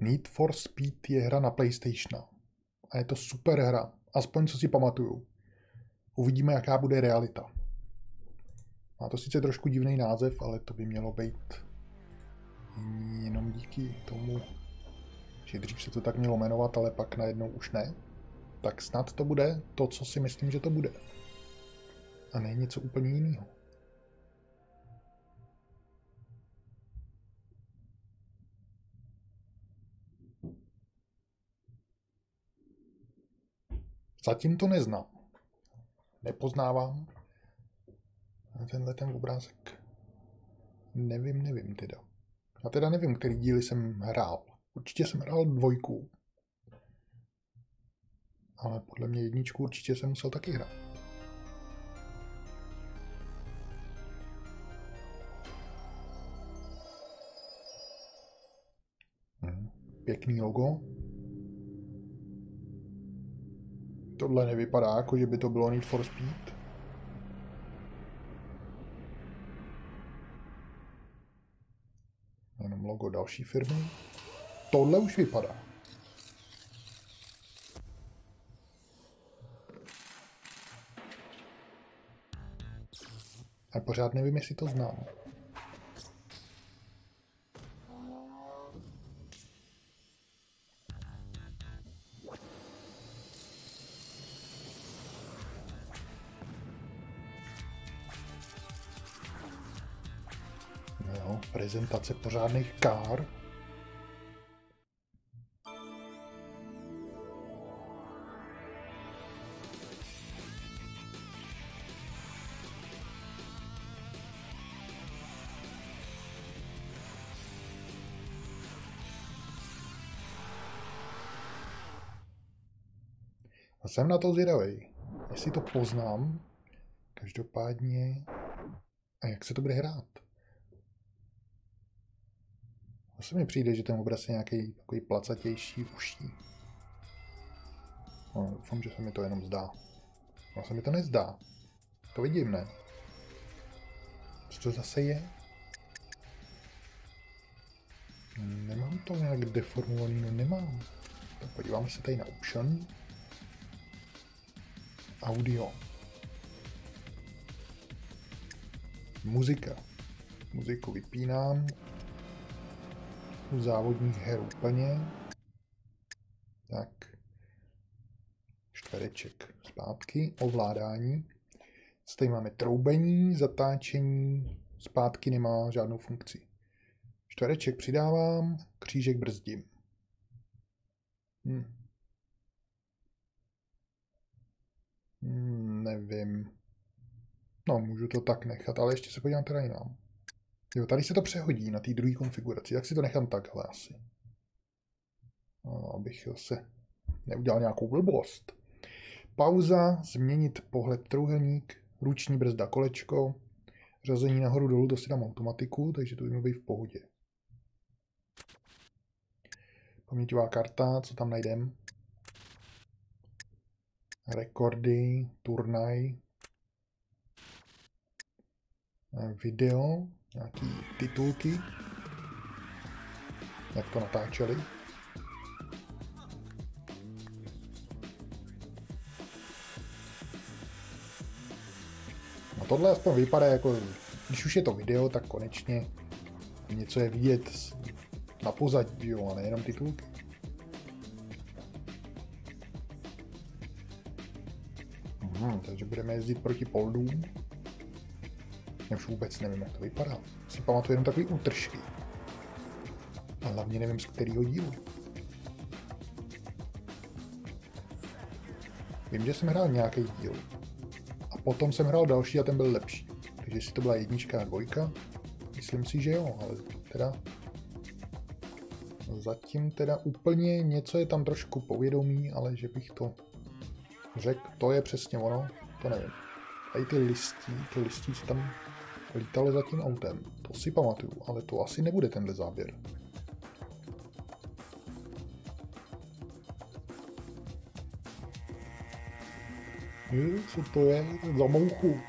Need for Speed je hra na PlayStation. A je to super hra. Aspoň co si pamatuju. Uvidíme, jaká bude realita. Má to sice trošku divný název, ale to by mělo být jenom díky tomu, že dřív se to tak mělo jmenovat, ale pak najednou už ne. Tak snad to bude to, co si myslím, že to bude. A ne něco úplně jiného. Zatím to neznám. Nepoznávám tenhle ten obrázek. Nevím, nevím teda. Já teda nevím, který díly jsem hrál. Určitě jsem hrál dvojku. Ale podle mě jedničku určitě jsem musel taky hrát. Hm, pěkný logo. Tohle nevypadá jako, že by to bylo Need for Speed. Jenom logo další firmy. Tohle už vypadá. A pořád nevím, jestli to znám. Prezentace pořádných kár. A jsem na to zvědavý, jestli to poznám. Každopádně, a jak se to bude hrát? Zase mi přijde, že ten obraz je nějaký takový placatější, uší. No, doufám, že se mi to jenom zdá. No se mi to nezdá. To vidím, ne? Co to zase je? Nemám to nějak deformovaný, no nemám. Tak podíváme se tady na option. Audio. Muzika. Muziku vypínám, u závodních her úplně. Tak. Čtvereček zpátky. Ovládání. Tady máme? Troubení, zatáčení. Zpátky nemá žádnou funkci. Čtvereček přidávám, křížek brzdím. Hm. Hmm, nevím. No, můžu to tak nechat, ale ještě se podívám teda jinam. Jo, tady se to přehodí na té druhé konfiguraci, tak si to nechám takhle asi. No, abych se neudělal nějakou blbost. Pauza, změnit pohled trouhelník, ruční brzda kolečko, řazení nahoru dolů, to si dám automatiku, takže to by mělo být v pohodě. Paměťová karta, co tam najdem? Rekordy, turnaj, video, nějaký titulky, jak to natáčeli. No tohle aspoň vypadá jako, když už je to video, tak konečně něco je vidět na pozadí, jo, a nejenom titulky. Hmm, takže budeme jezdit proti poldům. Už vůbec nevím, jak to vypadá. Si pamatuju jenom takový útržky. A hlavně nevím, z kterého dílu. Vím, že jsem hrál nějaký díl. A potom jsem hrál další a ten byl lepší. Takže jestli to byla jednička a dvojka, myslím si, že jo, ale teda zatím teda úplně něco je tam trošku povědomí, ale že bych to řekl, to je přesně ono, to nevím. Tady ty listí, ty listí, co tam lítali za tím autem. To si pamatuju, ale to asi nebude tenhle záběr. Je, co to je za mouchu?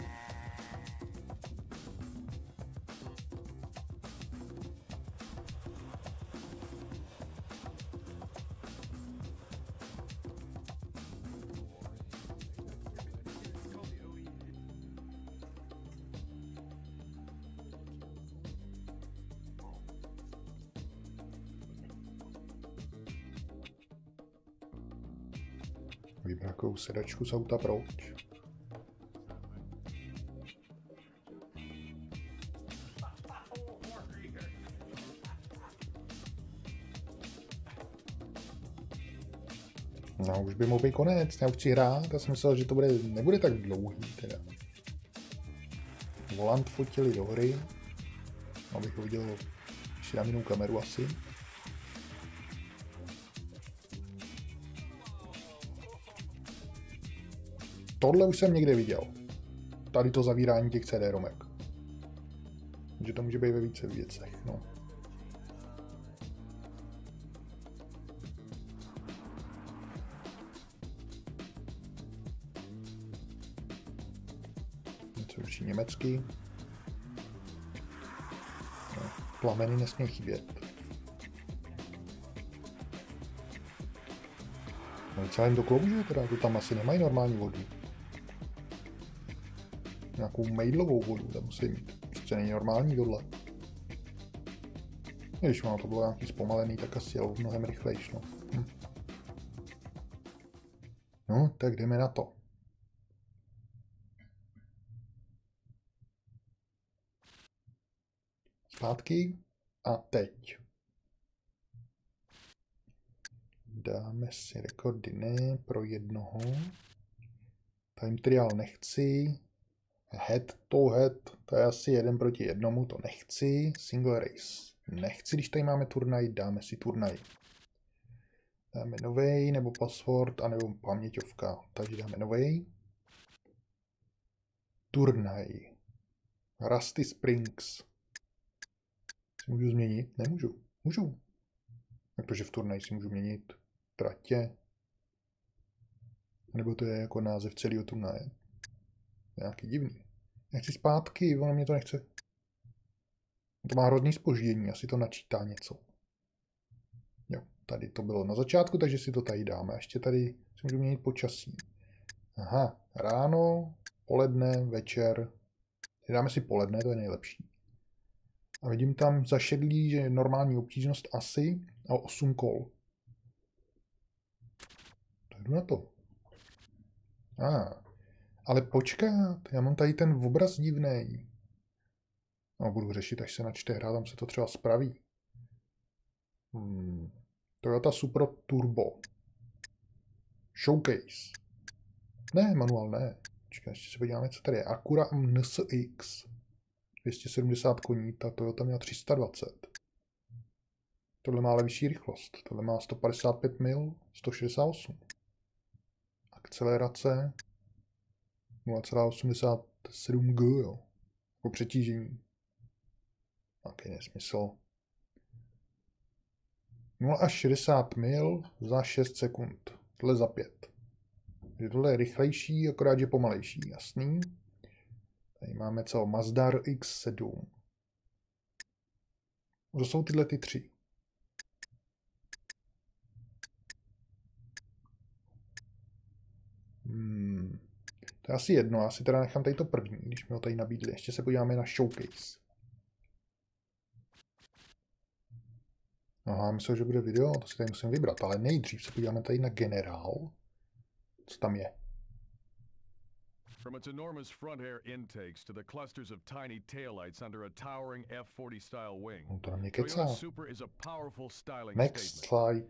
Sedačku z auta proč? No, už by mohl být konec, já už chci hrát, já jsem myslel, že to bude, nebude tak dlouhý teda. Volant fotili do hry, abych ho viděl jinou kameru asi. Tohle už jsem někde viděl. Tady to zavírání těch CD-romek. Že to může být ve více věcech, no. Něco učí německy. No, plameny nesmí chybět. No celém do klouže teda, to tam asi nemají normální vodu nějakou maidlovou vodu, tam musí mít. Prostě není normální tohle. Když mám to bylo nějaký zpomalený, tak asi jel mnohem rychlejší. No. Hm. no, tak jdeme na to. Zpátky a teď. Dáme si rekordy ne pro jednoho. Time trial nechci. Head to head, to je asi jeden proti jednomu, to nechci. Single race, nechci, když tady máme turnaj, dáme si turnaj. Dáme novej, nebo password, anebo paměťovka, takže dáme novej. Turnaj. Rusty Springs. Můžu změnit? Nemůžu. Můžu. Jak to, že v turnaji si můžu měnit tratě? Nebo to je jako název celého turnaje? Nějaký divný. Nechci zpátky, ono mě to nechce. To má hrozný spoždění, asi to načítá něco. Jo, tady to bylo na začátku, takže si to tady dáme. Ještě tady si můžu měnit počasí. Aha, ráno, poledne, večer. Dáme si poledne, to je nejlepší. A vidím tam zašedlý, že normální obtížnost asi a 8 kol. Tak jdu na to. A, ah, ale počkat, já mám tady ten obraz divný. No, budu řešit, až se načte hra, tam se to třeba spraví. Hmm. Toyota Supra Turbo. Showcase. Ne, manuál ne. Počkej, ještě se podíváme, co tady je. Acura NSX. 270 koní, ta Toyota měla 320. Tohle má ale vyšší rychlost. Tohle má 155 mil, 168. Akcelerace 0,87 G, jo. Jako přetížení. Jaký nesmysl. 0 až 60 mil za 6 sekund. Tohle za 5. Takže tohle je rychlejší, akorát, že pomalejší. Jasný. Tady máme co? Mazdar X7. To jsou tyhle ty tři. Hmm. Je asi jedno, já si teda nechám tady to první, když mi ho tady nabídli. Ještě se podíváme na showcase. Aha, myslel, že bude video, to si tady musím vybrat, ale nejdřív se podíváme tady na generál. Co tam je? From its enormous front air intakes to the clusters of tiny taillights under a towering F-40 style wing, no to na mě kecá. Next slide.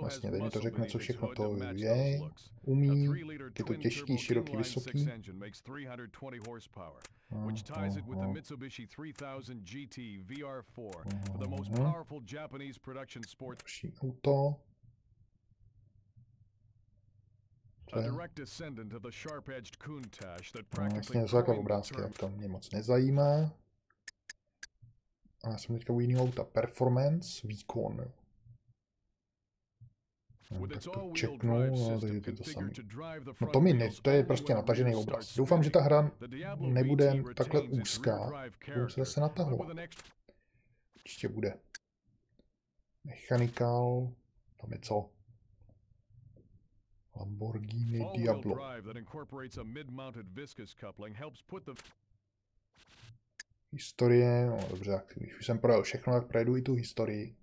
Vlastně teď mi to řekne, co všechno to je, umí, je to těžký, široký, vysoký. which ties it with the Mitsubishi 3000 GT VR4 for the most powerful Japanese production sport. Auto. No, vlastně takové obrázky, tak to mě moc nezajímá. A já jsem teďka u jiného auta. Performance, výkon. No, tak to čeknu, takže to je to samé. No to mi ne, to je prostě natažený obraz. Doufám, že ta hra nebude takhle úzká. Budu se zase natahovat. Určitě bude. Mechanical, tam je co? Lamborghini Diablo. Historie, no dobře, když už jsem projel všechno, tak projdu i tu historii.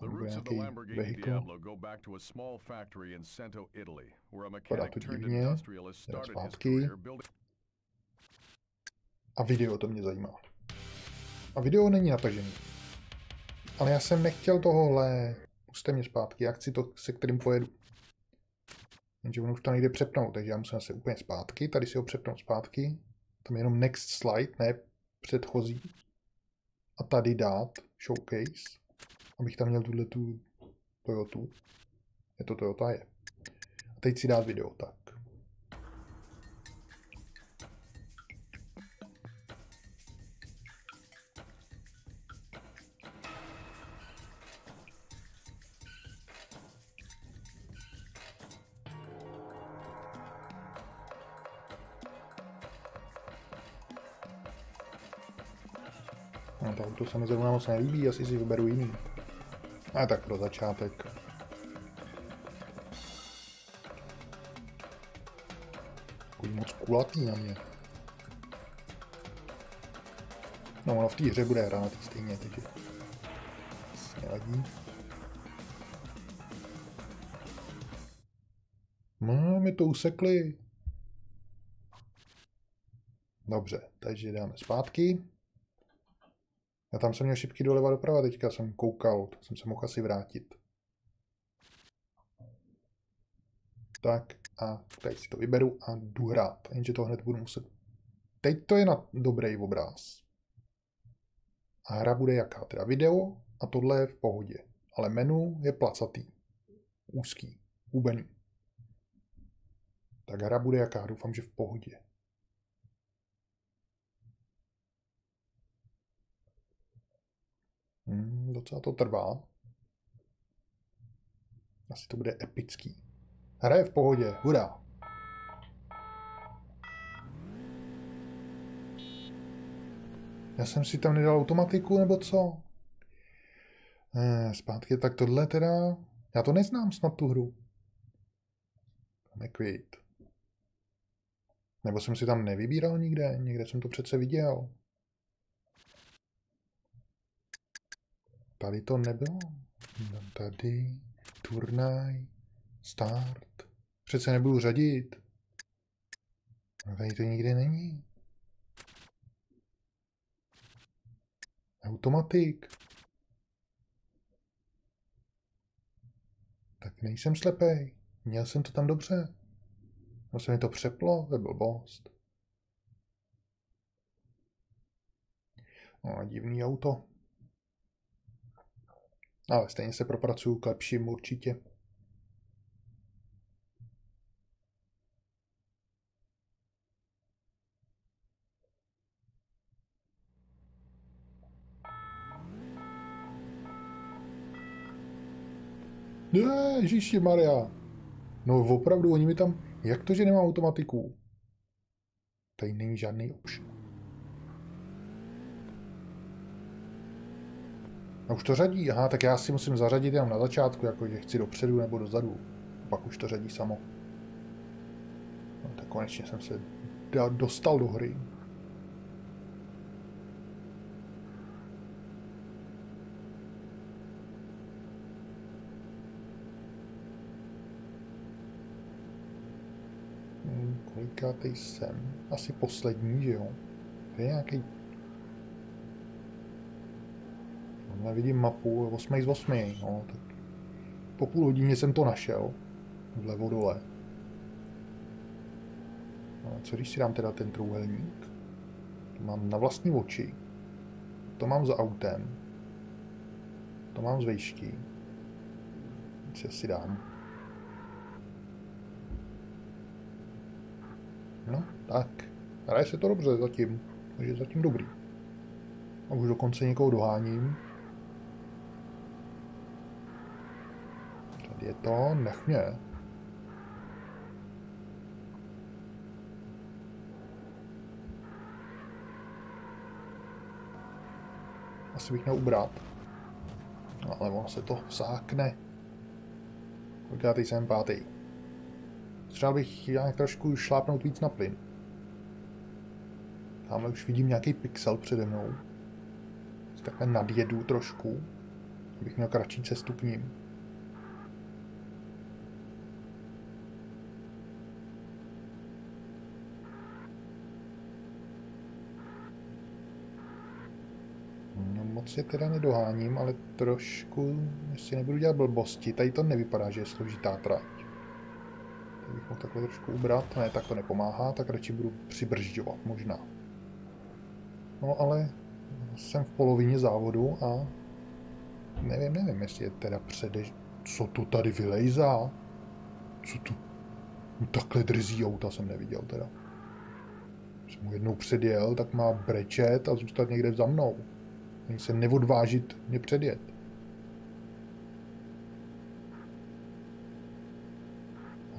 The roots of the Lamborghini. Diablo go back to a small factory in Cento, Italy, where a mechanic to turned industrialist started his career building A video, to mě zajímá. A video není natažený. Ale já jsem nechtěl tohohle. Puste mě zpátky, já chci to, se kterým pojedu. Jenže on už to nejde přepnout, takže já musím se úplně zpátky. Tady si ho přepnout zpátky. Tam je jenom next slide, ne předchozí. A tady dát showcase. Abych tam měl tuhle tu Toyotu. Je to Toyota, je. A teď si dát video, tak. Mi zrovna moc nelíbí, asi si vyberu jiný. A tak pro začátek. Takový moc kulatý na mě. No ono v té hře bude hrát stejně, takže nevadí. No, mi to usekli. Dobře, takže dáme zpátky. Já tam jsem měl šipky doleva doprava, teďka jsem koukal, tak jsem se mohl asi vrátit. Tak a teď si to vyberu a jdu hrát, jenže to hned budu muset. Teď to je na dobrý obraz. A hra bude jaká? Teda video a tohle je v pohodě. Ale menu je placatý. Úzký. Hubený. Tak hra bude jaká? Doufám, že v pohodě. Hmm, docela to trvá. Asi to bude epický. Hra je v pohodě, hurá. Já jsem si tam nedal automatiku, nebo co? Eh, zpátky, tak tohle teda... Já to neznám snad tu hru. Nequit. Nebo jsem si tam nevybíral nikde, někde jsem to přece viděl. Tady to nebylo. Tady, turnaj, start. Přece nebudu řadit. No, tady to nikde není. Automatik. Tak nejsem slepej. Měl jsem to tam dobře. No se mi to přeplo, to je blbost. No, divný auto. Ale stejně se propracuju k lepším určitě. Ježíši Maria. No opravdu, oni mi tam... Jak to, že nemám automatiku? Tady není žádný option. No už to řadí, aha, tak já si musím zařadit jenom na začátku, jako že chci dopředu nebo dozadu. Pak už to řadí samo. No tak konečně jsem se dostal do hry. Hmm, Kolikátej jsem? Asi poslední, že jo? To je nějaký Nevidím mapu, 8 z 8, no, tak po půl hodině jsem to našel. Vlevo dole. No, co když si dám teda ten trůhelník? To mám na vlastní oči. To mám za autem. To mám z vejšky. Si dám? No, tak. Hraje se to dobře zatím. Takže zatím dobrý. A už dokonce někoho doháním. Tady je to, nech mě. Asi bych měl ubrat. No, ale ono se to sákne. Kolikátý jsem pátý. Třeba bych nějak trošku šlápnout víc na plyn. Tamhle už vidím nějaký pixel přede mnou. Takhle nadjedu trošku. Abych měl kratší cestu k ním. No moc teda nedoháním, ale trošku, jestli nebudu dělat blbosti, tady to nevypadá, že je složitá trať. Tak bych mohl takhle trošku ubrat, ne, tak to nepomáhá, tak radši budu přibržďovat, možná. No ale jsem v polovině závodu a nevím, nevím, jestli je teda přede... Co tu tady vylejzá? Co tu? No, takhle drzí auta jsem neviděl teda. Jsem mu jednou předjel, tak má brečet a zůstat někde za mnou. Se neodvážit mě předjet.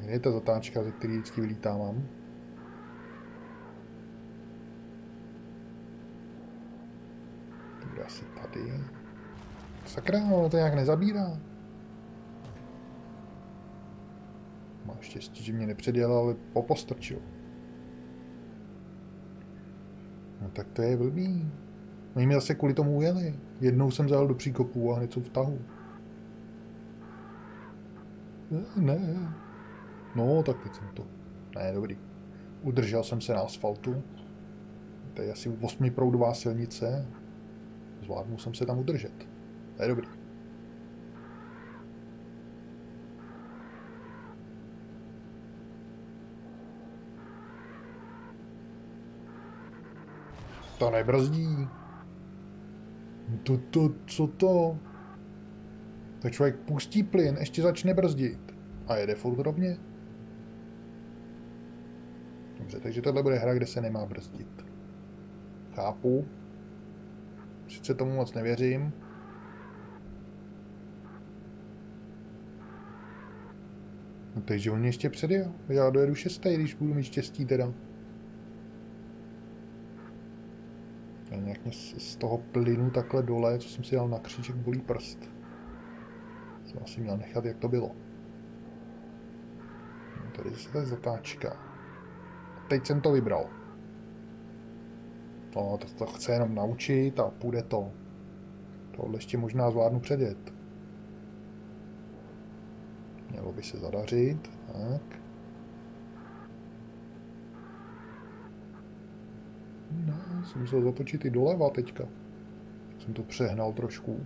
Je ta zatáčka, ze který vždycky vylítávám? Bude asi tady. Sakra, ono to nějak nezabírá. Má štěstí, že mě nepředjel, ale popostrčil. No tak to je blbý. Oni mi zase kvůli tomu ujeli. Jednou jsem zajel do příkopu a hned jsou v tahu. Ne, ne. No, tak teď jsem to. Ne, dobrý. Udržel jsem se na asfaltu. To je asi 8 proudová silnice. Zvládnu jsem se tam udržet. To je dobrý. To nebrzdí. To, to, co to? Tak člověk pustí plyn, ještě začne brzdit. A jede furt rovně. Dobře, takže tohle bude hra, kde se nemá brzdit. Chápu. Sice tomu moc nevěřím. No takže on mě ještě předjel. Já dojedu šestý, když budu mít štěstí teda. A nějak mě z toho plynu takhle dole, co jsem si dal na kříček, bolí prst. Jsem asi měl nechat, jak to bylo. No, tady zase ta zatáčka. Teď jsem to vybral. No, to, to chce jenom naučit a půjde to. Tohle ještě možná zvládnu předjet. Mělo by se zadařit. Tak. No, jsem musel zatočit i doleva teďka. Jsem to přehnal trošku.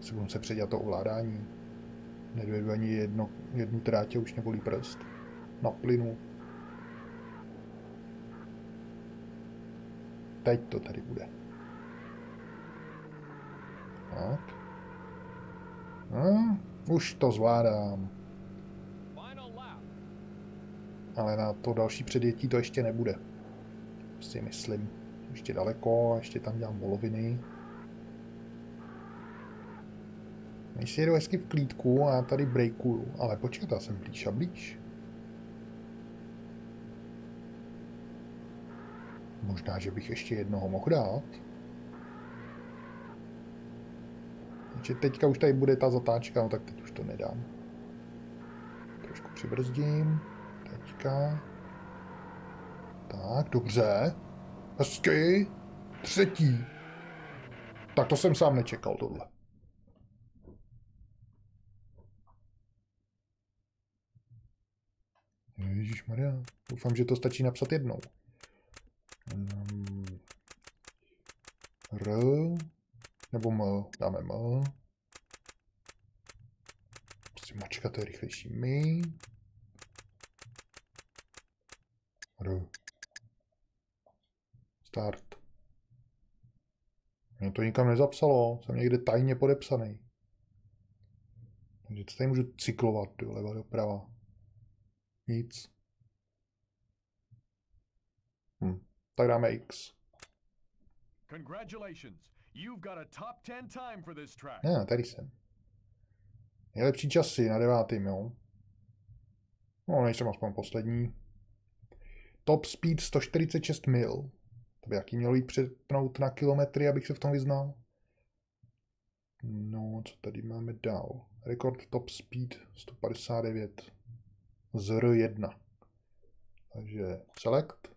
Si budu se předělat to ovládání. Nedvedu ani jedno, jednu trátě, už nebolí prst. Na plynu. Teď to tady bude. Tak. No, už to zvládám. Ale na to další předjetí to ještě nebude. Si myslím. Ještě daleko, ještě tam dělám voloviny. Když si jedu hezky v klídku a já tady breakuju, ale počkat, já jsem blíž a blíž. Možná, že bych ještě jednoho mohl dát. Takže teďka už tady bude ta zatáčka, no tak teď už to nedám. Trošku přibrzdím. Teďka. Tak, dobře. Hezky. Třetí. Tak to jsem sám nečekal, tohle. Ježíš Maria. Doufám, že to stačí napsat jednou. Um, R nebo M. Dáme M. Prostě mačka to je rychlejší. My. R. Start. Mě to nikam nezapsalo, jsem někde tajně podepsaný. Takže to tady můžu cyklovat doleva doprava. Nic. Hm. Tak dáme X. Congratulations. You've got a top 10 time for this track. Ne, tady jsem. Nejlepší časy na devátým, jo. No, nejsem aspoň poslední. Top speed 146 mil. To by jaký mělo jít přepnout na kilometry, abych se v tom vyznal. No, co tady máme dál? Rekord top speed 159 z R1. Takže select.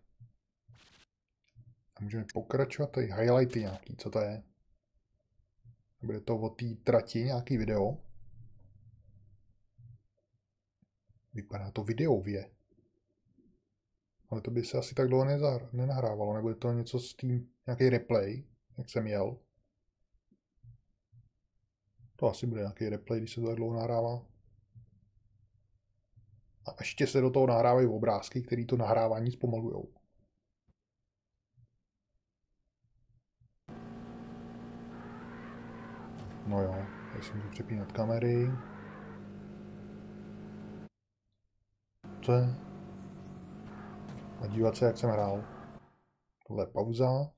A můžeme pokračovat, tady highlighty nějaký, co to je? Bude to o té trati nějaký video. Vypadá to videově. Ale to by se asi tak dlouho nezahr- nenahrávalo, nebo je to něco s tím, nějaký replay, jak jsem jel. To asi bude nějaký replay, když se to tak dlouho nahrává. A ještě se do toho nahrávají obrázky, které to nahrávání zpomalujou. No jo, tady si můžu přepínat kamery. Co je? A dívat se, jak jsem hrál. Tohle je pauza.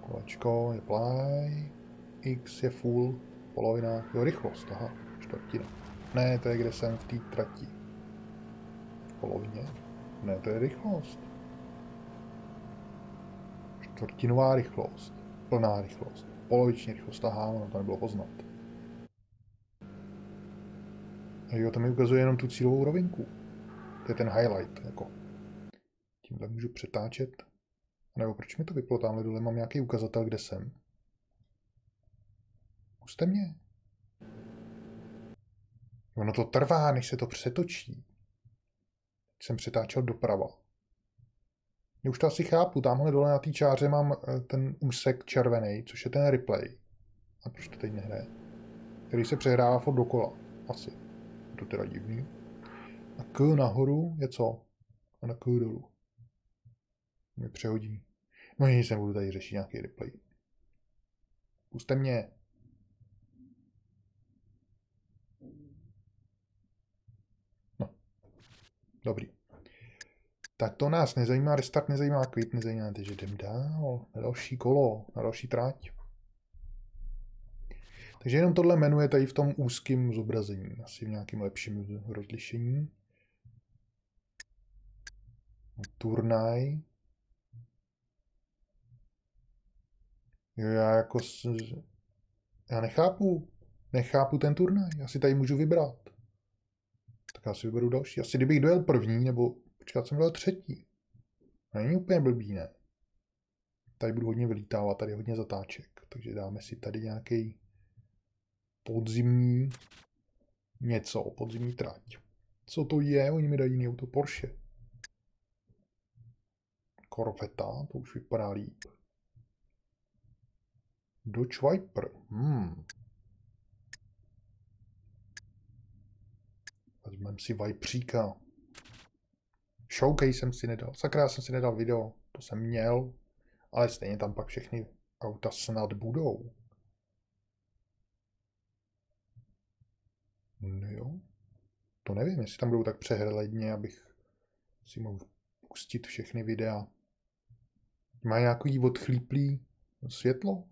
Kolečko je play. X je full. Polovina. Jo, rychlost, aha. Čtvrtina. Ne, to je kde jsem v té trati. V polovině. Ne, to je rychlost. Čtvrtinová rychlost. Plná rychlost. Poloviční rychlost. Aha, ono to nebylo poznat. A jo, to mi ukazuje jenom tu cílovou rovinku. To je ten highlight, jako. Tímhle můžu přetáčet. Nebo proč mi to vyplo tamhle dole? Mám nějaký ukazatel, kde jsem. Puste mě. Ono to trvá, než se to přetočí. Jsem přetáčel doprava. Já už to asi chápu, tamhle dole na té čáře mám eh, ten úsek červený, což je ten replay. A proč to teď nehraje? Který se přehrává furt dokola. Asi. To teda divný. A K nahoru je co? A na K dolů. Mi přehodí. No nic, nebudu tady řešit nějaký replay. Puste mě. No. Dobrý. Tak to nás nezajímá, restart nezajímá, quit nezajímá, takže jdem dál, na další kolo, na další tráť. Takže jenom tohle menu je tady v tom úzkém zobrazení, asi v nějakém lepším rozlišení. Turnaj. Já jako... Já nechápu. Nechápu ten turnaj. Já si tady můžu vybrat. Tak já si vyberu další. Asi kdybych dojel první, nebo počkat, jsem dojel třetí. Není úplně blbý, ne? Tady budu hodně vylítávat, tady hodně zatáček. Takže dáme si tady nějaký podzimní něco, podzimní trať. Co to je? Oni mi dají jiný auto Porsche. Corvetta, to už vypadá líp. Dodge Viper. Hmm. Vezmeme si Vipeříka. Showcase jsem si nedal. Sakra, jsem si nedal video. To jsem měl. Ale stejně tam pak všechny auta snad budou. No jo. To nevím, jestli tam budou tak přehledně, abych si mohl pustit všechny videa. Má nějaký odchlíplý světlo?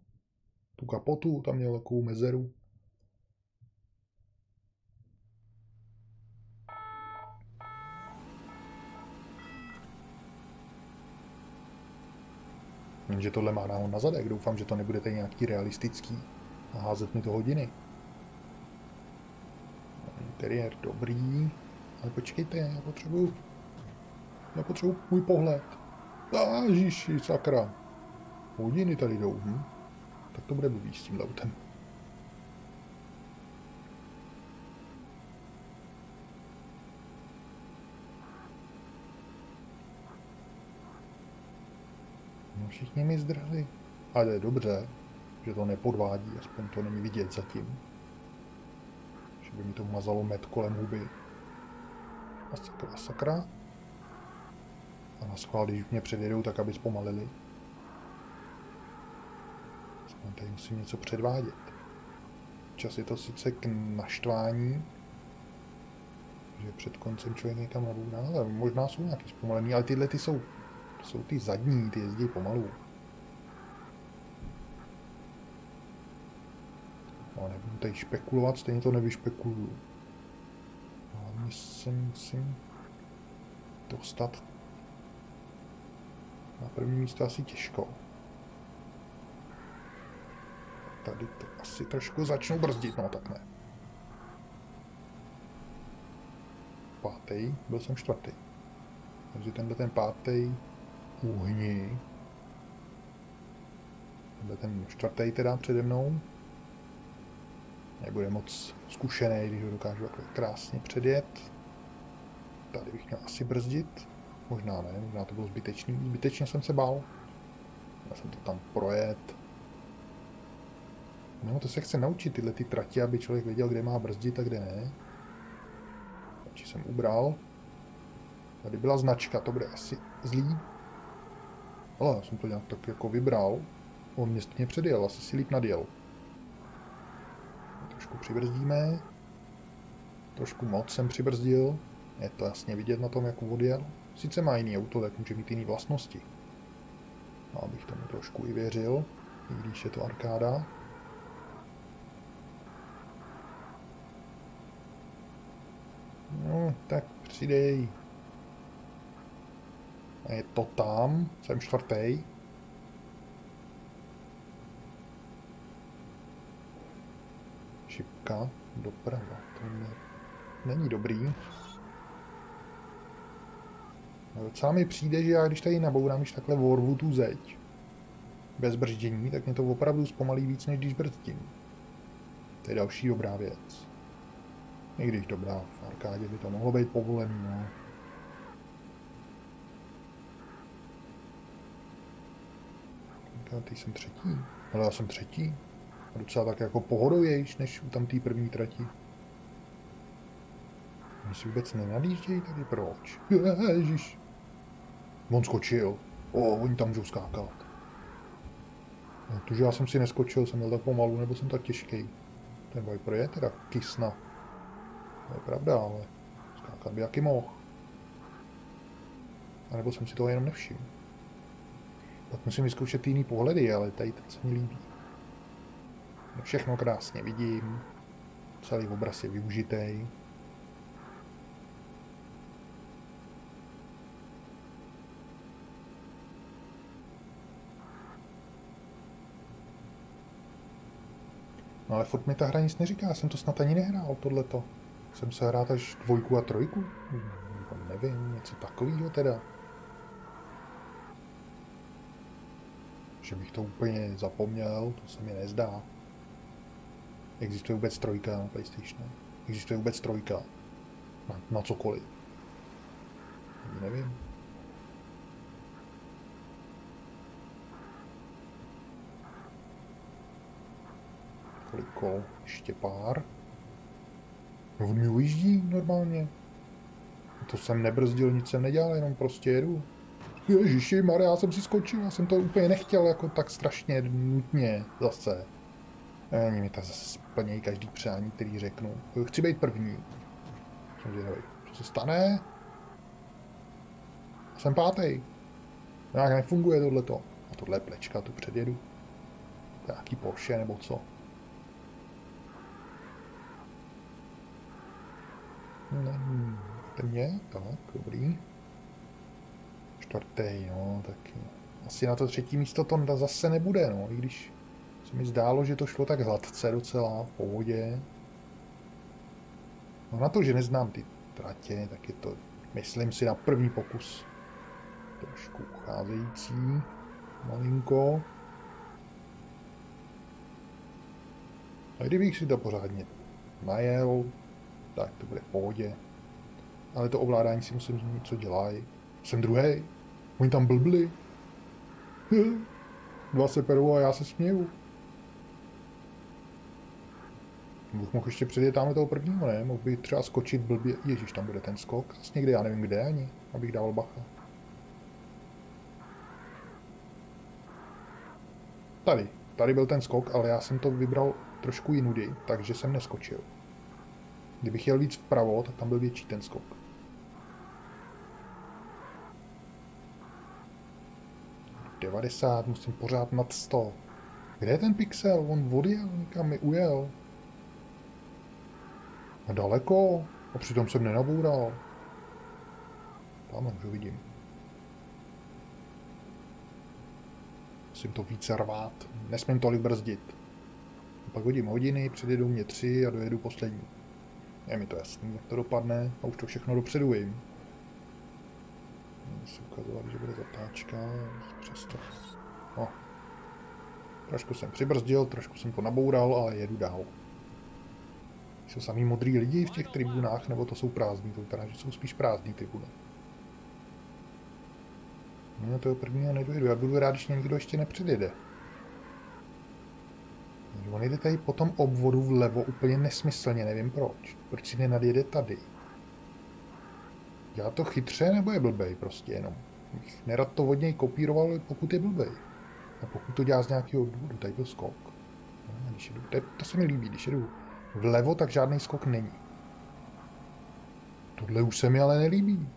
Tu kapotu, tam měl takovou mezeru. Jenže tohle má náhod na zadek, doufám, že to nebude tady nějaký realistický a házet mi to hodiny. Interiér dobrý, ale počkejte, já potřebuju, já potřebuju můj pohled. Ježiši, sakra. Hodiny tady jdou, hm? Tak to bude blbý s tímhle autem. No všichni mi zdrhli. Ale je dobře, že to nepodvádí, aspoň to není vidět zatím. Že by mi to mazalo med kolem huby. A sakra, sakra. A na schvál, když mě předjedou, tak aby zpomalili. Aspoň tady musím něco předvádět. Čas je to sice k naštvání, že před koncem člověk někam nabůdá, ale možná jsou nějaký zpomalený, ale tyhle ty jsou, jsou ty zadní, ty jezdí pomalu. No, nebudu tady špekulovat, stejně to nevyšpekuluju. Hlavně se musím dostat na první místo asi těžko. Tady to asi trošku začnu brzdit, no tak ne. Pátý, byl jsem čtvrtý. Takže tenhle ten pátý uhni. Bude ten čtvrtý teda přede mnou. Nebude moc zkušený, když ho dokážu takhle krásně předjet. Tady bych měl asi brzdit. Možná ne, možná to bylo zbytečný. Zbytečně jsem se bál. Já jsem to tam projet. No, to se chce naučit, tyhle ty trati, aby člověk věděl, kde má brzdit a kde ne. Takže jsem ubral. Tady byla značka, to bude asi zlý. Ale já jsem to nějak tak jako vybral. On mě stejně předjel, asi si líp nadjel. Trošku přibrzdíme. Trošku moc jsem přibrzdil. Je to jasně vidět na tom, jak odjel. Sice má jiný auto, tak může mít jiný vlastnosti. No, abych tomu trošku i věřil, i když je to arkáda. No, tak přidej. A je to tam, jsem čtvrtý. Šipka doprava, to ne, není dobrý. A docela mi přijde, že já když tady nabourám, když takhle vorvu tu zeď, bez brždění, tak mě to opravdu zpomalí víc, než když brzdím. To je další dobrá věc. I když dobrá, v arkádě by to mohlo být povolený, no. Teď jsem třetí. Ale já jsem třetí. A docela tak jako pohodovějš, než u tam té první trati. Oni si vůbec nenadjíždějí tady, proč? Ježiš. On skočil. O, oni tam můžou skákat. No, to, že já jsem si neskočil, jsem měl tak pomalu, nebo jsem tak těžký. Ten Viper je teda kysna. To je pravda, ale skákat by jaký mohl. A nebo jsem si toho jenom nevšiml. Tak musím vyzkoušet jiný pohledy, ale tady ten se mi líbí. Všechno krásně vidím. Celý obraz je využitý. No ale furt mi ta hra nic neříká, já jsem to snad ani nehrál, tohleto. Jsem se hrát až dvojku a trojku? Hmm, nevím, něco takového teda. Že bych to úplně zapomněl, to se mi nezdá. Existuje vůbec trojka na PlayStation? Existuje vůbec trojka? Na, na cokoliv? Nevím. Kolik kol? Ještě pár. No on mi ujíždí normálně. To jsem nebrzdil, nic jsem nedělal, jenom prostě jedu. Ježiši, Maria, já jsem si skočil, já jsem to úplně nechtěl jako tak strašně nutně zase. Ani mi to zase splnějí každý přání, který řeknu. Chci být první. Jsem zvědavý. Co se stane? Jsem pátý. Nějak nefunguje tohleto. A tohle je plečka, tu předjedu. Nějaký Porsche nebo co. Hmm, mě, tak, dobrý. Čtvrtý, no, tak asi na to třetí místo to zase nebude, no, i když se mi zdálo, že to šlo tak hladce docela, v pohodě. No na to, že neznám ty tratě, tak je to, myslím si, na první pokus trošku ucházející, malinko. A kdybych si to pořádně najel, tak to bude v pohodě. Ale to ovládání si musím zmínit, co dělají. Jsem druhý. Oni tam blbli. Dva se perou a já se směju. Bych mohl ještě předjet tamhle toho prvního, ne? Mohl bych třeba skočit blbě. Ježíš, tam bude ten skok. Zase někde, já nevím kde ani, abych dával bacha. Tady. Tady byl ten skok, ale já jsem to vybral trošku jinudy, takže jsem neskočil. Kdybych jel víc vpravo, tak tam byl větší ten skok. Musím pořád nad 100. Kde je ten pixel? On odjel, někam mi ujel. A daleko? A přitom jsem nenaboural. Tam už ho vidím. Musím to více rvát. Nesmím tolik brzdit. A pak hodím hodiny, předjedu mě tři a dojedu poslední. Je mi to jasný, jak to dopadne a už to všechno dopředu vím. Se ukazovat, že bude zatáčka, přesto. No. Trošku jsem přibrzdil, trošku jsem to naboural, ale jedu dál. Jsou samý modrý lidi v těch tribunách, nebo to jsou prázdní? To vypadá, že jsou spíš prázdní tribuny. No, toho prvního nedojedu. Já budu rád, když někdo ještě nepředjede. On jde tady po tom obvodu vlevo úplně nesmyslně, nevím proč. Proč si nenadjede tady? Já to chytře nebo je blbej prostě jenom? Nerad to od něj kopíroval, pokud je blbej. A pokud to dělá z nějakého důvodu, tady byl skok. No, když jedu, to, to se mi líbí, když jedu vlevo, tak žádný skok není. Tohle už se mi ale nelíbí.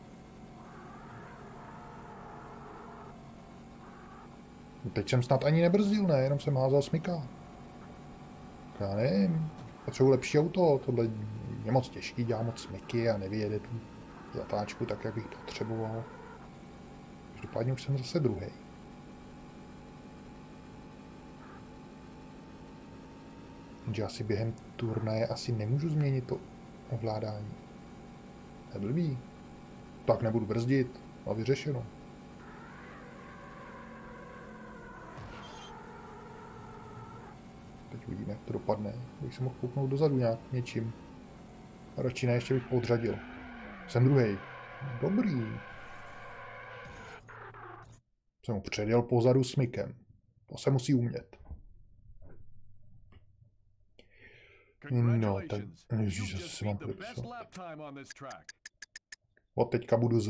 Teď jsem snad ani nebrzdil, ne, jenom jsem házel smyka. Já nevím, potřebuji lepší auto, tohle je moc těžký, dělá moc smyky a nevyjede tu zatáčku tak, jak bych potřeboval. Každopádně už jsem zase druhý. že asi během turnaje asi nemůžu změnit to ovládání. To je blbý. Tak nebudu brzdit. A vyřešeno. Teď uvidíme, jak to dopadne. Bych se mohl kouknout dozadu nějak něčím. A radši ne, ještě bych podřadil. Jsem druhý. Dobrý. Jsem ho předjel pozadu smykem. To se musí umět. No, tak... Ježíš, zase si mám podepsat. Od teďka budu z.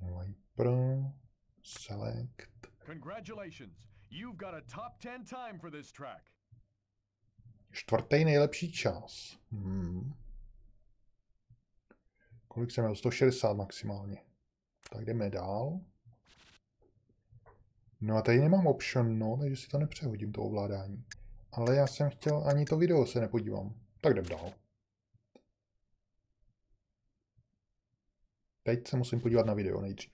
Viper, select. You've got a top 10 time for this track. Čtvrtý nejlepší čas. Hmm. Kolik jsem měl? 160 maximálně. Tak jdeme dál. No a tady nemám option, no, takže si to nepřehodím, to ovládání. Ale já jsem chtěl, ani to video se nepodívám. Tak jdem dál. Teď se musím podívat na video nejdřív.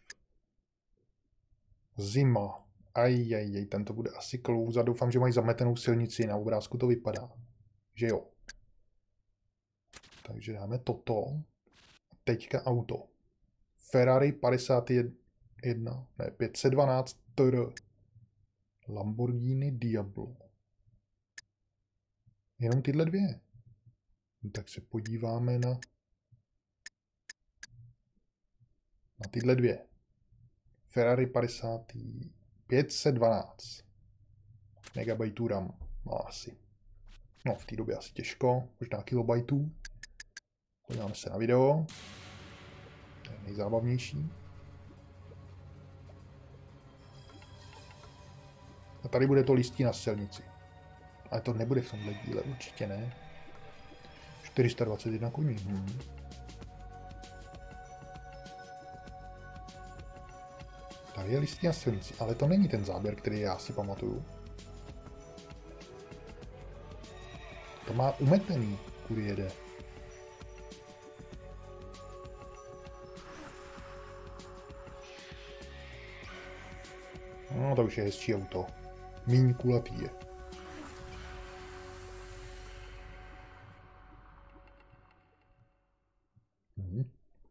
Zima. Ajajaj, ten to bude asi klouz doufám, že mají zametenou silnici. Na obrázku to vypadá. Že jo. Takže dáme toto. Teďka auto. Ferrari 51, ne, 512 TR. Lamborghini Diablo. Jenom tyhle dvě. No, tak se podíváme na, na tyhle dvě. Ferrari 50. 512 megabajtů RAM má asi. No, v té době asi těžko, možná kilobajtů. Podíváme se na video. To je nejzábavnější. A tady bude to listí na silnici. Ale to nebude v tomhle díle, určitě ne. 421 koní. Hmm. Tady je listí na silnici, ale to není ten záběr, který já si pamatuju. To má umetený, kudy jede. No, to už je hezčí auto. Míň kulatý je.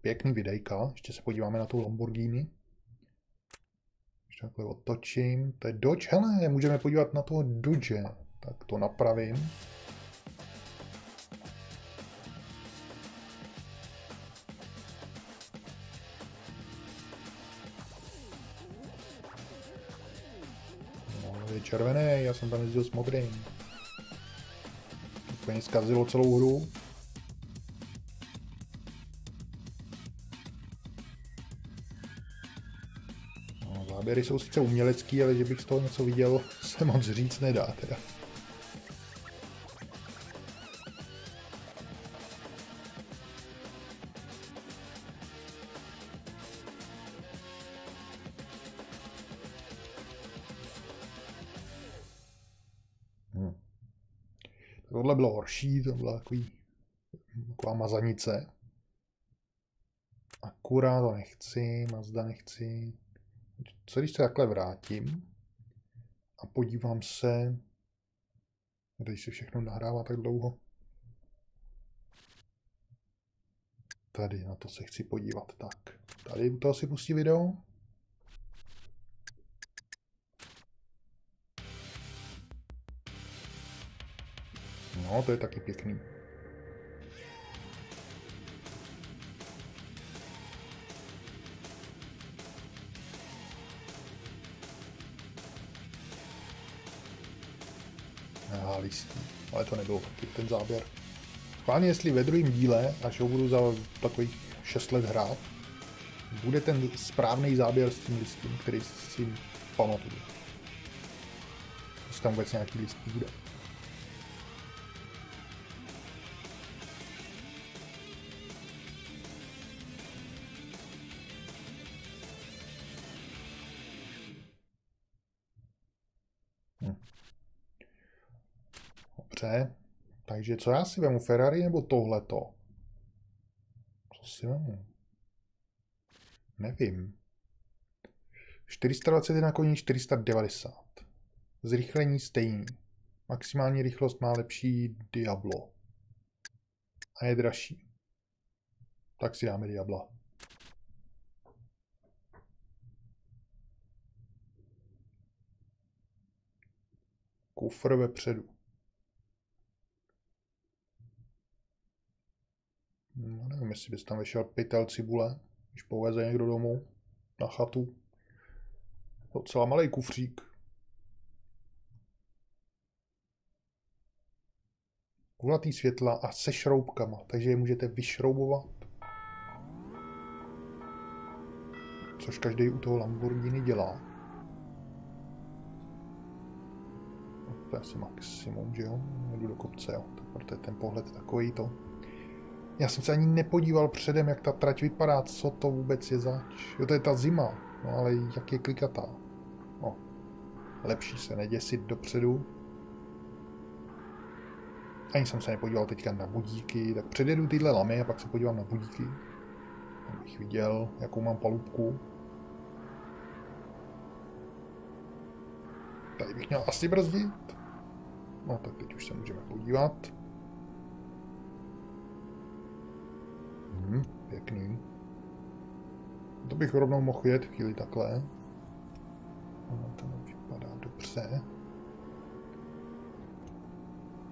pěkný videjka. Ještě se podíváme na tu Lamborghini. Takhle otočím. To je Dodge. Hele, můžeme podívat na toho Dodge. Tak to napravím. No, je červený, já jsem tam jezdil s modrým. Úplně zkazilo celou hru. Záběry jsou sice umělecký, ale že bych z toho něco viděl, se moc říct nedá teda. Hmm. Tohle bylo horší, to byla takový, taková mazanice. Akurát to nechci, Mazda nechci. Co když se takhle vrátím a podívám se, tady se všechno nahrává tak dlouho. Tady na to se chci podívat. Tak, tady u toho si pustí video. No, to je taky pěkný. Aha, listí. Ale to nebylo taky ten záběr. Schválně, jestli ve druhém díle, až ho budu za takových 6 let hrát, bude ten správný záběr s tím listím, který si pamatuju. Jestli tam vůbec nějaký list bude. Takže co já si vemu, Ferrari nebo tohleto? Co si vemu? Nevím. 421 koní, 490. Zrychlení stejný. Maximální rychlost má lepší Diablo. A je dražší. Tak si dáme Diabla. Kufr vepředu. No, nevím, jestli bys tam vešel pytel cibule, když poveze někdo domů na chatu. Docela malý kufřík. Kulatý světla a se šroubkama, takže je můžete vyšroubovat. Což každý u toho Lamborghini dělá. To je asi maximum, že jo? Jdu do kopce, jo. Proto je ten pohled takový to. Já jsem se ani nepodíval předem, jak ta trať vypadá, co to vůbec je zač. Jo, to je ta zima, no ale jak je klikatá. No, lepší se neděsit dopředu. Ani jsem se nepodíval teďka na budíky, tak předjedu tyhle lamy a pak se podívám na budíky. Abych viděl, jakou mám palubku. Tady bych měl asi brzdit. No tak teď už se můžeme podívat. Hmm, pěkný. To bych rovnou mohl jet chvíli takhle. Ono to vypadá dobře.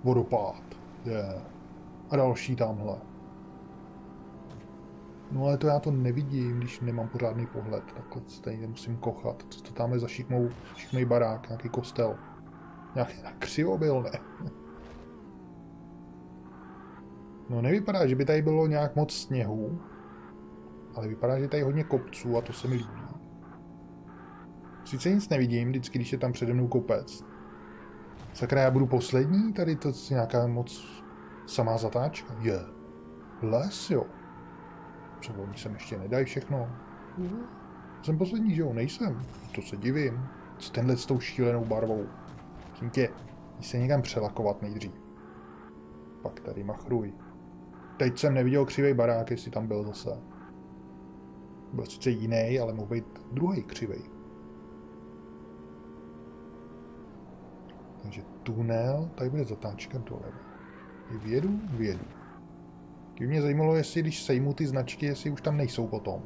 Vodopád. Je. Yeah. A další tamhle. No ale to já to nevidím, když nemám pořádný pohled. Takhle stejně musím kochat. Co to tam je za šikmou, šikmej barák, nějaký kostel. Nějaký křivo byl, ne? No nevypadá, že by tady bylo nějak moc sněhu, ale vypadá, že tady je hodně kopců a to se mi líbí. Sice nic nevidím, vždycky, když je tam přede mnou kopec. Sakra, já budu poslední? Tady to je nějaká moc samá zatáčka. Je. Les, jo. Co oni sem ještě nedají všechno? Jsem poslední, že jo? Nejsem. To se divím. Co tenhle s tou šílenou barvou? Tím tě, se někam přelakovat nejdřív. Pak tady machruj. Teď jsem neviděl křivej barák, jestli tam byl zase. Byl sice jiný, ale mohl být druhý křivej. Takže tunel, tady bude zatáčka doleva. Vědu, vědu. Kdyby mě zajímalo, jestli když sejmu ty značky, jestli už tam nejsou potom.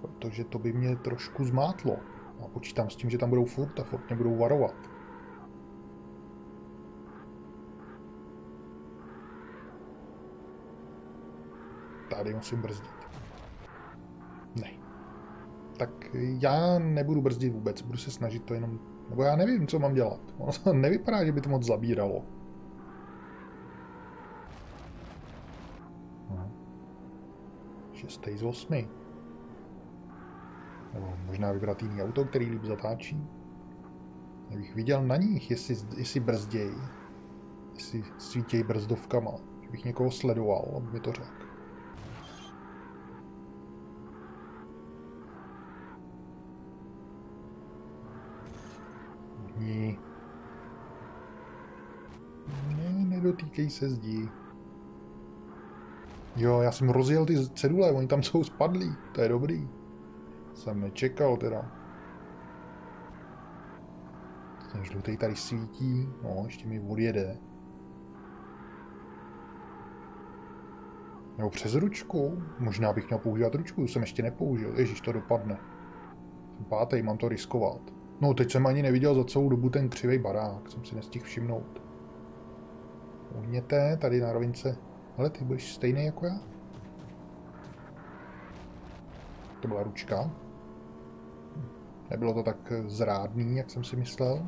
Protože to by mě trošku zmátlo. A počítám s tím, že tam budou furt a furt mě budou varovat. Tady musím brzdit. Ne. Tak já nebudu brzdit vůbec, budu se snažit to jenom... Nebo já nevím, co mám dělat. Ono to nevypadá, že by to moc zabíralo. No. Šestý z osmi. Nebo možná vybrat jiný auto, který líp zatáčí. Abych viděl na nich, jestli, jestli brzděj. Jestli svítějí brzdovkama. Že bych někoho sledoval, aby mi to řekl. Ní. Ne, nedotýkej se zdí. Jo, já jsem rozjel ty cedule, oni tam jsou spadlí, to je dobrý. Jsem nečekal teda. Ten žlutý tady svítí, no, ještě mi odjede. Nebo přes ručku? Možná bych měl používat ručku, jsem ještě nepoužil. Ježíš, to dopadne. Jsem pátý, mám to riskovat. No, teď jsem ani neviděl za celou dobu ten křivý barák, jsem si nestihl všimnout. Uhněte, tady na rovince. Ale ty budeš stejný jako já? To byla ručka. Nebylo to tak zrádný, jak jsem si myslel.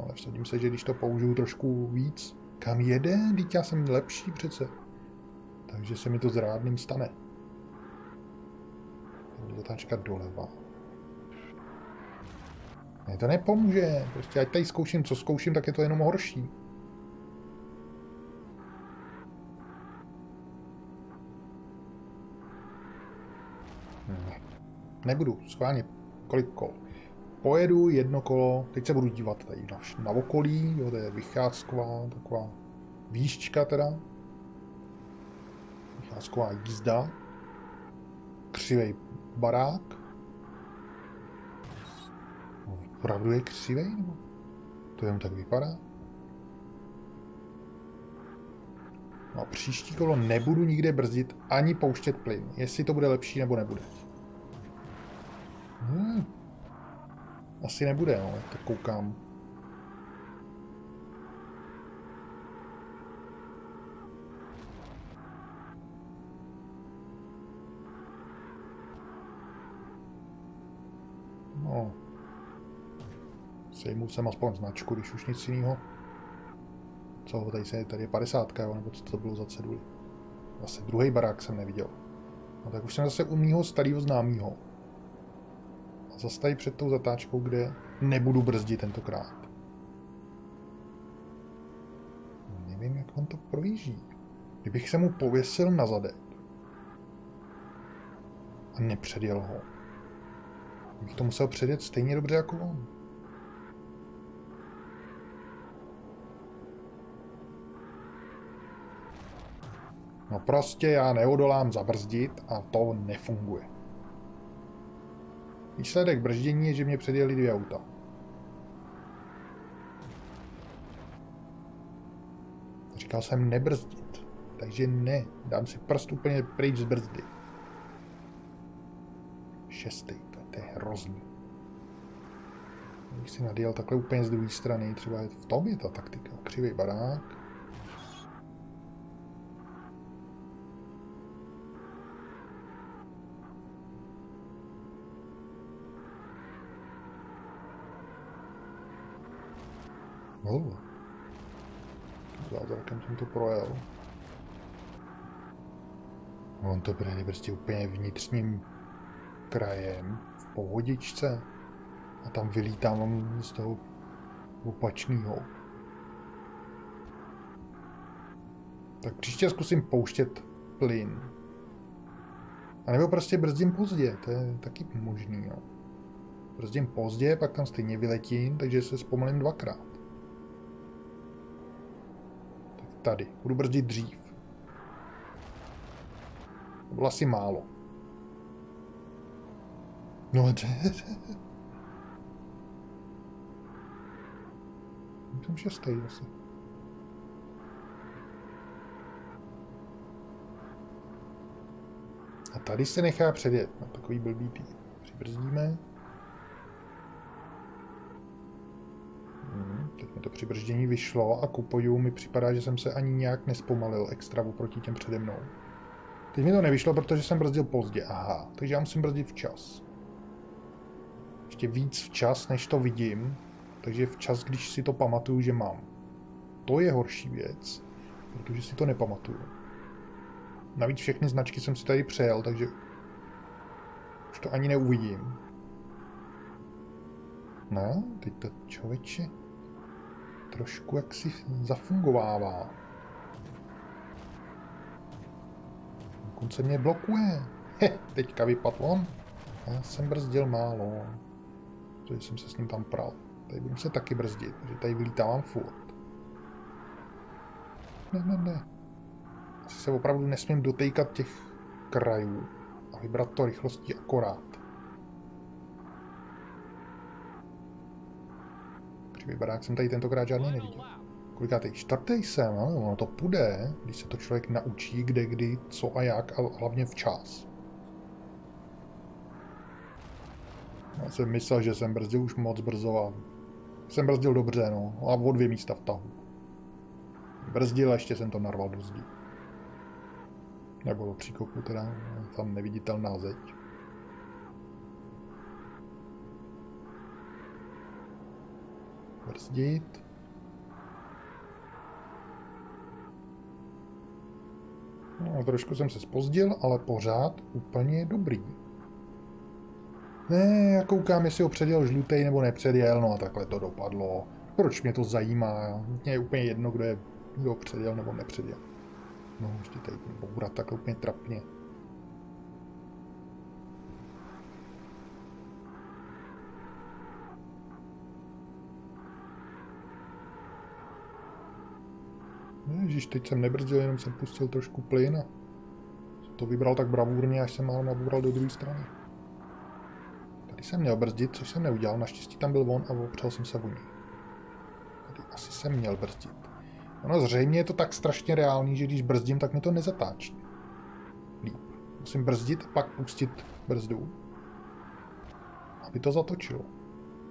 Ale vsadím se, že když to použiju trošku víc, kam jede? Teď já jsem lepší přece. Takže se mi to zrádným stane. Zatáčka doleva. Ne, to nepomůže. Prostě ať tady zkouším, co zkouším, tak je to jenom horší. Ne. Nebudu, schválně. Kolik kol? Pojedu jedno kolo, teď se budu dívat tady na, na okolí, jo, to je vycházková, taková výščka teda. Vycházková jízda. Křivej barák. Opravdu je křivej, nebo to jen tak vypadá? No a příští kolo nebudu nikde brzdit ani pouštět plyn, jestli to bude lepší nebo nebude. Hmm. Asi nebude, no, tak koukám. No. Sejmu jsem aspoň značku, když už nic jiného. Co, tady, se, tady je 50, jo, nebo co to bylo za ceduly. Zase druhý barák jsem neviděl. No tak už jsem zase u mýho starého známého. A zase tady před tou zatáčkou, kde nebudu brzdit tentokrát. Nevím, jak on to projíždí. Kdybych se mu pověsil na zadek a nepředjel ho, bych to musel předjet stejně dobře jako on. No prostě já neodolám zabrzdit a to nefunguje. Výsledek brždění je, že mě předjeli dvě auta. Říkal jsem nebrzdit. Takže ne, dám si prst úplně pryč z brzdy. Šestý, to, to je hrozný. Když si nadjel takhle úplně z druhé strany, třeba v tom je ta taktika. Křivý barák. Oh. Zázrakem jsem to projel. On to bude prostě úplně vnitřním krajem, v pohodičce. A tam vylítám z toho opačného. Tak příště zkusím pouštět plyn. A nebo prostě brzdím pozdě, to je taky možný, jo. Brzdím pozdě, pak tam stejně vyletím, takže se zpomalím dvakrát. Tady. Budu brzdit dřív. To bylo asi málo. No, Jsem šestý asi. A tady se nechá předjet na takový blbý tý. Přibrzdíme. Teď mi to při brždění vyšlo a ku mi připadá, že jsem se ani nějak nespomalil extra oproti těm přede mnou. Teď mi to nevyšlo, protože jsem brzdil pozdě. Aha, takže já musím brzdit včas. Ještě víc včas, než to vidím. Takže včas, když si to pamatuju, že mám. To je horší věc, protože si to nepamatuju. Navíc všechny značky jsem si tady přejel, takže už to ani neuvidím. No, teď to člověče trošku jaksi zafungovává. Dokonce mě blokuje. He, teďka vypadl on. Já jsem brzdil málo. Protože jsem se s ním tam pral. Tady budu se taky brzdit, protože tady vylítávám furt. Ne, ne, ne. Asi se opravdu nesmím dotýkat těch krajů a vybrat to rychlostí akorát. Barák jsem tady tentokrát žádný neviděl. Kolikátej? Čtvrtý jsem, ale ono to půjde, když se to člověk naučí, kde, kdy, co a jak, a hlavně včas. Já jsem myslel, že jsem brzdil už moc brzo a jsem brzdil dobře, no, a o dvě místa v tahu. Brzdil a ještě jsem to narval do zdí. Nebo do příkopu teda, tam neviditelná zeď. Brzdit. No, trošku jsem se spozdil, ale pořád úplně dobrý. Ne, já koukám, jestli ho předjel žlutý nebo nepředjel, no a takhle to dopadlo. Proč mě to zajímá? Mně je úplně jedno, kdo je kdo předjel nebo nepředjel. No, ještě tady bourat tak úplně trapně. Ježíš, teď jsem nebrzdil, jenom jsem pustil trošku plyn a to vybral tak bravurně, až jsem mal naboural do druhé strany. Tady jsem měl brzdit, což jsem neudělal, naštěstí tam byl on a opřel jsem se o něj. Tady asi jsem měl brzdit. Ono zřejmě je to tak strašně reálný, že když brzdím, tak mi to nezatáčí. Líp. Musím brzdit a pak pustit brzdu, aby to zatočilo.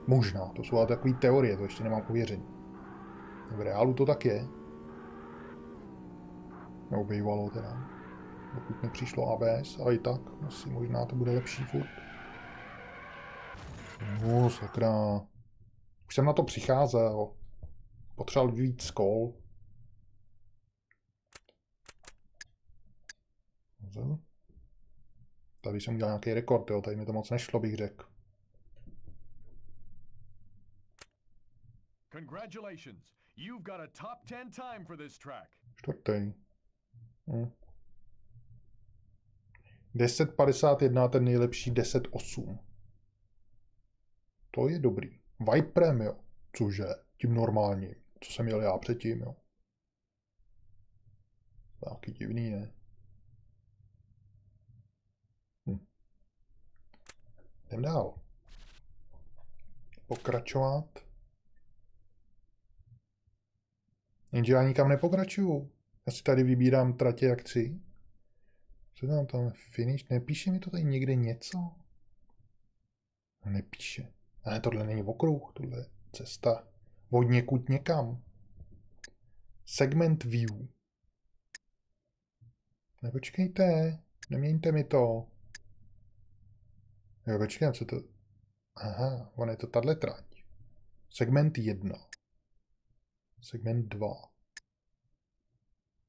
Možná, to jsou ale takové teorie, to ještě nemám pověření. V reálu to tak je. Nebo bývalo teda. Dokud nepřišlo ABS, ale i tak asi možná to bude lepší furt. No, sakra. Už jsem na to přicházel. Potřeboval víc kol. Tady jsem udělal nějaký rekord, jo. tady mi to moc nešlo, bych řekl. Congratulations. You've got a top 10 time for this track. Čtvrtý. Hm. 10.51 ten nejlepší 10.8. To je dobrý. Viprem, jo. Cože? Tím normálním. Co jsem měl já předtím, jo. Taky divný, ne? Hm. Jdem dál. Pokračovat. Jenže já nikam nepokračuju. Já si tady vybírám tratě jak chci. Co tam tam finish? Nepíše mi to tady někde něco? Nepíše. Ale tohle není okruh, tohle je cesta od někud někam. Segment view. Nepočkejte, neměňte mi to. Jo, počkej, co to... Aha, on je to tahle trať. Segment 1. Segment 2.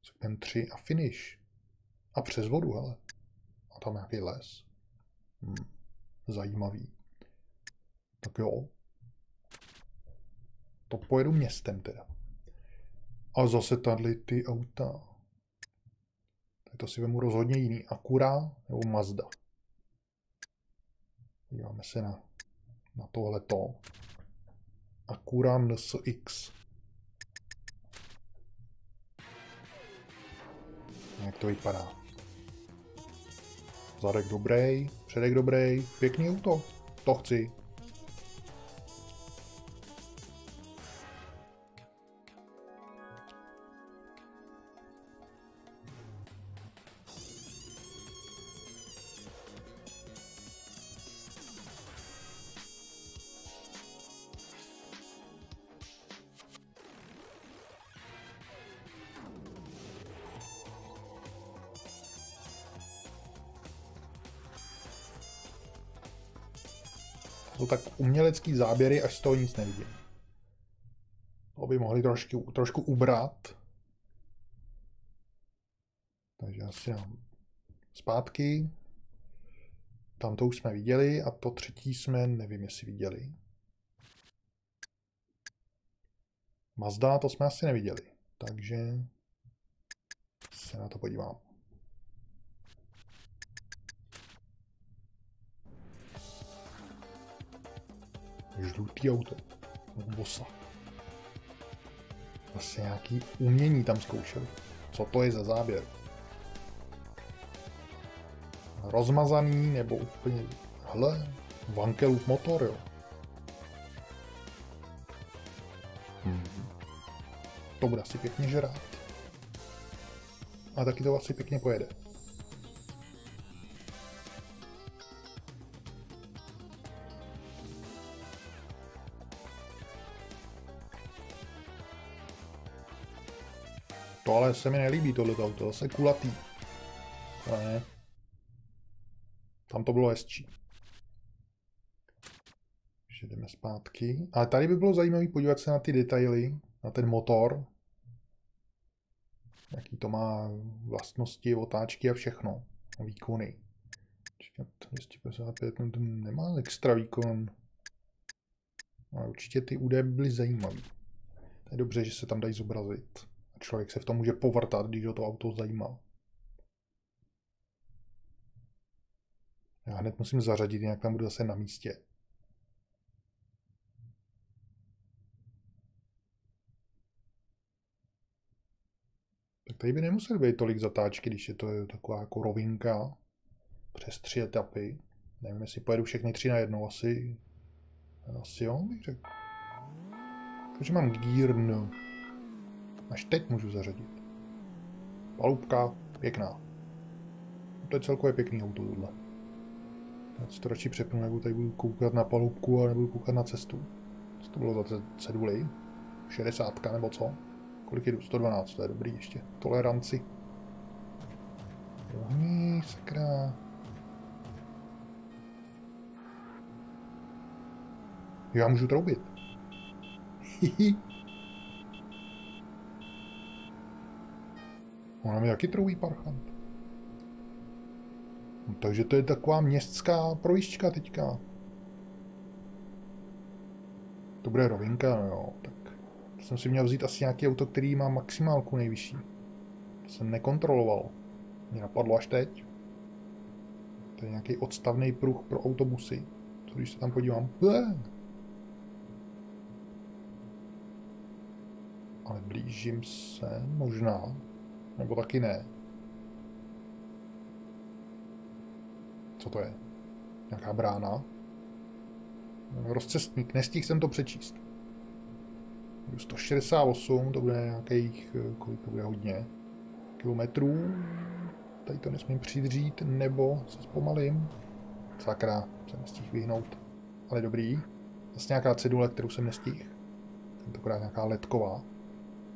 Segment 3 a finish. A přes vodu, hele. A tam nějaký les. Hmm. Zajímavý. Tak jo. To pojedu městem teda. A zase tady ty auta. Tak to si vemu rozhodně jiný. Akura nebo Mazda. Díváme se na, na tohleto. Acura NSX. Jak to vypadá? Zadek dobrý, předek dobrý, pěkný auto. To chci. Umělecký záběry, až z toho nic nevidím. To by mohli trošku, trošku ubrat. Takže asi nám zpátky. Tam to už jsme viděli a to třetí jsme nevím, jestli viděli. Mazda to jsme asi neviděli, takže se na to podívám. Žlutý auto. Bosa. Vlastně nějaký umění tam zkoušeli. Co to je za záběr? Rozmazaný nebo úplně... Hele, Vankelův motor, jo. Hmm. To bude asi pěkně žrát. A taky to asi pěkně pojede. Ale se mi nelíbí tohle auto, zase kulatý. Ne. Tam to bylo hezčí. Takže jdeme zpátky. Ale tady by bylo zajímavé podívat se na ty detaily, na ten motor. Jaký to má vlastnosti, otáčky a všechno. Výkony. Čekat, 255, no to nemá extra výkon. Ale určitě ty údaje by byly zajímavé. To je dobře, že se tam dají zobrazit. Člověk se v tom může povrtat, když ho to auto zajímá. Já hned musím zařadit, jinak tam budu zase na místě. Tak tady by nemusel být tolik zatáčky, když je to taková jako rovinka přes tři etapy. Nevím, jestli pojedu všechny tři na jednou, asi, asi jo, bych řekl. Takže mám gear no. Až teď můžu zařadit. Palubka, pěkná. To je celkově pěkný auto tohle. Já si to radši přepnu, nebo tady budu koukat na palubku a nebudu koukat na cestu. Co to bylo za ceduly? 60 nebo co? Kolik jdu? 112, to je dobrý ještě. Toleranci. Ohni, sakra. Já můžu troubit. Hihi. Mi taky troubí parchant. No, takže to je taková městská projížďka teďka. To bude rovinka, no jo. Tak to jsem si měl vzít asi nějaký auto, který má maximálku nejvyšší. To jsem nekontroloval. Mě napadlo až teď. To je nějaký odstavný pruh pro autobusy. Co když se tam podívám? Bleh. Ale blížím se, možná. Nebo taky ne. Co to je? Nějaká brána? Rozcestník, nestihl jsem to přečíst. 168, to bude nějakých, kolik to bude hodně, kilometrů. Tady to nesmím přidřít, nebo se zpomalím. Sakra, se nestihl vyhnout. Ale dobrý. Zase nějaká cedule, kterou jsem nestihl. Tentokrát nějaká letková.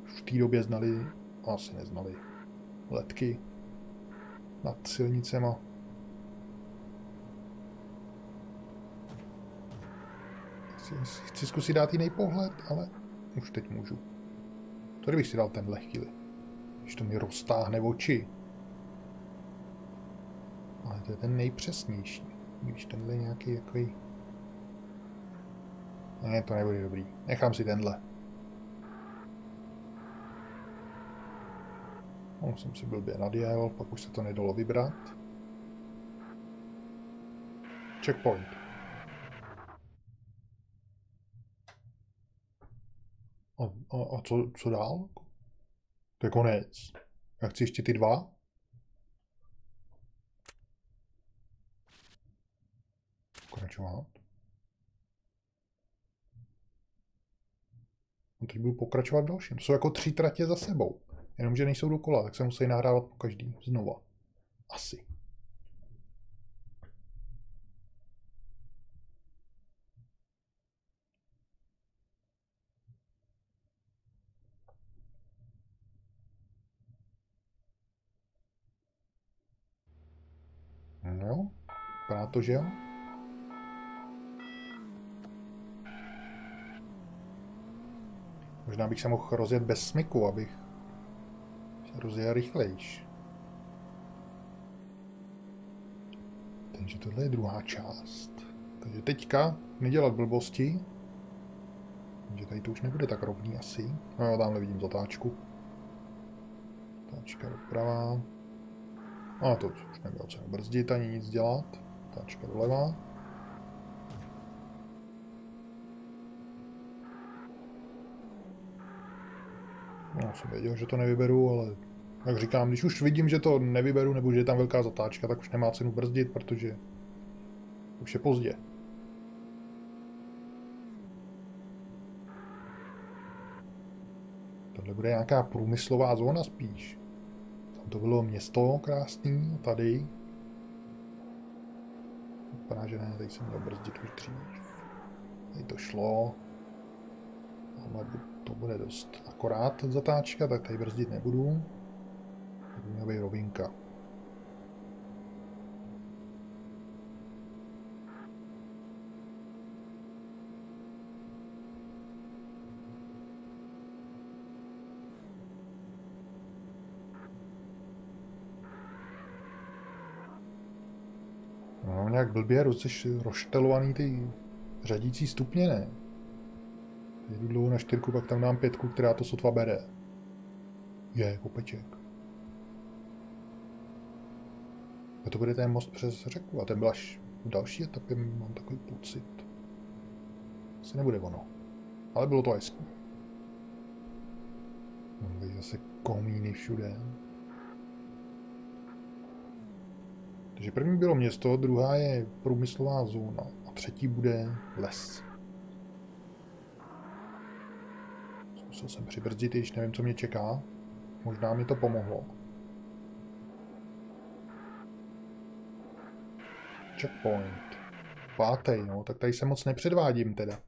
v té době znali, asi neznali, letky nad silnicema. Chci, chci zkusit dát jiný pohled, ale už teď můžu. Tady bych si dal tenhle chvíli. Když to mi roztáhne oči. Ale to je ten nejpřesnější. Když tenhle nějaký takový... Ne, to nebude dobrý. Nechám si tenhle. On jsem si blbě nadjel, pak už se to nedalo vybrat. Checkpoint. A, a, a co, co dál? To je konec. Já chci ještě ty dva. Pokračovat. A teď budu pokračovat dalším. To jsou jako tři tratě za sebou. Jenomže nejsou dokola, tak se musí nahrávat po každý znova. Asi. No vypadá to, že jo? Možná bych se mohl rozjet bez smyku, abych rozjel rychlejš. Takže tohle je druhá část. Takže teďka nedělat blbosti. Takže tady to už nebude tak rovný asi. No jo, tamhle vidím zatáčku. Zatáčka doprava. A to už nebylo co brzdit ani nic dělat. Zatáčka doleva. No, jsem věděl, že to nevyberu, ale jak říkám, když už vidím, že to nevyberu nebo že je tam velká zatáčka, tak už nemá cenu brzdit, protože už je pozdě. Tohle bude nějaká průmyslová zóna spíš. Tam to bylo město krásný, tady. Vypadá, že ne, tady jsem měl brzdit už dřív. Tady to šlo. Ale to bude dost akorát zatáčka, tak tady brzdit nebudu. Tak by měla být rovinka. No, nějak blbě roz, rozštelovaný ty řadící stupně, ne? Jdu dlouho na čtyřku, pak tam dám pětku, která to sotva bere. Je, kopeček. A to bude ten most přes řeku a ten byl až v další etapě, mám takový pocit. Asi nebude ono. Ale bylo to hezký. Mám zase komíny všude. Takže první bylo město, druhá je průmyslová zóna a třetí bude les. Zkusil jsem přibrzdit, když nevím, co mě čeká. Možná mi to pomohlo. Checkpoint. Pátej, no, tak tady se moc nepředvádím teda.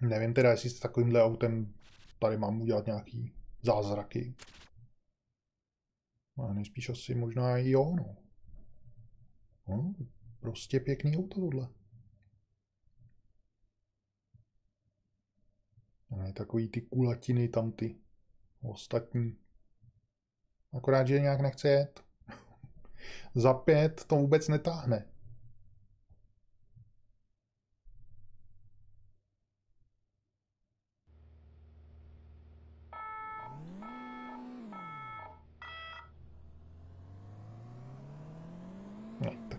Nevím teda, jestli s takovýmhle autem tady mám udělat nějaký zázraky. A nejspíš asi možná i jo, no. no prostě pěkný auto tohle. A ne takový ty kulatiny tam ty ostatní. Akorát, že nějak nechce jet. Za pět to vůbec netáhne.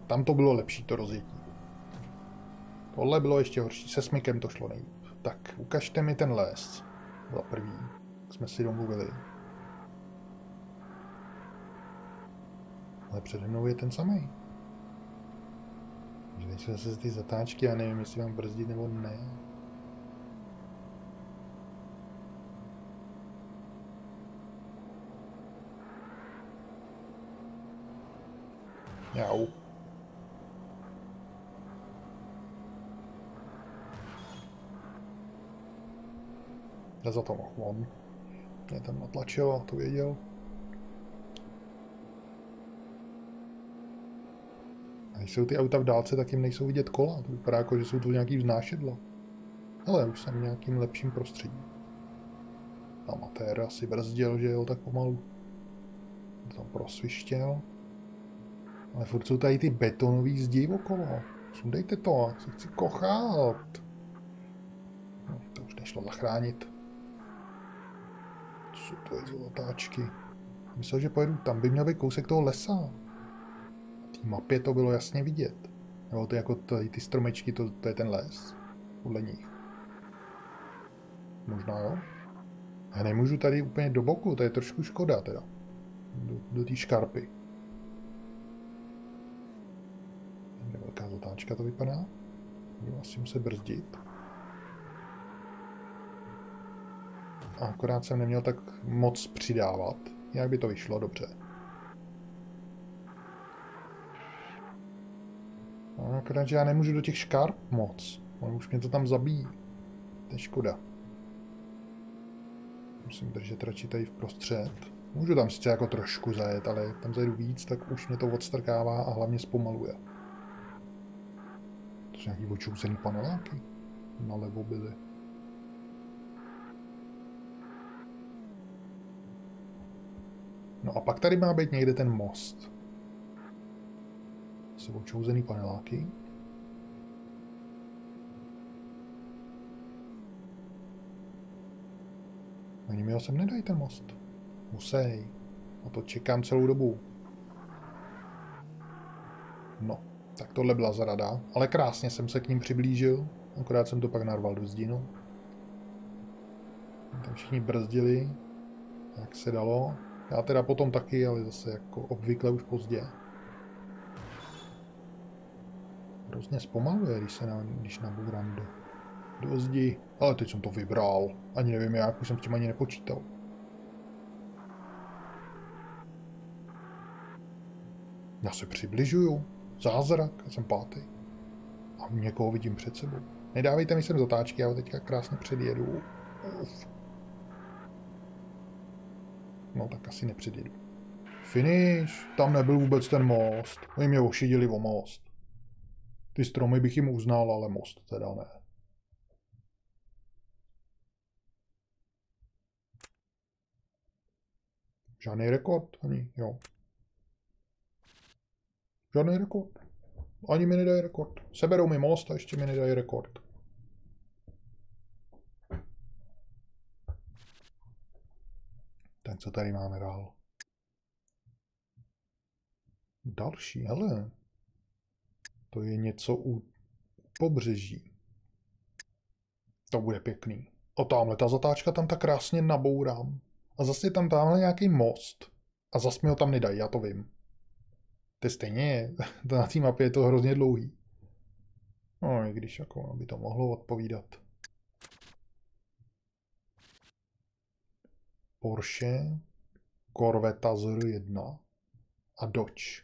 Tam to bylo lepší, to rozjetí. Tohle bylo ještě horší, se smykem to šlo nejlíp. Tak, ukažte mi ten les. Za prvý, jsme si domluvili. Ale přede mnou je ten samý. Že nejsou zase ty zatáčky, já nevím, jestli mám brzdit nebo ne. Jau. Jde za to mohl on. Mě tam natlačil to věděl. A když jsou ty auta v dálce, tak jim nejsou vidět kola. To vypadá jako, že jsou tu nějaký vznášedla. Ale už jsem v nějakým lepším prostředí. Amatér asi brzdil, že jo, tak pomalu. Tam prosvištěl. Ale furt jsou tady ty betonový zdi okolo. Sundejte to, se chci kochat. No, to už nešlo zachránit. To je za otáčky? Myslel, že pojedu tam, by měl být kousek toho lesa. Na té mapě to bylo jasně vidět. Nebo to jako ty, ty stromečky, to, to je ten les. Podle nich. Možná jo. Já nemůžu tady úplně do boku, to je trošku škoda teda. Do, do té škarpy. Velká zatáčka to vypadá. Budu asi muset brzdit. Akorát jsem neměl tak moc přidávat. Jak by to vyšlo dobře. A akorát, že já nemůžu do těch škarp moc. On už mě to tam zabíjí. To je škoda. Musím držet radši tady v prostřed. Můžu tam sice jako trošku zajet, ale tam zajedu víc, tak už mě to odstrkává a hlavně zpomaluje. To jsou nějaký očoucený paneláky. Nalevo byly. No a pak tady má být někde ten most. Jsou očouzený paneláky. Oni mi ho sem nedají ten most. Musej. A to čekám celou dobu. No, tak tohle byla zrada, ale krásně jsem se k ním přiblížil, akorát jsem to pak narval do zdínu. Tam všichni brzdili, jak se dalo. Já teda potom taky, ale zase jako obvykle už pozdě. Hrozně zpomaluje, když se na, když nabourám do, do zdi. Ale teď jsem to vybral. Ani nevím jak, už jsem s tím ani nepočítal. Já se přibližuju. Zázrak, já jsem pátý. A někoho vidím před sebou. Nedávejte mi sem zatáčky, já ho teďka krásně předjedu. Uf. No tak asi nepředjedu. Finish, tam nebyl vůbec ten most. Oni mě ošidili o most. Ty stromy bych jim uznal, ale most teda ne. Žádný rekord ani, jo. Žádný rekord. Ani mi nedají rekord. Seberou mi most a ještě mi nedají rekord. Tak co tady máme dál? Další, hele. To je něco u pobřeží. To bude pěkný. O tamhle ta zatáčka tam tak krásně nabourám. A zase je tam tamhle nějaký most. A zase mi ho tam nedají, já to vím. To je stejně, na té mapě je to hrozně dlouhý. No, i když jako by to mohlo odpovídat. Porsche, Corvette Azure 1 a Dodge.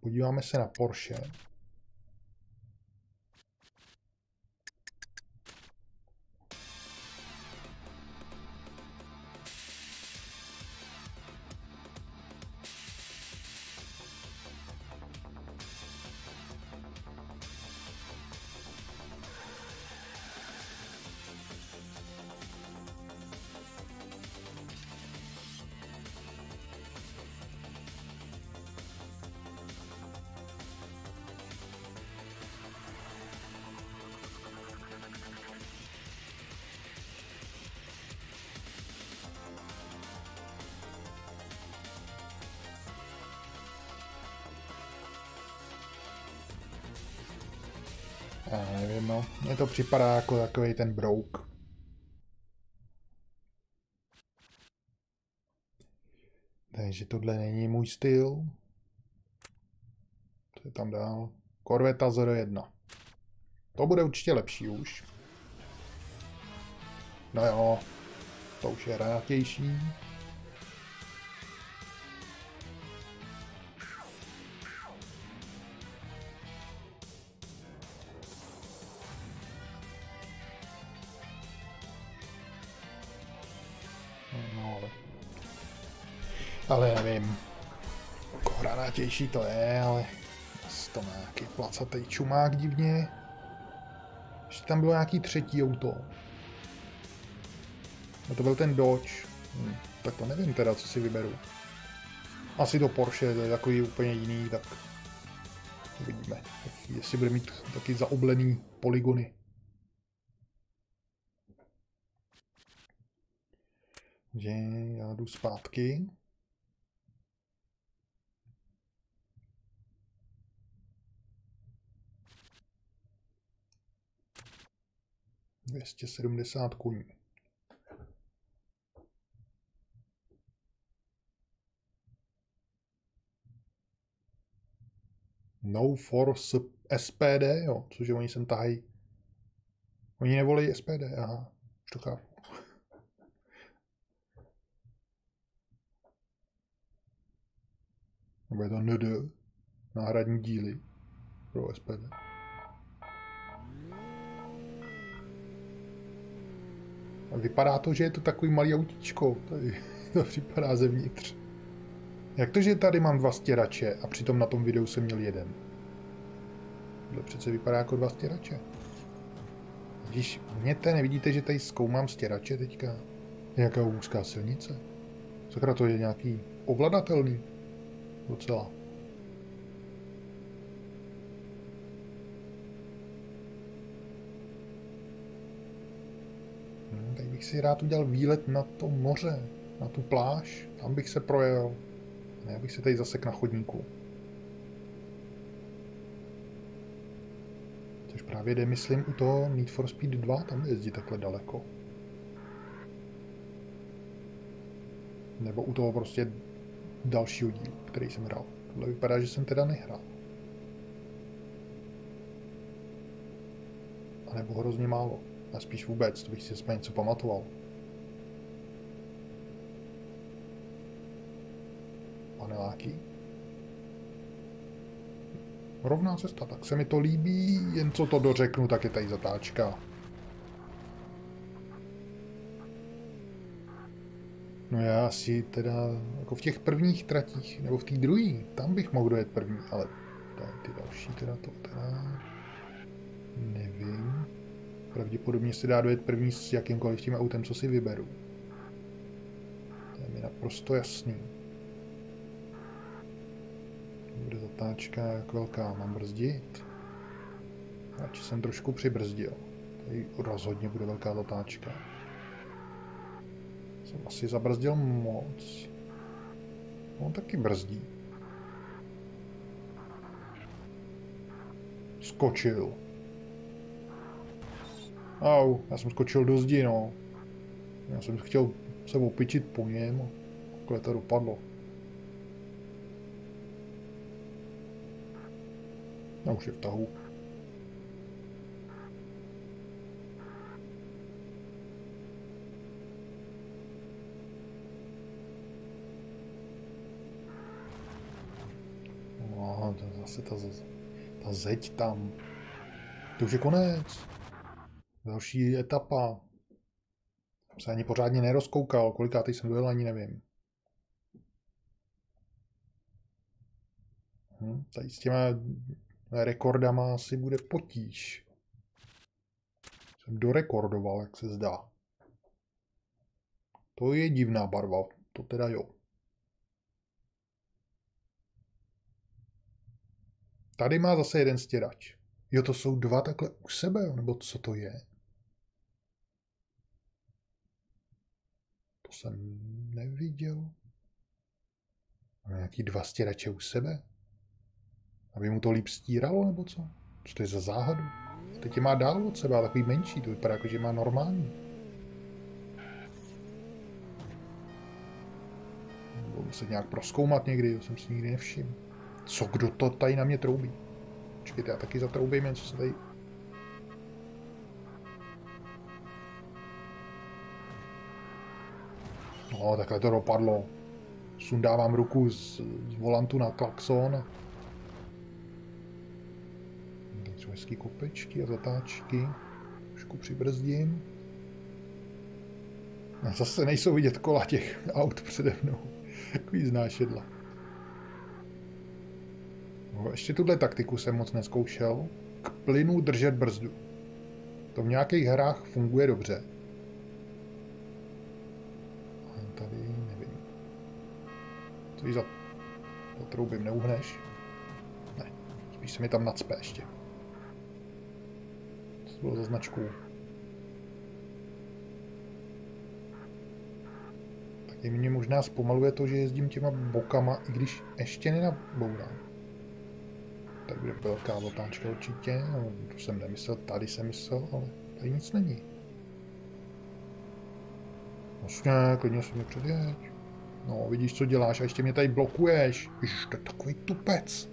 Podíváme se na Porsche. Já nevím, no. Mně to připadá jako takový ten brouk. Takže tohle není můj styl. Co je tam dál? Corvette Azure 1. To bude určitě lepší už. No jo, to už je rátější. Hranátější to je, ale... To má nějaký placatý čumák divně. Ještě tam bylo nějaký třetí auto. A to byl ten Dodge. Hm, tak to nevím teda, co si vyberu. Asi to Porsche, to je takový úplně jiný, tak uvidíme. Jestli bude mít taky zaoblený polygony. Takže já jdu zpátky. Dvěstě sedmdesát koní. No Force SPD, jo, cože oni sem tahají. Oni nevolí SPD, aha, už to chápu. Nebo je to ND, náhradní díly pro SPD. Vypadá to, že je to takový malý autíčko. Tady to připadá zevnitř. Jak to, že tady mám dva stěrače a přitom na tom videu jsem měl jeden? To přece vypadá jako dva stěrače. Když měte, nevidíte, že tady zkoumám stěrače teďka? Nějaká úzká silnice? Sakra, to je nějaký ovladatelný. Docela. Hmm, tak bych si rád udělal výlet na to moře, na tu pláž. Tam bych se projel. Ne, abych se tady zasek na chodníku. Což právě jde, myslím, u toho Need for Speed 2, tam jezdí takhle daleko. Nebo u toho prostě dalšího dílu, který jsem hrál. Tohle vypadá, že jsem teda nehrál. A nebo hrozně málo. A spíš vůbec, to bych si aspoň něco pamatoval. Paneláky. Rovná cesta, tak se mi to líbí, jen co to dořeknu, tak je tady zatáčka. No já asi teda, jako v těch prvních tratích, nebo v té druhé, tam bych mohl dojet první, ale tady ty další teda to teda nevím. Pravděpodobně se dá dojet první s jakýmkoliv tím autem, co si vyberu. To je mi naprosto jasný. Bude zatáčka jak velká, mám brzdit. Radši jsem trošku přibrzdil. Tady rozhodně bude velká zatáčka. Jsem asi zabrzdil moc. On taky brzdí. Skočil. Au, já jsem skočil do zdi, no. Já jsem chtěl se opičit po něm. Takhle to dopadlo. A už je v tahu. No, zase ta, ta zeď tam. To už je konec. Další etapa. Jsem se ani pořádně nerozkoukal, kolikátý jsem dojel, ani nevím. Hm, tady s těma rekordama asi bude potíž. Jsem dorekordoval, jak se zdá. To je divná barva, to teda jo. Tady má zase jeden stěrač. Jo, to jsou dva takhle u sebe, nebo co to je? To jsem neviděl. Má nějaký dva stěrače u sebe? Aby mu to líp stíralo, nebo co? Co to je za záhadu? A teď je má dál od sebe, takový menší, to vypadá jako, že má normální. Budu se nějak proskoumat někdy, to jsem si nikdy nevšiml. Co, kdo to tady na mě troubí? Počkejte, já taky zatroubím co se tady... No, takhle to dopadlo. Sundávám ruku z, z volantu na klaxon hezký kopečky a zatáčky. Trošku přibrzdím. A zase nejsou vidět kola těch aut přede mnou. Takový znášedla. No, ještě tuhle taktiku jsem moc neskoušel. K plynu držet brzdu. To v nějakých hrách funguje dobře. A tady nevím. Co jí za... troubím neuhneš? Ne, spíš se mi tam nacpe ještě bylo za značku. Taky mě možná zpomaluje to, že jezdím těma bokama, i když ještě nenabourám. Tak bude velká otáčka určitě, no, to jsem nemyslel, tady jsem myslel, ale tady nic není. Vlastně, klidně se mi předjeď. No, vidíš, co děláš a ještě mě tady blokuješ. Ježiš, to je takový tupec.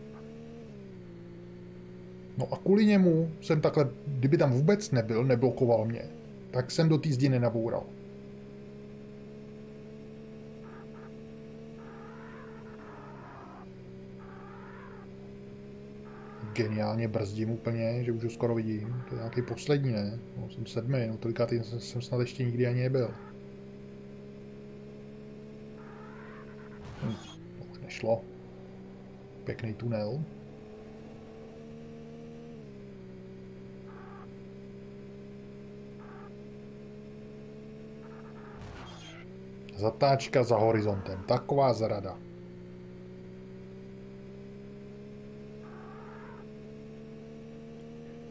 No a kvůli němu jsem takhle, kdyby tam vůbec nebyl, neblokoval mě, tak jsem do té zdi nenaboural. Geniálně brzdím úplně, že už ho skoro vidím. To je nějaký poslední, ne? No, jsem sedmý, no tolikátý jsem, snad ještě nikdy ani nebyl. Hm, nešlo. Pěkný tunel. Zatáčka za horizontem. Taková zrada.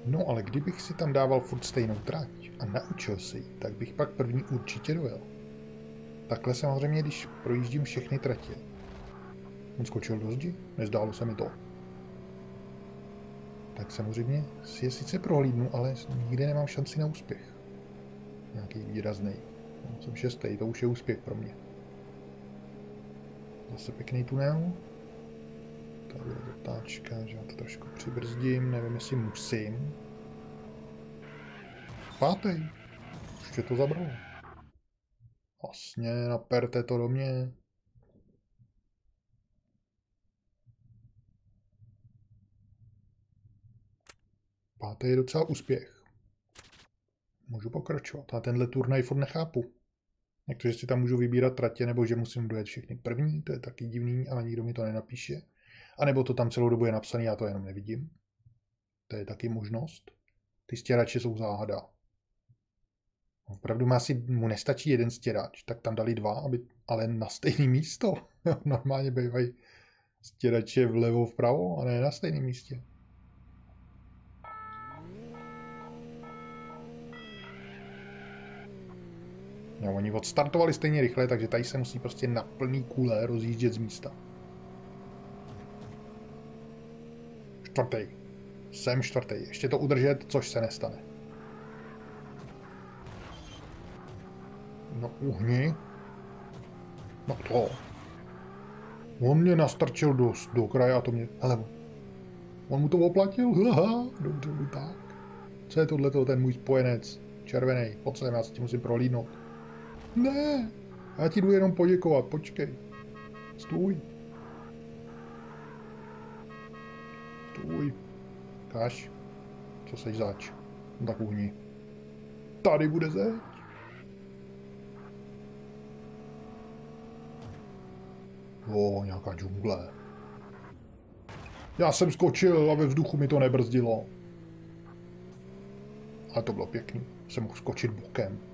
No ale kdybych si tam dával furt stejnou trať a naučil si ji, tak bych pak první určitě dojel. Takhle samozřejmě, když projíždím všechny tratě. On skočil do zdi, nezdálo se mi to. Tak samozřejmě si je sice prohlídnu, ale nikdy nemám šanci na úspěch. Nějaký výrazný. Jsem šestý, to už je úspěch pro mě. Zase pěkný tunel. Tady je zatáčka, že já to trošku přibrzdím, nevím, jestli musím. Pátý. Ještě to zabralo. Vlastně, naperte to do mě. Pátý je docela úspěch. Můžu pokračovat. A tenhle turnaj furt nechápu. Jak to, že si tam můžu vybírat tratě, nebo že musím dojet všechny první, to je taky divný, ale nikdo mi to nenapíše. A nebo to tam celou dobu je napsané, já to jenom nevidím. To je taky možnost. Ty stěrače jsou záhada. Opravdu má si, mu nestačí jeden stěrač, tak tam dali dva, aby, ale na stejné místo. Normálně bývají stěrače vlevo, vpravo, a ne na stejném místě. No, oni odstartovali stejně rychle, takže tady se musí prostě na plný kule rozjíždět z místa. Čtvrtý. Jsem čtvrtý. Ještě to udržet, což se nestane. No uhni. No to. On mě nastrčil do, do kraje a to mě... Hele, on mu to oplatil? Haha, dobře, tak. Co je tohleto, ten můj spojenec? Červený, pojď sem, já tím musím prolídnout. Ne, já ti jdu jenom poděkovat, počkej. Stůj. Stůj. Kaš. Co seš zač? No tak uhni. Tady bude zeď. O, nějaká džungle. Já jsem skočil a ve vzduchu mi to nebrzdilo. Ale to bylo pěkný. Jsem mohl skočit bokem.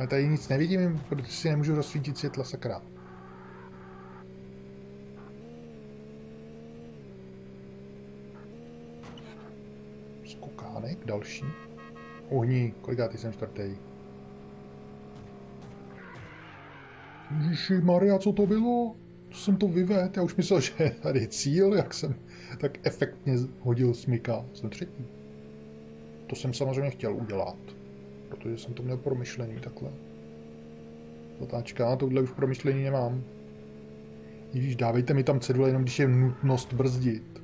Ale tady nic nevidím, protože si nemůžu rozsvítit světla, sakra. Skokánek, další. Ohni, kolikátý jsem čtvrtý. Ježiši Maria, co to bylo? To jsem to vyvedl, já už myslel, že tady je cíl, jak jsem tak efektně hodil smyka. Jsem třetí. To jsem samozřejmě chtěl udělat, protože jsem to měl promyšlený takhle. Zatáčka, tohle už promyšlení nemám. Ježíš, dávejte mi tam cedule, jenom když je nutnost brzdit.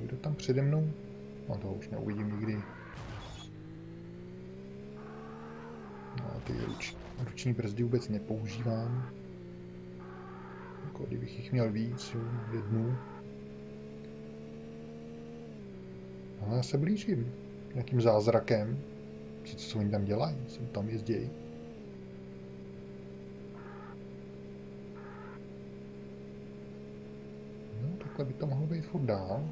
Někdo tam přede mnou? No to už neuvidím nikdy. No, ty ruč, ruční brzdy vůbec nepoužívám. Jako kdybych jich měl víc, jo, jednu. No, já se blížím. Nějakým zázrakem. Co oni tam dělají? Jsem tam jezdějí. No, takhle by to mohlo být furt dál.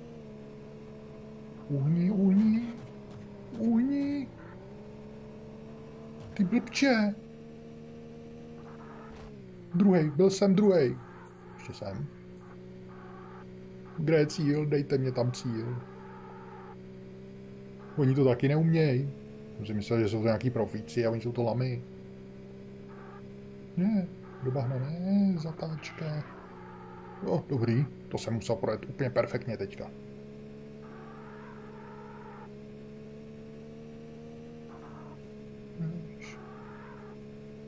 Uhni, uhni, uhni. Ty blbče. Druhý, byl jsem druhý. Ještě jsem. Kde je cíl? Dejte mě tam cíl. Oni to taky neumějí. Jsem si myslel, že jsou to nějaký profíci a oni jsou to lamy. Ne, dobahne, ne, zatáčka. Jo, dobrý, to jsem musel projet úplně perfektně teďka.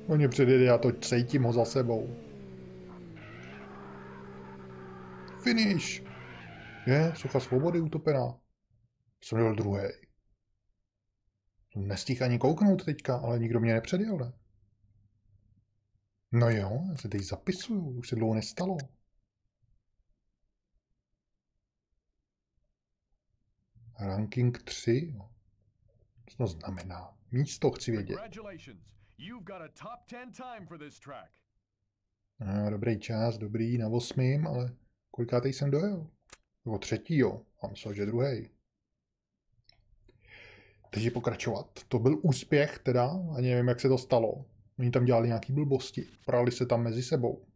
On mě předjede, já to cítím ho za sebou. Finish! Je, socha svobody utopená. Jsem byl druhý. Nestih ani kouknout teďka, ale nikdo mě nepředjel, ne? No jo, já se teď zapisuju, už se dlouho nestalo. Ranking 3. Co to znamená? Místo chci vědět. No, dobrý čas, dobrý, na osmým, ale kolikátej jsem dojel? Nebo třetí, jo. A myslel, že druhý. Takže pokračovat. To byl úspěch teda, ani nevím, jak se to stalo. Oni tam dělali nějaký blbosti, prali se tam mezi sebou.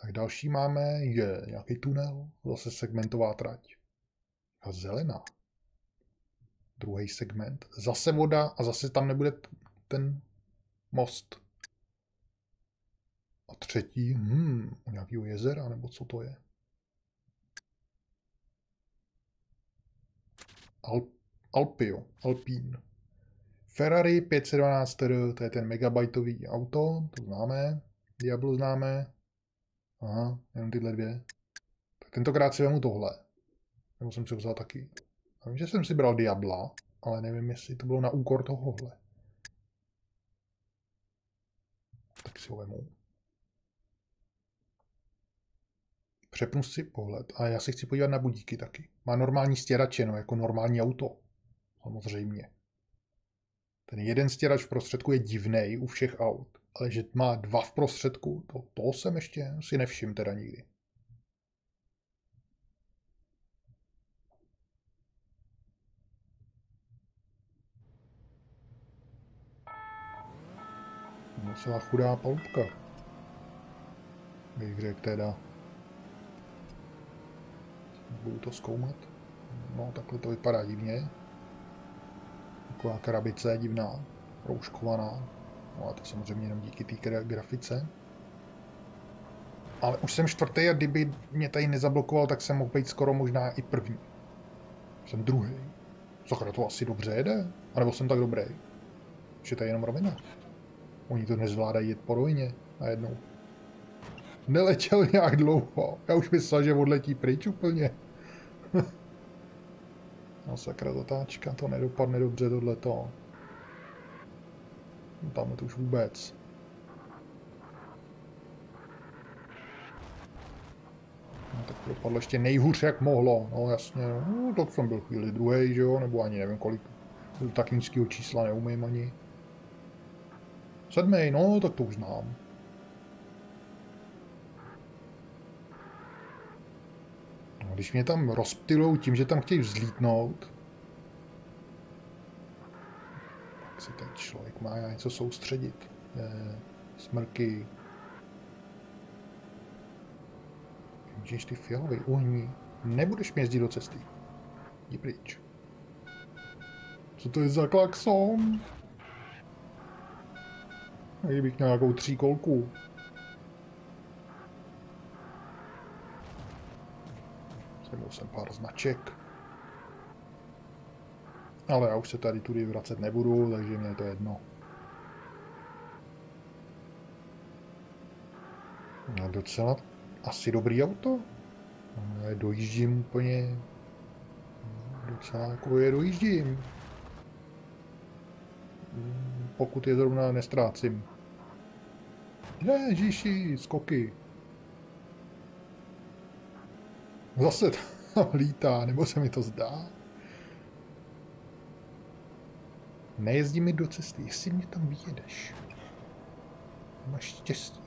Tak další máme je nějaký tunel, zase segmentová trať. A zelená. Druhý segment. Zase voda a zase tam nebude ten most. A třetí, hmm, nějakého jezera, nebo co to je? Alp Alpio, Alpine. Ferrari 512 TR, to je ten megabajtový auto, to známe. Diablo známe. Aha, jenom tyhle dvě. Tak tentokrát si vezmu tohle. Nebo jsem si vzal taky. Já vím, že jsem si bral Diabla, ale nevím, jestli to bylo na úkor tohohle. Tak si ho vemu. Přepnu si pohled. A já si chci podívat na budíky taky. Má normální stěrače, no jako normální auto. Samozřejmě. Ten jeden stěrač v prostředku je divný u všech aut, ale že má dva v prostředku, to, to jsem ještě si nevšiml teda nikdy. Docela chudá palubka. Bych řekl teda. Budu to zkoumat. No, takhle to vypadá divně. Taková krabice divná, rouškovaná. No a to samozřejmě jenom díky té grafice. Ale už jsem čtvrtý a kdyby mě tady nezablokoval, tak jsem mohl být skoro možná i první. Jsem druhý. Sakra, to asi dobře jede. A nebo jsem tak dobrý. Že to je jenom rovina. Oni to nezvládají jet po rovině najednou. Neletěl nějak dlouho. Já už myslel, že odletí pryč úplně. Sakra zatáčka, to nedopadne dobře tohleto. Tam to už vůbec. No, tak to dopadlo ještě nejhůř, jak mohlo. No jasně, no, tak jsem byl chvíli druhý, že jo, nebo ani nevím kolik. Tak nízkého čísla neumím ani. Sedmý, no, tak to už znám. No, když mě tam rozptilou tím, že tam chtějí vzlítnout, tak si ten člověk má něco soustředit. Je, smrky. Vidíš ty fialový uhní. Nebudeš mě jezdit do cesty. Jdi pryč. Co to je za klakson? Kdybych měl nějakou tříkolku. Sebou jsem pár značek. Ale já už se tady tudy vracet nebudu, takže mě je to jedno. No, docela asi dobrý auto. Já dojíždím úplně docela jako je dojíždím pokud je zrovna nestrácím. Ježíši, skoky. Zase lítá, nebo se mi to zdá. Nejezdí mi do cesty, jestli mě tam vyjedeš. Máš štěstí.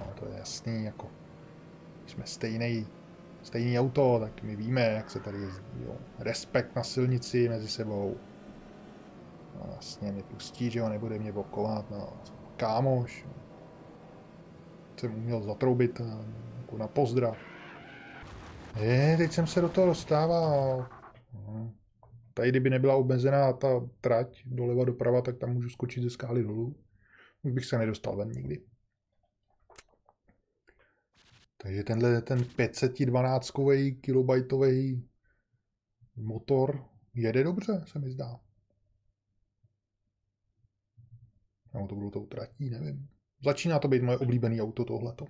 No, to je jasný, jako jsme stejný, stejný auto, tak my víme, jak se tady jezdí. Jo. Respekt na silnici mezi sebou. No, vlastně mě pustí, že ho nebude mě blokovat, no, kámoš. Jsem uměl zatroubit jako na pozdrav. Je, teď jsem se do toho dostával. No. Tady, kdyby nebyla omezená ta trať doleva doprava, tak tam můžu skočit ze skály dolů. Už bych se nedostal ven nikdy. Takže tenhle ten 512 kilobajtový motor jede dobře, se mi zdá. Nebo to budou to utratí, nevím. Začíná to být moje oblíbené auto tohleto.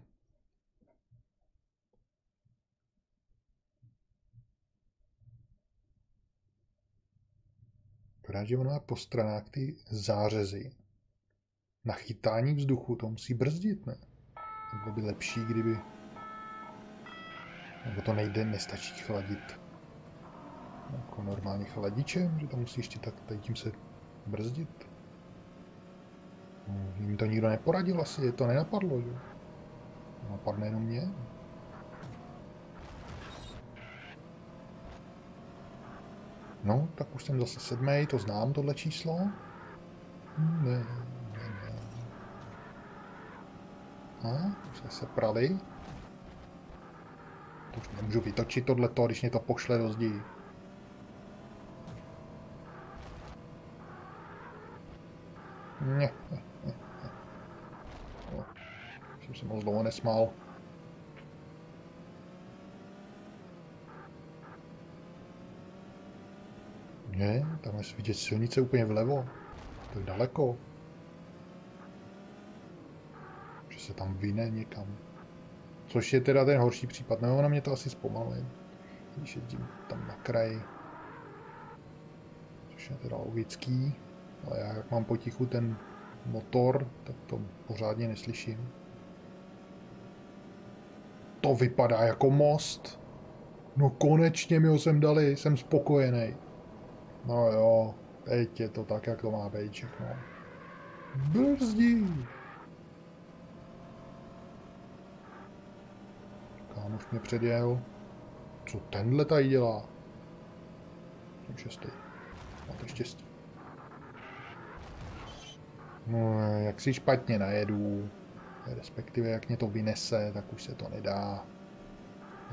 Vypadá, že ono má po stranách ty zářezy. Na chytání vzduchu to musí brzdit, ne? Bylo by lepší, kdyby... Nebo to nejde, nestačí chladit. Jako normální chladičem, že to musí ještě tak tady tím se brzdit. Jim to nikdo neporadil asi, to nenapadlo, že? Napadne jenom mě. No, tak už jsem zase sedmý, to znám, tohle číslo. Ne, ne, ne. A, už se prali. To už nemůžu vytočit tohleto, když mě to pošle do zdi. Ne, ne. Jsem se moc dlouho nesmál. Ne, tam je vidět silnice úplně vlevo. To je daleko. Že se tam vyne někam. Což je teda ten horší případ. No, na mě to asi zpomaluje. Když jezdím tam na kraji. Což je teda logický. Ale já jak mám potichu ten motor, tak to pořádně neslyším. To vypadá jako most. No konečně mi ho sem dali, jsem spokojený. No jo, teď je to tak, jak to má být všechno. Brzdí. Kámoš mě předjel. Co tenhle tady dělá? Jsem šestý. Máte štěstí. No, jak si špatně najedu, respektive jak mě to vynese, tak už se to nedá.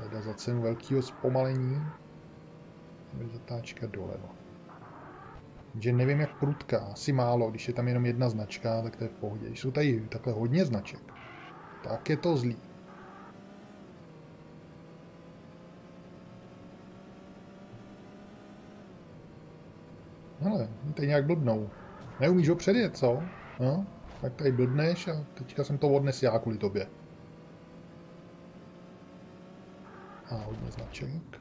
Teda za cenu velkého zpomalení zatáčka doleva. Že nevím jak prudká, asi málo, když je tam jenom jedna značka, tak to je v pohodě. Když jsou tady takhle hodně značek, tak je to zlý. Hele, tady nějak blbnou. Neumíš ho předjet, co? No, tak tady blbneš a teďka jsem to odnes já kvůli tobě. A hodně značek.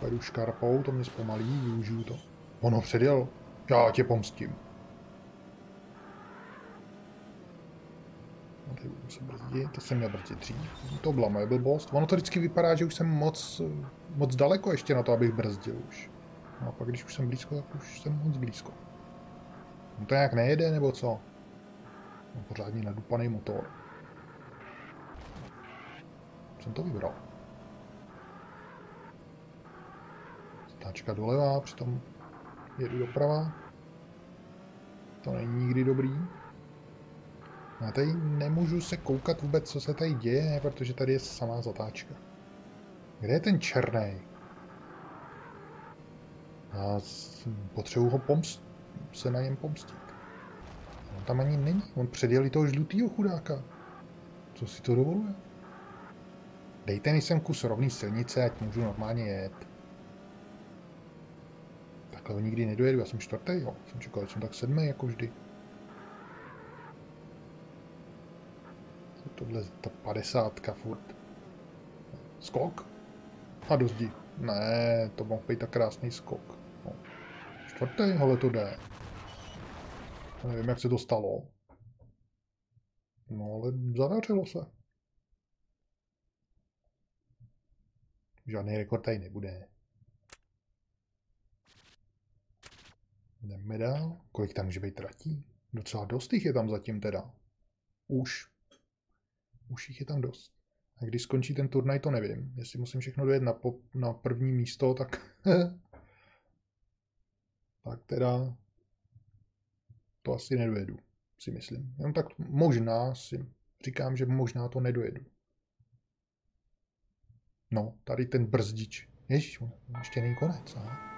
Pojedu škarpou, to mě zpomalí, využiju to. Ono předjel. Já tě pomstím. No, se brzdit, to jsem měl brzdit dřív. To byla moje blbost. Ono to vždycky vypadá, že už jsem moc, moc daleko ještě na to, abych brzdil už. No a pak když už jsem blízko, tak už jsem moc blízko. No to nějak nejede, nebo co? No, pořádně nadupaný motor. Jsem to vybral. Stáčka doleva, přitom jedu doprava. To není nikdy dobrý. Já tady nemůžu se koukat vůbec, co se tady děje, protože tady je samá zatáčka. Kde je ten černý? Já potřebuji ho pomst, se na něm pomstit. On tam ani není. On předjel toho žlutýho chudáka. Co si to dovoluje? Dejte mi sem kus rovný silnice, ať můžu normálně jet. Ho nikdy nedojedu, já jsem čtvrtý, jo. Jsem čekal, že jsem tak sedmý, jako vždy. Tohle ta padesátka furt. Skok? A do zdi. Ne, to mohl být tak krásný skok. No. Čtvrtý, ale to jde. Nevím, jak se to stalo. No, ale zadařilo se. Žádný rekord tady nebude. Jdeme dál. Kolik tam může být tratí? Docela dost jich je tam zatím teda. Už. Už jich je tam dost. A když skončí ten turnaj, to nevím. Jestli musím všechno dojet na, po, na první místo, tak... tak teda... To asi nedojedu, si myslím. Jenom tak možná si říkám, že možná to nedojedu. No, tady ten brzdič. Ježiš, ještě není konec, aha.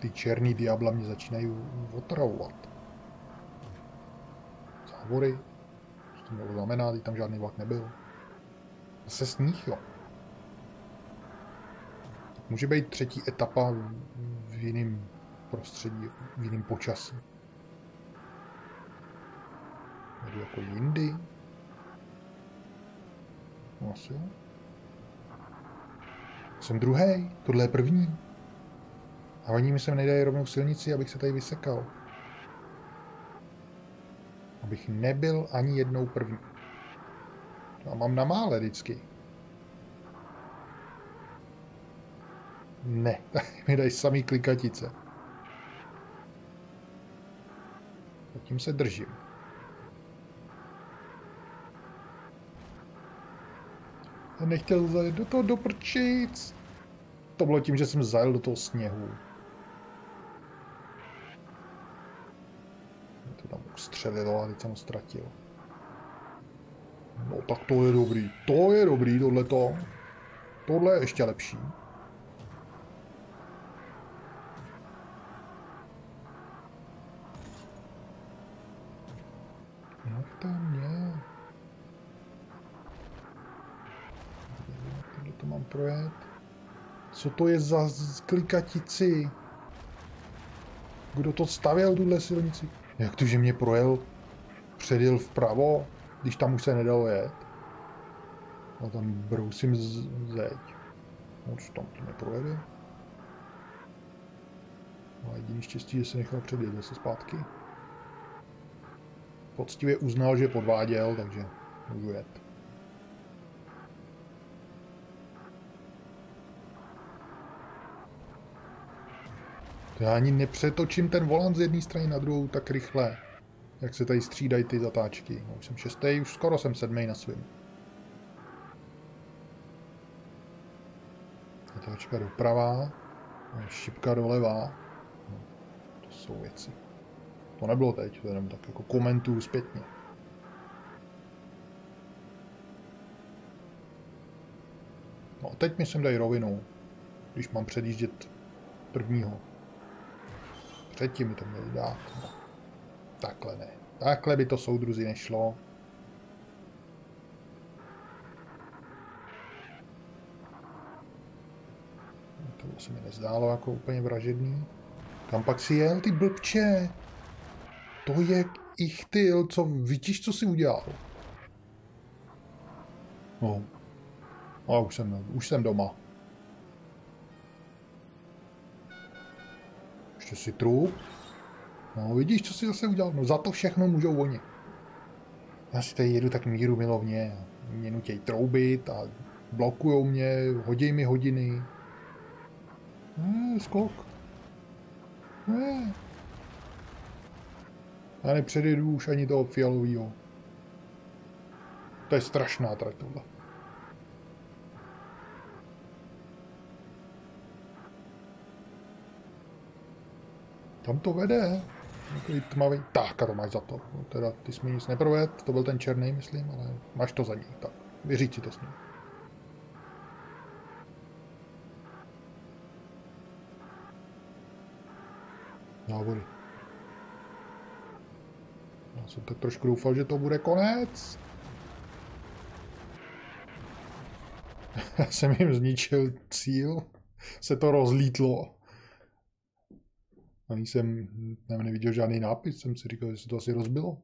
Ty černý diabla mě začínají otravovat. Závory. Co to mělo znamená, tam žádný vlak nebyl. Zase sníh, jo. Může být třetí etapa v jiném prostředí, v jiném počasí. Jedu jako jindy. No asi jo. Jsem druhý, tohle je první. A oni mi sem nedají rovnou silnici, abych se tady vysekal. Abych nebyl ani jednou první. Já mám na mále vždycky. Ne, tak mi dají samý klikatice. A tím se držím. Nechtěl zajet do toho doprčic. To bylo tím, že jsem zajel do toho sněhu. To tam ustřelilo a teď jsem ho ztratil. No tak to je dobrý. To je dobrý, tohleto. Tohle je ještě lepší. Tohle to mám. Co to je za klikatici? Kdo to stavěl, tuhle silnici? Jak to, že mě projel, předjel vpravo, když tam už se nedalo jet? A tam brousím zeď. No, co tam to neprojede? No, jediný štěstí, že se nechal předjet zase zpátky. poctivě uznal, že podváděl, takže můžu jet. To já ani nepřetočím ten volant z jedné strany na druhou tak rychle, jak se tady střídají ty zatáčky. No, už jsem šestý, už skoro jsem sedmý na svým. Zatáčka doprava, šipka doleva. No, to jsou věci. To nebylo teď, to jenom tak jako komentuju zpětně. No teď mi sem dají rovinu, když mám předjíždět prvního. Předtím mi to měli dát. No. Takhle ne. Takhle by to soudruzi nešlo. To se mi nezdálo jako úplně vražedný. Kam pak si jel, ty blbče? To je ichtyl, co vidíš, co si udělal. No. A už jsem, už jsem doma. Ještě si trup. No, vidíš, co si zase udělal? No za to všechno můžou oni. Já si tady jedu tak míru milovně. Mě nutějí troubit a blokujou mě, hodí mi hodiny. Ne, skok. Ne. Já nepředjedu už ani toho fialového. To je strašná trať tohle. Tam to vede. Takový tmavý. Tak, a to máš za to. No, teda ty jsi mi nic neproved, to byl ten černý, myslím, ale máš to za ní. Tak, vyříct si to s ním. Závody. Já jsem tak trošku doufal, že to bude konec. Já jsem jim zničil cíl. Se to rozlítlo. Ani jsem nevím, neviděl žádný nápis, jsem si říkal, že se to asi rozbilo.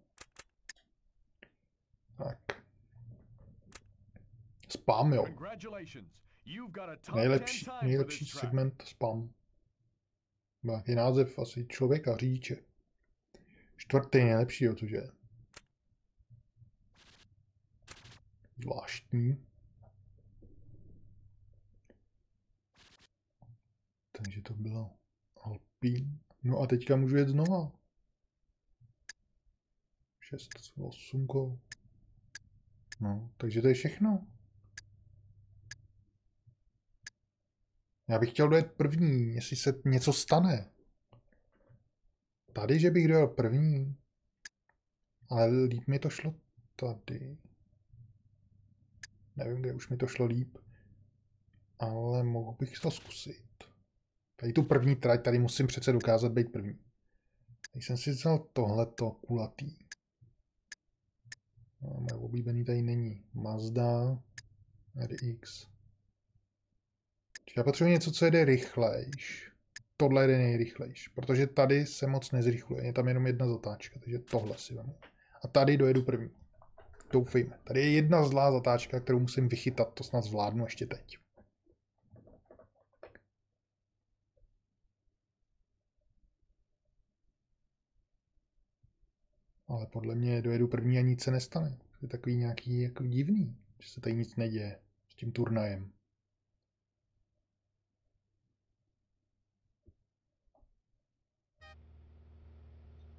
Tak. Spam, jo. Nejlepší, nejlepší segment spam. Je název asi člověka, řidiče. Čtvrtý nejlepší, jo, což je. Zvláštní. Takže to bylo Alpín. No a teďka můžu jet znova. 6, 8 kol. No, takže to je všechno. Já bych chtěl dojet první, jestli se něco stane. Tady, že bych dojel první. Ale líp mi to šlo tady. Nevím, kde už mi to šlo líp. Ale mohl bych to zkusit. Tady tu první trať, tady musím přece dokázat být první. Teď jsem si vzal tohleto kulatý. No, moje oblíbený tady není. Mazda RX. Já potřebuji něco, co jede rychlejš. Tohle jede nejrychlejš, protože tady se moc nezrychluje. Je tam jenom jedna zatáčka, takže tohle si vemu. A tady dojedu první. Doufejme. Tady je jedna zlá zatáčka, kterou musím vychytat. To snad zvládnu ještě teď. Ale podle mě dojedu první a nic se nestane. Je takový nějaký jako divný, že se tady nic neděje s tím turnajem.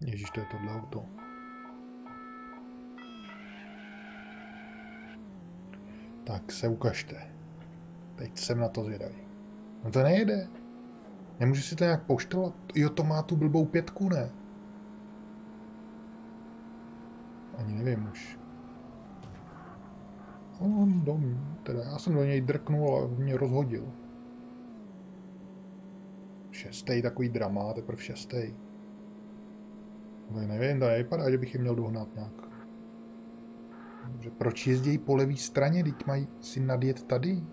Ježíš, to je tohle auto. Tak se ukažte. Teď jsem na to zvědavý. No to nejde. Nemůžu si to nějak poštrovat. Jo, to má tu blbou pětku, ne? Ani nevím už. On do mě, teda já jsem do něj drknul a mě rozhodil. Šestý takový drama, teprve šestý. Ale nevím, to nevypadá, že bych je měl dohnat nějak. Že proč jezdí po levé straně, teď mají si nadjet tady?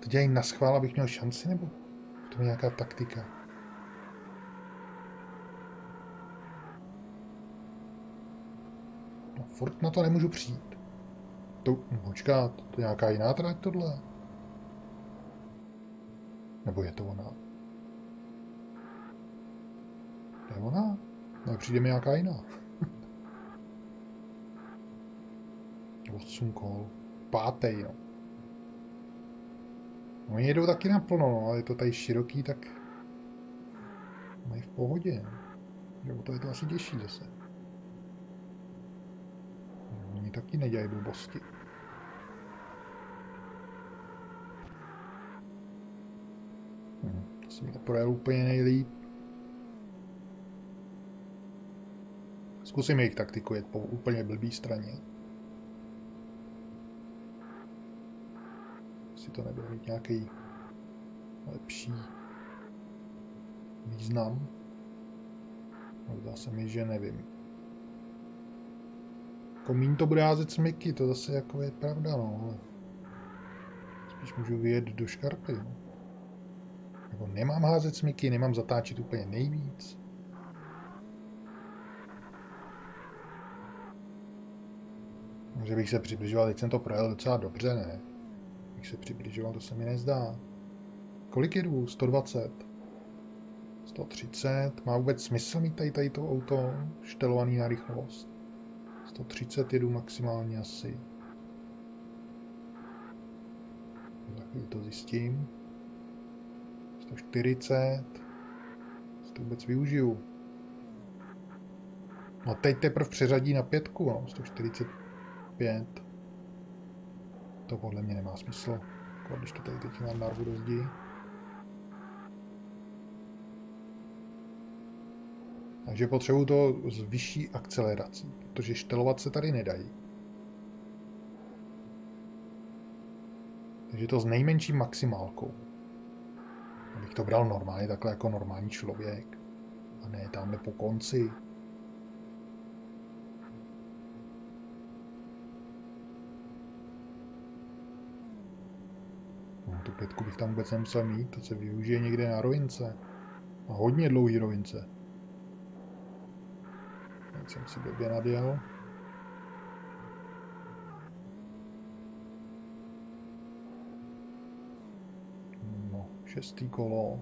To dělají na schvál, abych měl šanci, nebo to je nějaká taktika? No, furt na to nemůžu přijít. To, no, počkat, to je nějaká jiná trať tohle? Nebo je to ona? To je ona? No, přijde mi nějaká jiná. 8 kol. Pátej, no. Oni jedou taky naplno, no, ale je to tady široký, tak mají v pohodě. Jo, to je to asi těžší zase. Taky nedělají blbosti. Hm, to se mi to projel úplně nejlíp. Zkusím jejich taktiku jet po úplně blbý straně. Jestli to nebude mít nějaký lepší význam. Zdá se mi, že nevím. Komín to bude házet smyky, to zase jako je pravda, no, ale spíš můžu vyjet do škarpy, no. Jako nemám házet smyky, nemám zatáčet úplně nejvíc. Že bych se přibližoval, teď jsem to projel docela dobře, ne? Bych se přibližoval, to se mi nezdá. Kolik jedu? 120. 130. Má vůbec smysl mít tady, tady to auto štelovaný na rychlost? 130 jedu maximálně asi. Tak to zjistím. 140. To vůbec využiju. No teď teprve přeřadí na pětku, no. 145. To podle mě nemá smysl. Když to tady teď mám narvu do zdi. Takže potřebuju to s vyšší akcelerací, protože štelovat se tady nedají. Takže to s nejmenší maximálkou. Abych to bral normálně, takhle jako normální člověk. A ne tamhle po konci. No, tu pětku bych tam vůbec nemusel mít, to se využije někde na rovince. A hodně dlouhý rovince. Teď jsem si blbě nadjel. No, šestý kolo.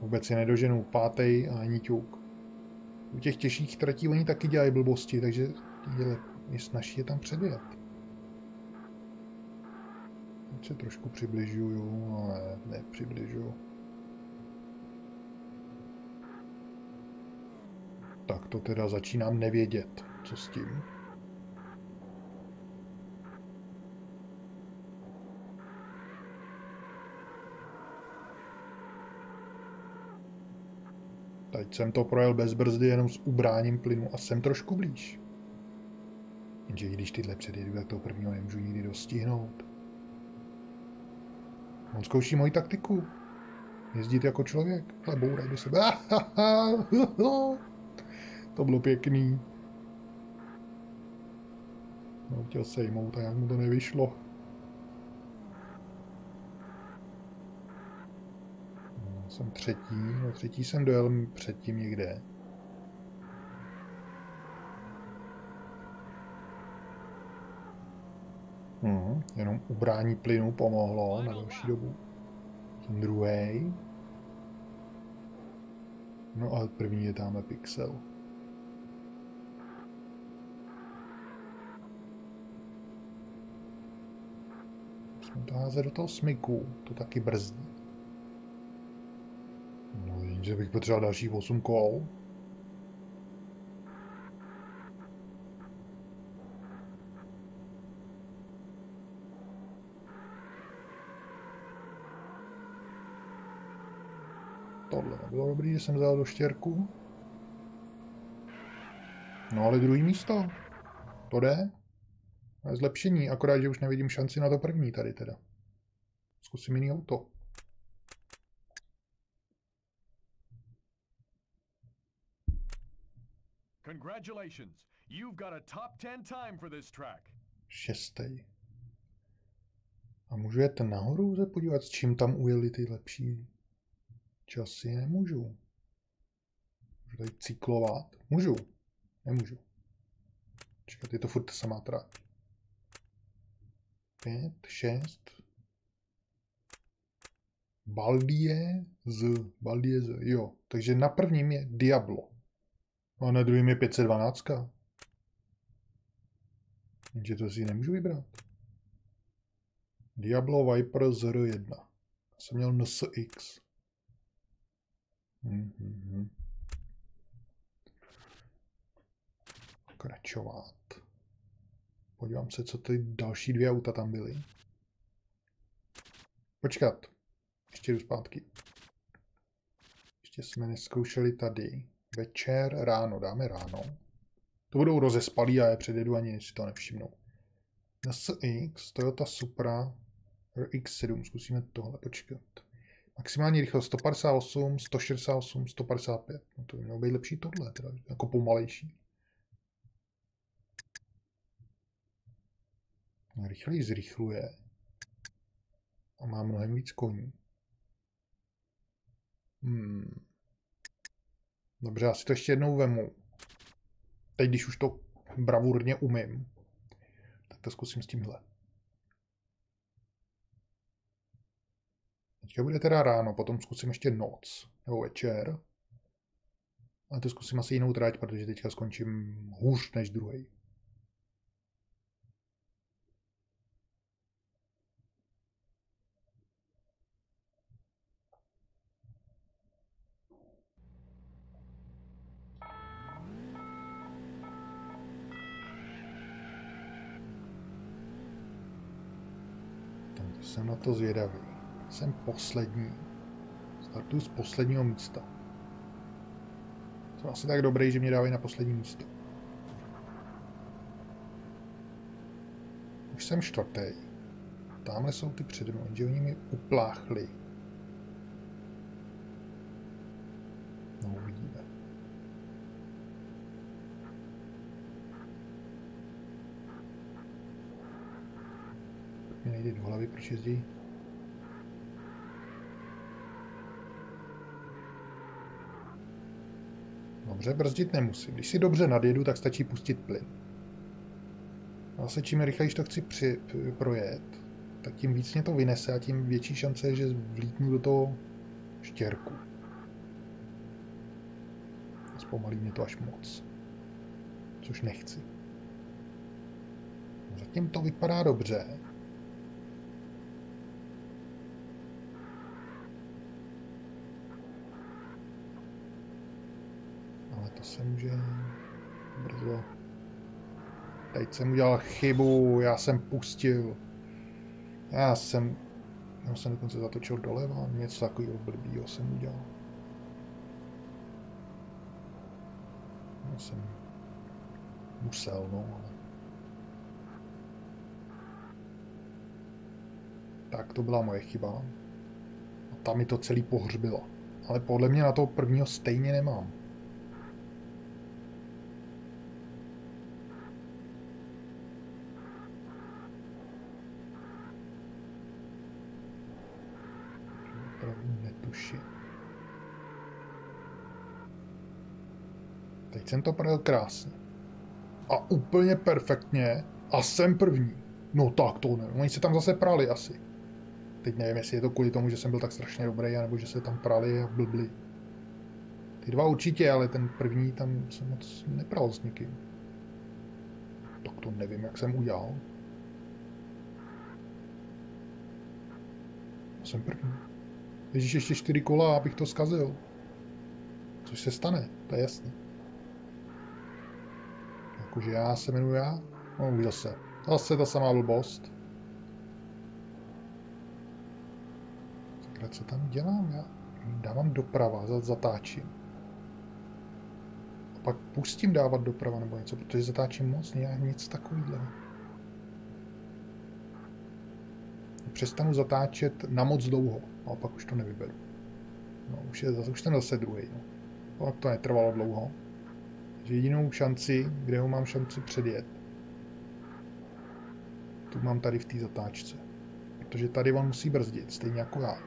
Vůbec je nedoženu. Pátý a ani ťuk. U těch těžších tratí oni taky dělají blbosti, takže je, je snaží je tam předjet. Teď se trošku přibližuju, ale nepřibližuju. Tak to teda začínám nevědět, co s tím. Teď jsem to projel bez brzdy jenom s ubráním plynu a jsem trošku blíž. Jenže i když tyhle předjedu, tak toho prvního nemůžu nikdy dostihnout. On zkouší moji taktiku. Jezdit jako člověk, ale bourat do sebe. To bylo pěkný. No, chtěl sejmout a jak mu to nevyšlo. No, jsem třetí, no třetí jsem dojel předtím někde. Hmm, jenom ubrání plynu pomohlo na další dobu. Jsem druhý. No a první je tamhle pixel. Házet do toho smyku, to taky brzdí. No jenže bych potřeboval další 8 kol. Tohle nebylo dobrý, že jsem vzal do štěrku. No ale druhý místo. To jde. Zlepšení, akorát, že už nevidím šanci na to první tady teda. Zkusím jiný auto. Congratulations. You've got a top 10 time for this track. Šestý. A můžu jet nahoru se podívat, s čím tam ujeli ty lepší časy? Nemůžu. Můžu tady cyklovat? Můžu. Nemůžu. Čekat, je to furt ta samá trať. Pět, šest. Baldie z, Baldie z, jo. Takže na prvním je Diablo. A na druhém je 512. Jenže to si nemůžu vybrat. Diablo Viper 01. Já jsem měl NSX. Mm-hmm. Pokračovat. Podívám se, co ty další dvě auta tam byly. Počkat. Ještě jdu zpátky. Ještě jsme neskoušeli tady. Večer, ráno, dáme ráno. To budou rozespalí a je předjedu ani si to nevšimnou. NSX, Toyota Supra, X7, zkusíme tohle počkat. Maximální rychlost 158, 168, 155. No to by mělo být lepší tohle, teda jako pomalejší. Rychleji zrychluje. A má mnohem víc koní. Hmm. Dobře, já si to ještě jednou vemu. Teď, když už to bravurně umím, tak to zkusím s tímhle. Teďka bude teda ráno, potom zkusím ještě noc nebo večer. Ale to zkusím asi jinou trať, protože teďka skončím hůř než druhý. Jsem na to zvědavý. Jsem poslední. Startuju z posledního místa. Jsem asi tak dobrý, že mě dávají na poslední místo. Už jsem čtvrtý. Tamhle jsou ty přede oni mi upláchli. No, uvidíme. mi nejde do hlavy, proč jezdí. Dobře, brzdit nemusím. Když si dobře nadjedu, tak stačí pustit plyn. A zase čím rychleji to chci při, projet, tak tím víc mě to vynese a tím větší šance je, že vlítnu do toho štěrku. Zpomalí mě to až moc. Což nechci. Zatím to vypadá dobře. to se může brzo. Teď jsem udělal chybu, já jsem pustil. Já jsem, já jsem dokonce zatočil doleva, něco takového blbýho jsem udělal. Já jsem musel, no, ale... Tak to byla moje chyba. A tam mi to celý pohřbilo. Ale podle mě na toho prvního stejně nemám. netuším. Teď jsem to projel krásně. A úplně perfektně. A jsem první. No tak to ne. Oni se tam zase prali asi. Teď nevím, jestli je to kvůli tomu, že jsem byl tak strašně dobrý, nebo že se tam prali a blbli. Ty dva určitě, ale ten první tam jsem moc nepral s nikým. Tak to nevím, jak jsem udělal. Jsem první. Ježíš, ještě čtyři kola, abych to zkazil. Což se stane, to je jasný. Jakože já se jmenuji já? No už zase. Zase ta samá blbost. Sakra, co tam dělám? Já dávám doprava, zatáčím. A pak pustím dávat doprava nebo něco, protože zatáčím moc, nějak nic takového. Přestanu zatáčet na moc dlouho. A pak už to nevyberu. No, už, je, už jsem zase druhý. No. Pak to netrvalo dlouho. Takže jedinou šanci, kde ho mám šanci předjet, tu mám tady v té zatáčce. Protože tady on musí brzdit, stejně jako já.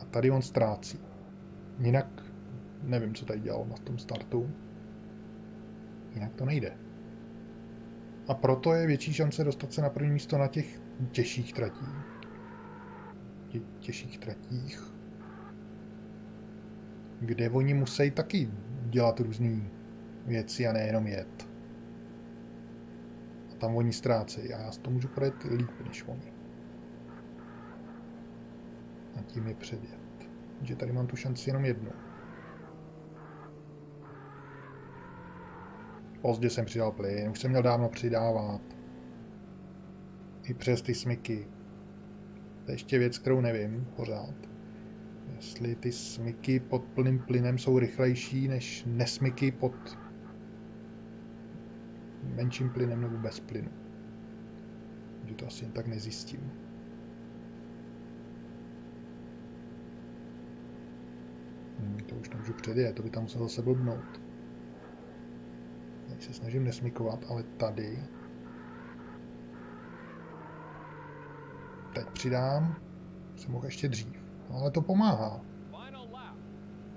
A tady on ztrácí. Jinak nevím, co tady dělal na tom startu. Jinak to nejde. A proto je větší šance dostat se na první místo na těch těžších tratích. Tě, těžších tratích. Kde oni musí taky dělat různý věci a nejenom jet. A tam oni ztrácejí a já to můžu projet líp než oni. A tím je předjet. Že tady mám tu šanci jenom jednu. Pozdě jsem přidal plyn, už jsem měl dávno přidávat. I přes ty smyky. To je ještě věc, kterou nevím pořád. Jestli ty smyky pod plným plynem jsou rychlejší než nesmyky pod menším plynem nebo bez plynu. Že to asi jen tak nezjistím. Hmm, to už nemůžu předjet, to by tam musel zase blbnout. Teď se snažím nesmikovat, ale tady... Teď přidám. Jsem mohl ještě dřív. No, ale to pomáhá.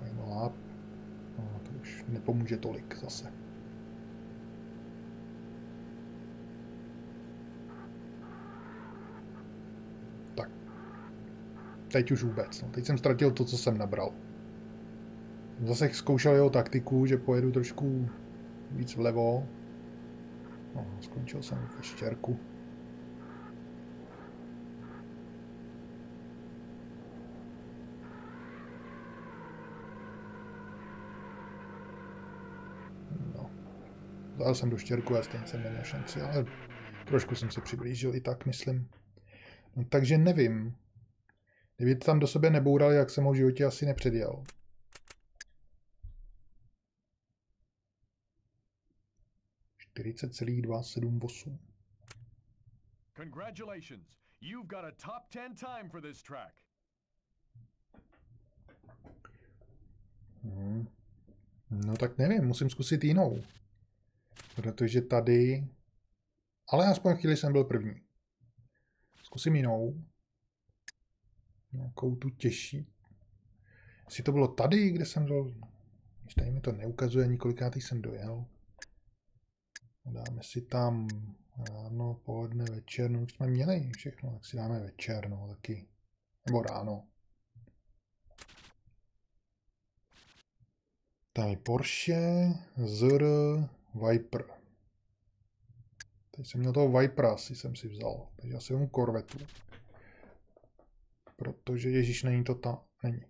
Final lap. No, to už nepomůže tolik zase. Tak. Teď už vůbec. No, teď jsem ztratil to, co jsem nabral. Zase zkoušel jeho taktiku, že pojedu trošku víc vlevo. No, skončil jsem ve štěrku. Dal jsem do štěrku a stejně jsem neměl šanci, ale trošku jsem se přiblížil i tak, myslím. No, takže nevím. Kdyby tam do sebe nebourali, jak jsem ho v životě asi nepředjel. 40,278. Congratulations. You've got a top 10 time for this track. Hmm. No tak nevím, musím zkusit jinou. Protože tady... Ale aspoň chvíli jsem byl první. Zkusím jinou. Nějakou tu těžší. Jestli to bylo tady, kde jsem byl... Když tady mi to neukazuje, několikrát jsem dojel. Dáme si tam ráno, poledne, večer, no jsme měli všechno, tak si dáme večer, no taky. Nebo ráno. Je Porsche, ZR, Viper. Teď jsem měl toho Vipera, asi jsem si vzal. Takže asi mu Corvetu. Protože Ježíš není to ta, není.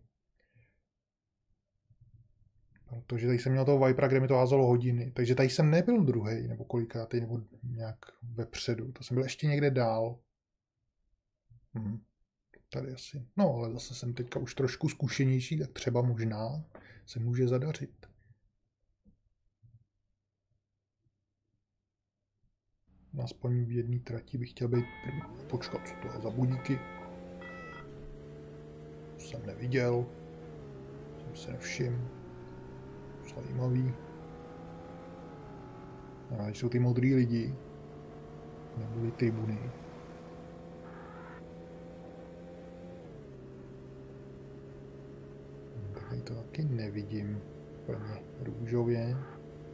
Protože tady jsem měl toho Vipera, kde mi to házelo hodiny. Takže tady jsem nebyl druhý nebo kolikátý, nebo nějak vepředu. To jsem byl ještě někde dál. Hm. Tady asi. No, ale zase jsem teďka už trošku zkušenější, tak třeba možná se může zadařit. Aspoň v jedné trati bych chtěl být první. Počkat, co to je za budíky? Jsem neviděl. Jsem se nevšiml. Zajímavý. A jsou ty modrý lidi. Neboli tribuny. Tady to taky nevidím úplně růžově,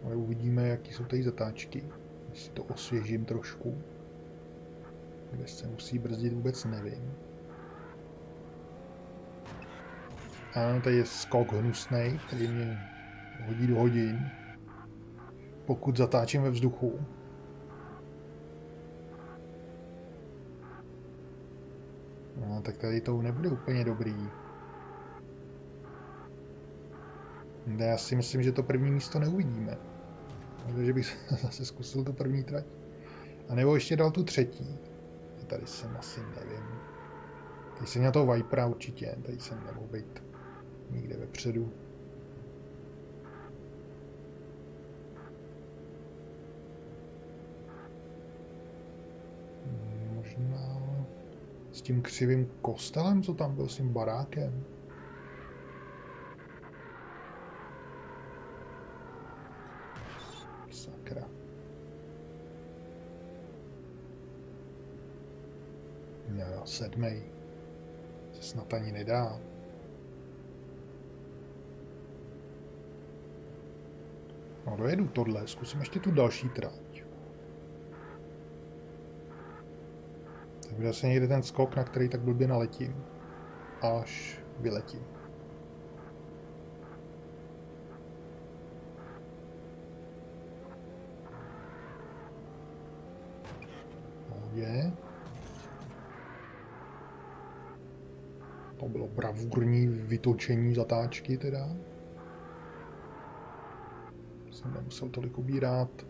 ale uvidíme, jaký jsou tady zatáčky. Jestli to osvěžím trošku. Kde se musí brzdit, vůbec nevím. A tady je skok hnusnej, který mě hodí do hodin, pokud zatáčím ve vzduchu. No, tak tady to nebude úplně dobrý. Já si myslím, že to první místo neuvidíme. Takže bych zase zkusil tu první trať. A nebo ještě dal tu třetí. Tady jsem asi nevím. Tady jsem měl toho Vipera určitě, tady jsem nemohl být nikde vepředu. možná s tím křivým kostelem, co tam byl s tím barákem. Sakra. Sedmej. Se snad ani nedá. No, dojedu tohle, zkusím ještě tu další trať. bude asi někde ten skok, na který tak blbě naletím, až vyletím. pohodě. To bylo bravurní vytočení zatáčky teda. Jsem nemusel tolik ubírat.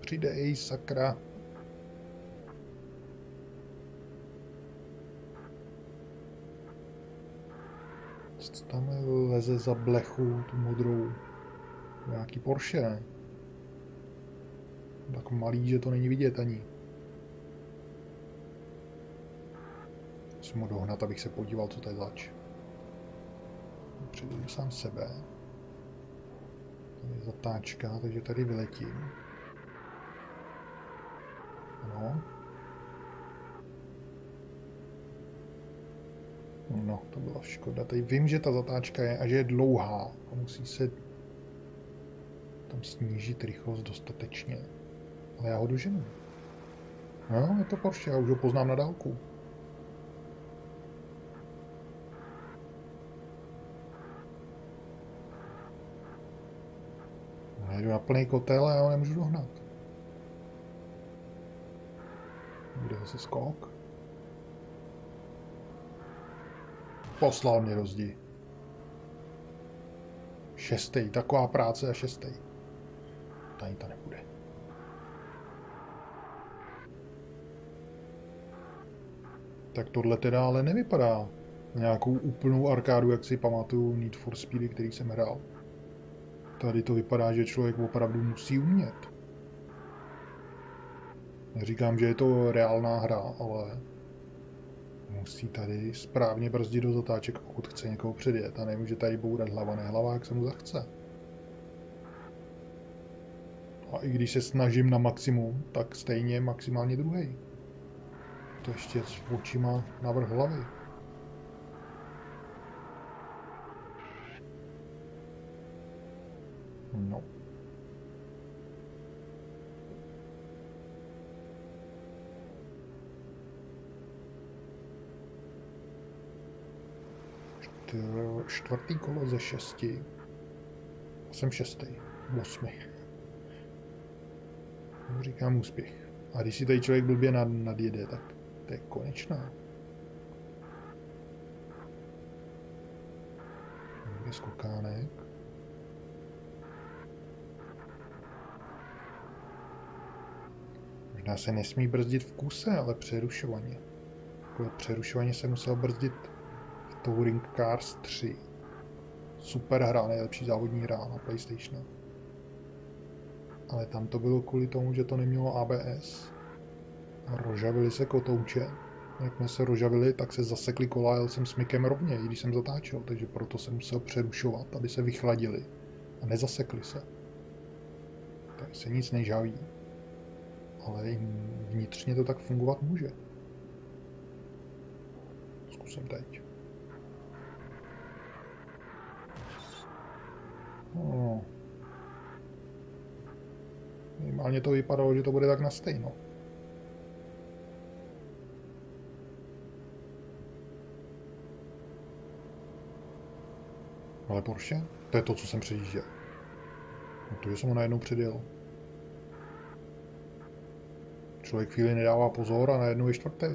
Přijde i sakra. Co tam leze za blechu, tu modrou? Nějaký Porsche, ne? Tak malý, že to není vidět ani. Musím ho dohnat, abych se podíval, co to je zač. Přijdu sám sebe. Tady je zatáčka, takže tady vyletím. Ano. No, to byla škoda. Tady vím, že ta zatáčka je a že je dlouhá a musí se tam snížit rychlost dostatečně. Ale já ho doženu. No, je to Porsche, já už ho poznám na dálku. Já jdu na plný kotel a já ho nemůžu dohnat. Kde zase skok? Poslal mě do zdi. Šestý, taková práce a šestý. Tady to nebude. Tak tohle teda ale nevypadá nějakou úplnou arkádu, jak si pamatuju Need for Speedy, který jsem hrál. Tady to vypadá, že člověk opravdu musí umět. Neříkám, že je to reálná hra, ale musí tady správně brzdit do zatáček, pokud chce někoho předjet a nemůže tady bourat hlava nehlava, jak se mu zachce. A i když se snažím na maximum, tak stejně maximálně druhý. To ještě s očima navrh hlavy. No. Čtvrtý kolo ze šesti. Jsem šestý. Osmi. Říkám úspěch. A když si tady člověk blbě nad, nadjede, tak to je konečná. Je skokánek. Možná se nesmí brzdit v kuse, ale přerušovaně. Takové přerušovaně se musel brzdit v Touring Cars 3. Super hra, nejlepší závodní hra na PlayStation. Ale tam to bylo kvůli tomu, že to nemělo ABS. Rožavili se kotouče. jsme se rožavili, tak se zasekli kola a jel jsem s Mikem rovně, i když jsem zatáčel, takže proto jsem musel přerušovat, aby se vychladili a nezasekli se. Tak se nic nežaví ale i vnitřně to tak fungovat může. Zkusím teď. No. Minimálně to vypadalo, že to bude tak na stejno. Ale Porsche? To je to, co jsem předjížděl. No to, že jsem ho najednou předjel. Člověk chvíli nedává pozor a najednou je čtvrtý.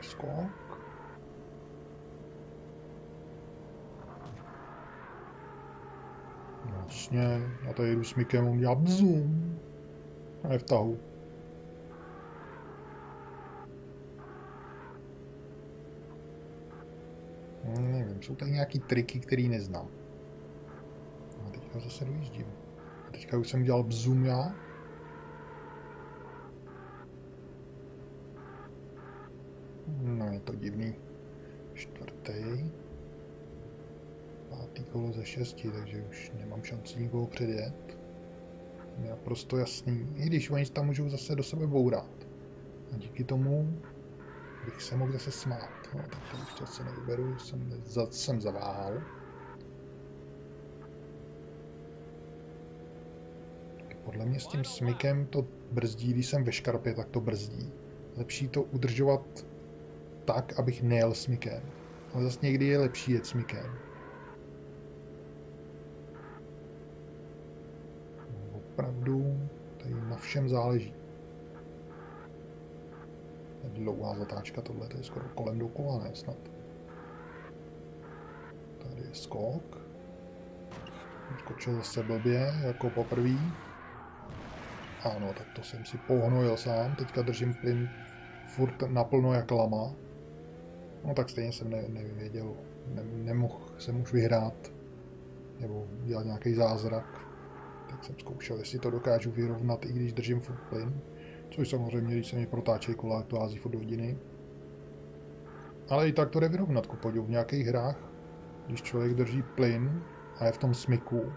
Skok. Jasně, já tady jdu s Mikem, on dělá bzum. A je v tahu. Nevím, jsou tady nějaký triky, které neznám teďka zase dojíždím. A teďka už jsem udělal zoom já. No je to divný. Čtvrtý. Pátý kolo ze šesti, takže už nemám šanci nikoho předjet. Je naprosto jasný. I když oni tam můžou zase do sebe bourat. A díky tomu bych se mohl zase smát. No, tak to už zase nevyberu, jsem, jsem zaváhal. Podle mě s tím smykem to brzdí, když jsem ve škarpě, tak to brzdí. Lepší to udržovat tak, abych nejel smykem. Ale zase někdy je lepší jet smykem. Opravdu, tady na všem záleží. Je dlouhá zatáčka tohle, to je skoro kolem dokola, ne snad. Tady je skok. Skočil zase blbě, jako poprvé. Ano, tak to jsem si pohnojil sám. Teďka držím plyn furt naplno jak lama. No tak stejně jsem ne, nevěděl, ne, nemohl jsem už vyhrát nebo dělat nějaký zázrak. Tak jsem zkoušel, jestli to dokážu vyrovnat, i když držím furt plyn. Což samozřejmě, když se mi protáčí kola, to hází furt hodiny. Ale i tak to jde vyrovnat, ku. V nějakých hrách, když člověk drží plyn a je v tom smyku,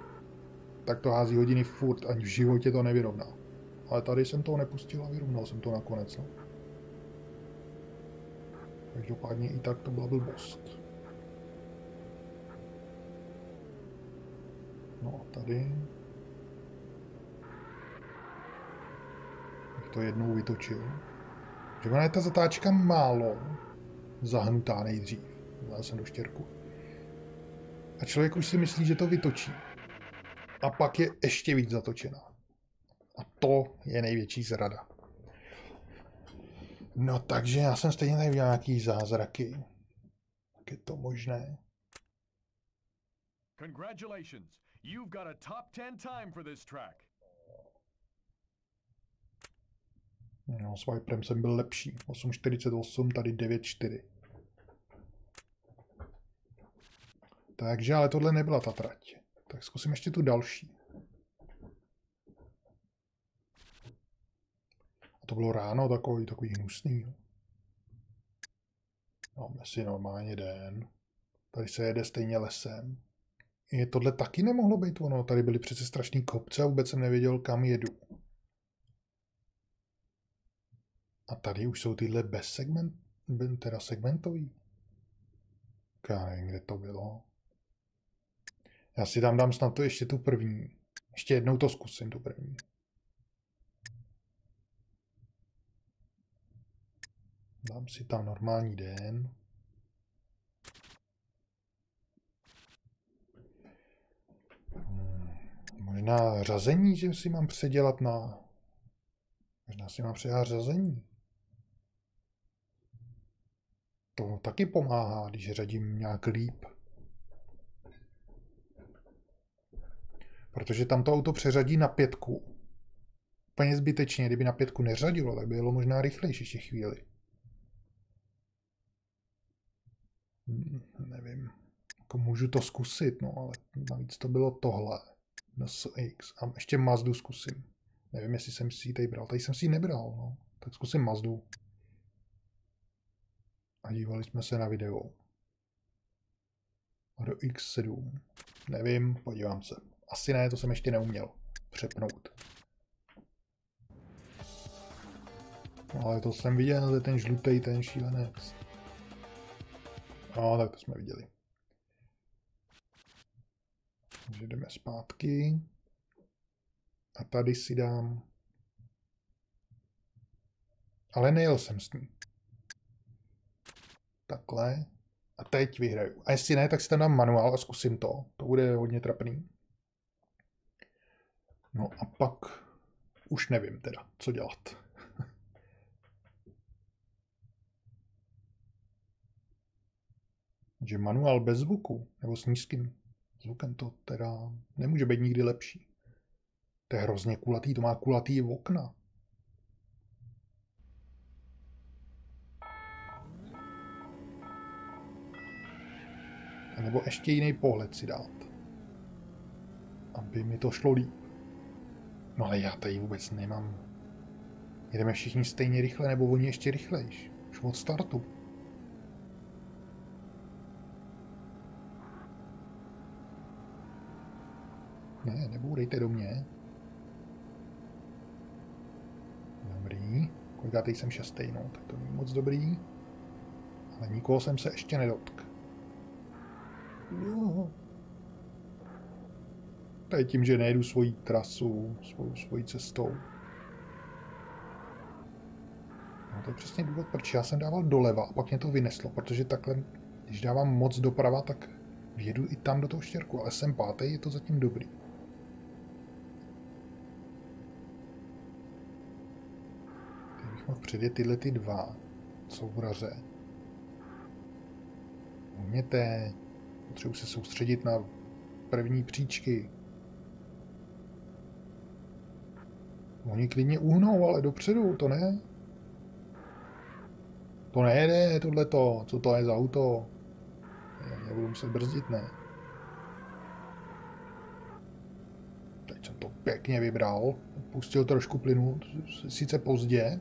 tak to hází hodiny furt, ani v životě to nevyrovná. Ale tady jsem to nepustil a vyrovnal jsem to nakonec. No. Každopádně i tak to byla blbost. No a tady... Bych to jednou vytočil. Že ona je ta zatáčka málo zahnutá nejdřív. Dal jsem do štěrku. A člověk už si myslí, že to vytočí. A pak je ještě víc zatočená. A to je největší zrada. No takže já jsem stejně tady viděl nějaký zázraky. Jak je to možné? Congratulations. You've got a top 10 time for this track. No, s Viperem jsem byl lepší. 8.48, tady 9.4. Takže, ale tohle nebyla ta trať. Tak zkusím ještě tu další. A to bylo ráno takový, takový hnusný. Máme si normálně den. Tady se jede stejně lesem. Je tohle taky nemohlo být ono. Tady byly přece strašný kopce a vůbec jsem nevěděl, kam jedu. A tady už jsou tyhle bez segment, teda segmentový. Já nevím, kde to bylo. Já si tam dám snad to ještě tu první. Ještě jednou to zkusím, tu první. Dám si tam normální den. Hmm, možná řazení, že si mám předělat na... Možná si mám předělat řazení. To taky pomáhá, když řadím nějak líp. Protože tam to auto přeřadí na pětku. Úplně zbytečně, kdyby na pětku neřadilo, tak by bylo možná rychlejší ještě chvíli. Hmm, nevím. Jako můžu to zkusit, no, ale navíc to bylo tohle. NSX. A ještě Mazdu zkusím. Nevím, jestli jsem si ji tady bral. Tady jsem si ji nebral, no. Tak zkusím Mazdu. A dívali jsme se na video. Do X7. Nevím, podívám se. Asi ne, to jsem ještě neuměl přepnout. No, ale to jsem viděl, je ten žlutý, ten šílenec. No, tak to jsme viděli. Takže jdeme zpátky. A tady si dám... Ale nejel jsem s ní. Takhle. A teď vyhraju. A jestli ne, tak si tam dám manuál a zkusím to. To bude hodně trapný. No a pak už nevím teda, co dělat. Že manuál bez zvuku, nebo s nízkým zvukem, to teda nemůže být nikdy lepší. To je hrozně kulatý, to má kulatý okna. A nebo ještě jiný pohled si dát. Aby mi to šlo líp. No ale já tady vůbec nemám. Jedeme všichni stejně rychle, nebo oni ještě rychlejš. Už od startu. Ne, nebourejte do mě. Dobrý. Kolikátej jsem šestý, no, tak to není moc dobrý. Ale nikoho jsem se ještě nedotk. Jo. To je tím, že nejdu svojí trasu, svou, svojí cestou. No to je přesně důvod, proč já jsem dával doleva a pak mě to vyneslo, protože takhle, když dávám moc doprava, tak vědu i tam do toho štěrku, ale jsem pátý, je to zatím dobrý. No, vpřed je tyhle ty dva souraře. Uměte. Potřebuji se soustředit na první příčky. Oni klidně uhnou, ale dopředu, to ne. To nejde, tohleto. Co to je za auto? Já budu muset brzdit, ne? Teď jsem to pěkně vybral. Pustil trošku plynu, sice pozdě.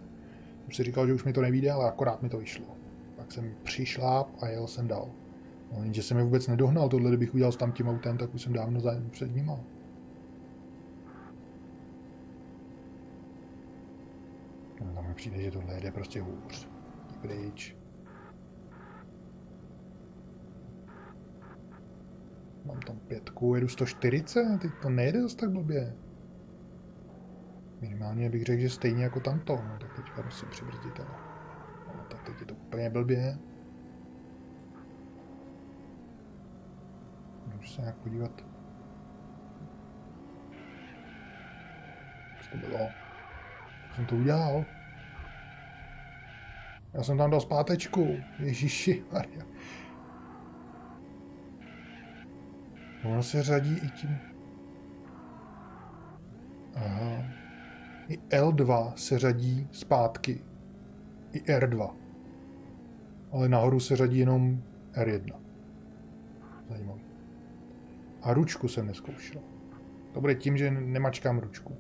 Jsem si říkal, že už mi to nevíde, ale akorát mi to vyšlo. Pak jsem přišláp a jel jsem dál. No, jenže jsem mi vůbec nedohnal. Tohle, kdybych udělal s tam tím autem, tak už jsem dávno za, před nima. No, tam mi přijde, že tohle jde prostě hůř. Pryč. Mám tam pětku, jedu 140, teď to nejde zase tak blbě. Minimálně bych řekl, že stejně jako tamto, no tak teďka musím přibrzdit, ale... No, tak teď je to úplně blbě. Můžu se nějak podívat. Co to bylo? Co jsem to udělal? Já jsem tam dal zpátečku. Ježíši Maria. Ono se řadí i tím... Aha. I L2 se řadí zpátky. I R2. Ale nahoru se řadí jenom R1. Zajímavý. A ručku jsem neskoušel. To bude tím, že nemačkám ručku.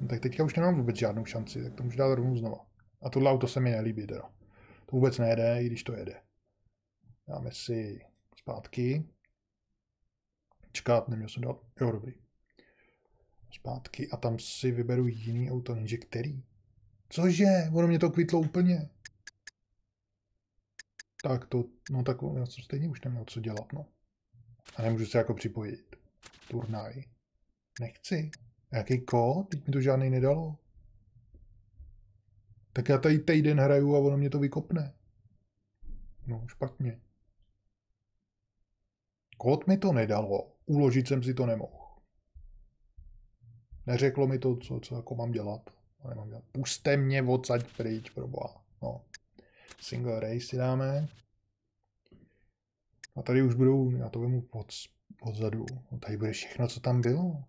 No, tak teďka už nemám vůbec žádnou šanci, tak to můžu dát rovnou znova. A tohle auto se mi nelíbí teda. To vůbec nejede, i když to jede. Dáme si zpátky. Čekat, neměl jsem dát. Jo, dobrý. Zpátky a tam si vyberu jiný auto, jenže který? Cože? Ono mě to kvitlo úplně. Tak to, no tak já jsem stejně už neměl co dělat, no. A nemůžu se jako připojit. Turnaj. Nechci. Jaký kód? Teď mi to žádný nedalo. Tak já tady týden hraju a ono mě to vykopne. No, špatně. Kód mi to nedalo. Uložit jsem si to nemohl. Neřeklo mi to, co, co jako mám dělat. Nemám dělat. Puste mě odsaď pryč, proboha. No. Single race si dáme. A tady už budou, já to vemu pod, podzadu. No tady bude všechno, co tam bylo.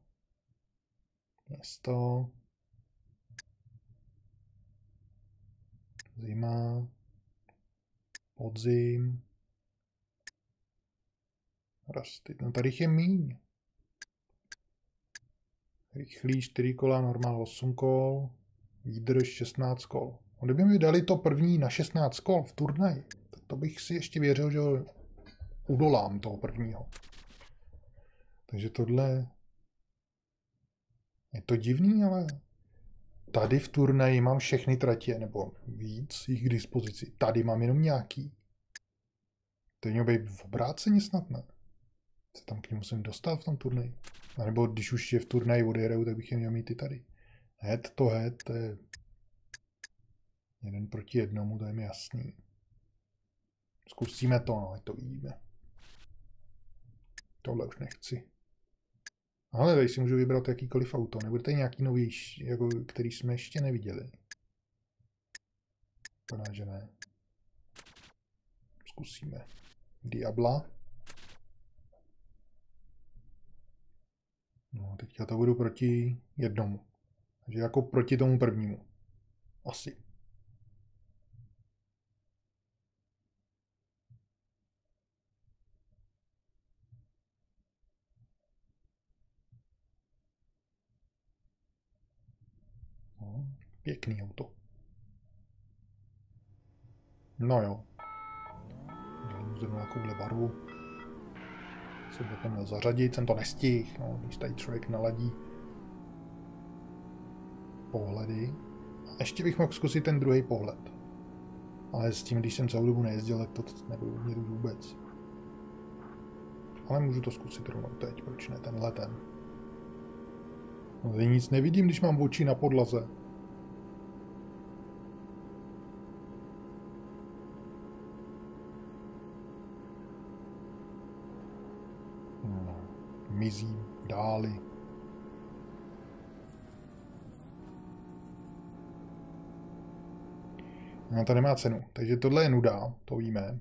Město. Zima. Podzim. Rasty. No tady je míň. Rychlý 4 kola, normál 8 kol. Výdrž 16 kol. No, kdyby mi dali to první na 16 kol v turnaji, tak to bych si ještě věřil, že udolám toho prvního. Takže tohle je to divný, ale tady v turnaji mám všechny tratě, nebo víc jich k dispozici. Tady mám jenom nějaký. To mělo být v obrácení snad ne. Se tam k němu musím dostat v tom turnaji. A nebo když už je v turnaji odehraju, tak bych je měl mít i tady. Head to head, to je jeden proti jednomu, to je mi jasný. Zkusíme to, no, ať to vidíme. Tohle už nechci. Ale tady si můžu vybrat jakýkoliv auto. Nebude tady nějaký novější, jako, který jsme ještě neviděli. Vypadá, že ne. Zkusíme. Diabla. No, teďka to budu proti jednomu. Takže jako proti tomu prvnímu. Asi. Pěkný auto. No jo. Zrovna nějakouhle barvu. Jsem to tam měl zařadit, jsem to nestihl, no, když tady člověk naladí pohledy. A ještě bych mohl zkusit ten druhý pohled. Ale s tím, když jsem celou dobu nejezdil, tak to nebudu mít vůbec. Ale můžu to zkusit rovnou teď, proč ne tenhle ten. No, nic nevidím, když mám oči na podlaze. Mizí dály. No to nemá cenu, takže tohle je nuda, to víme.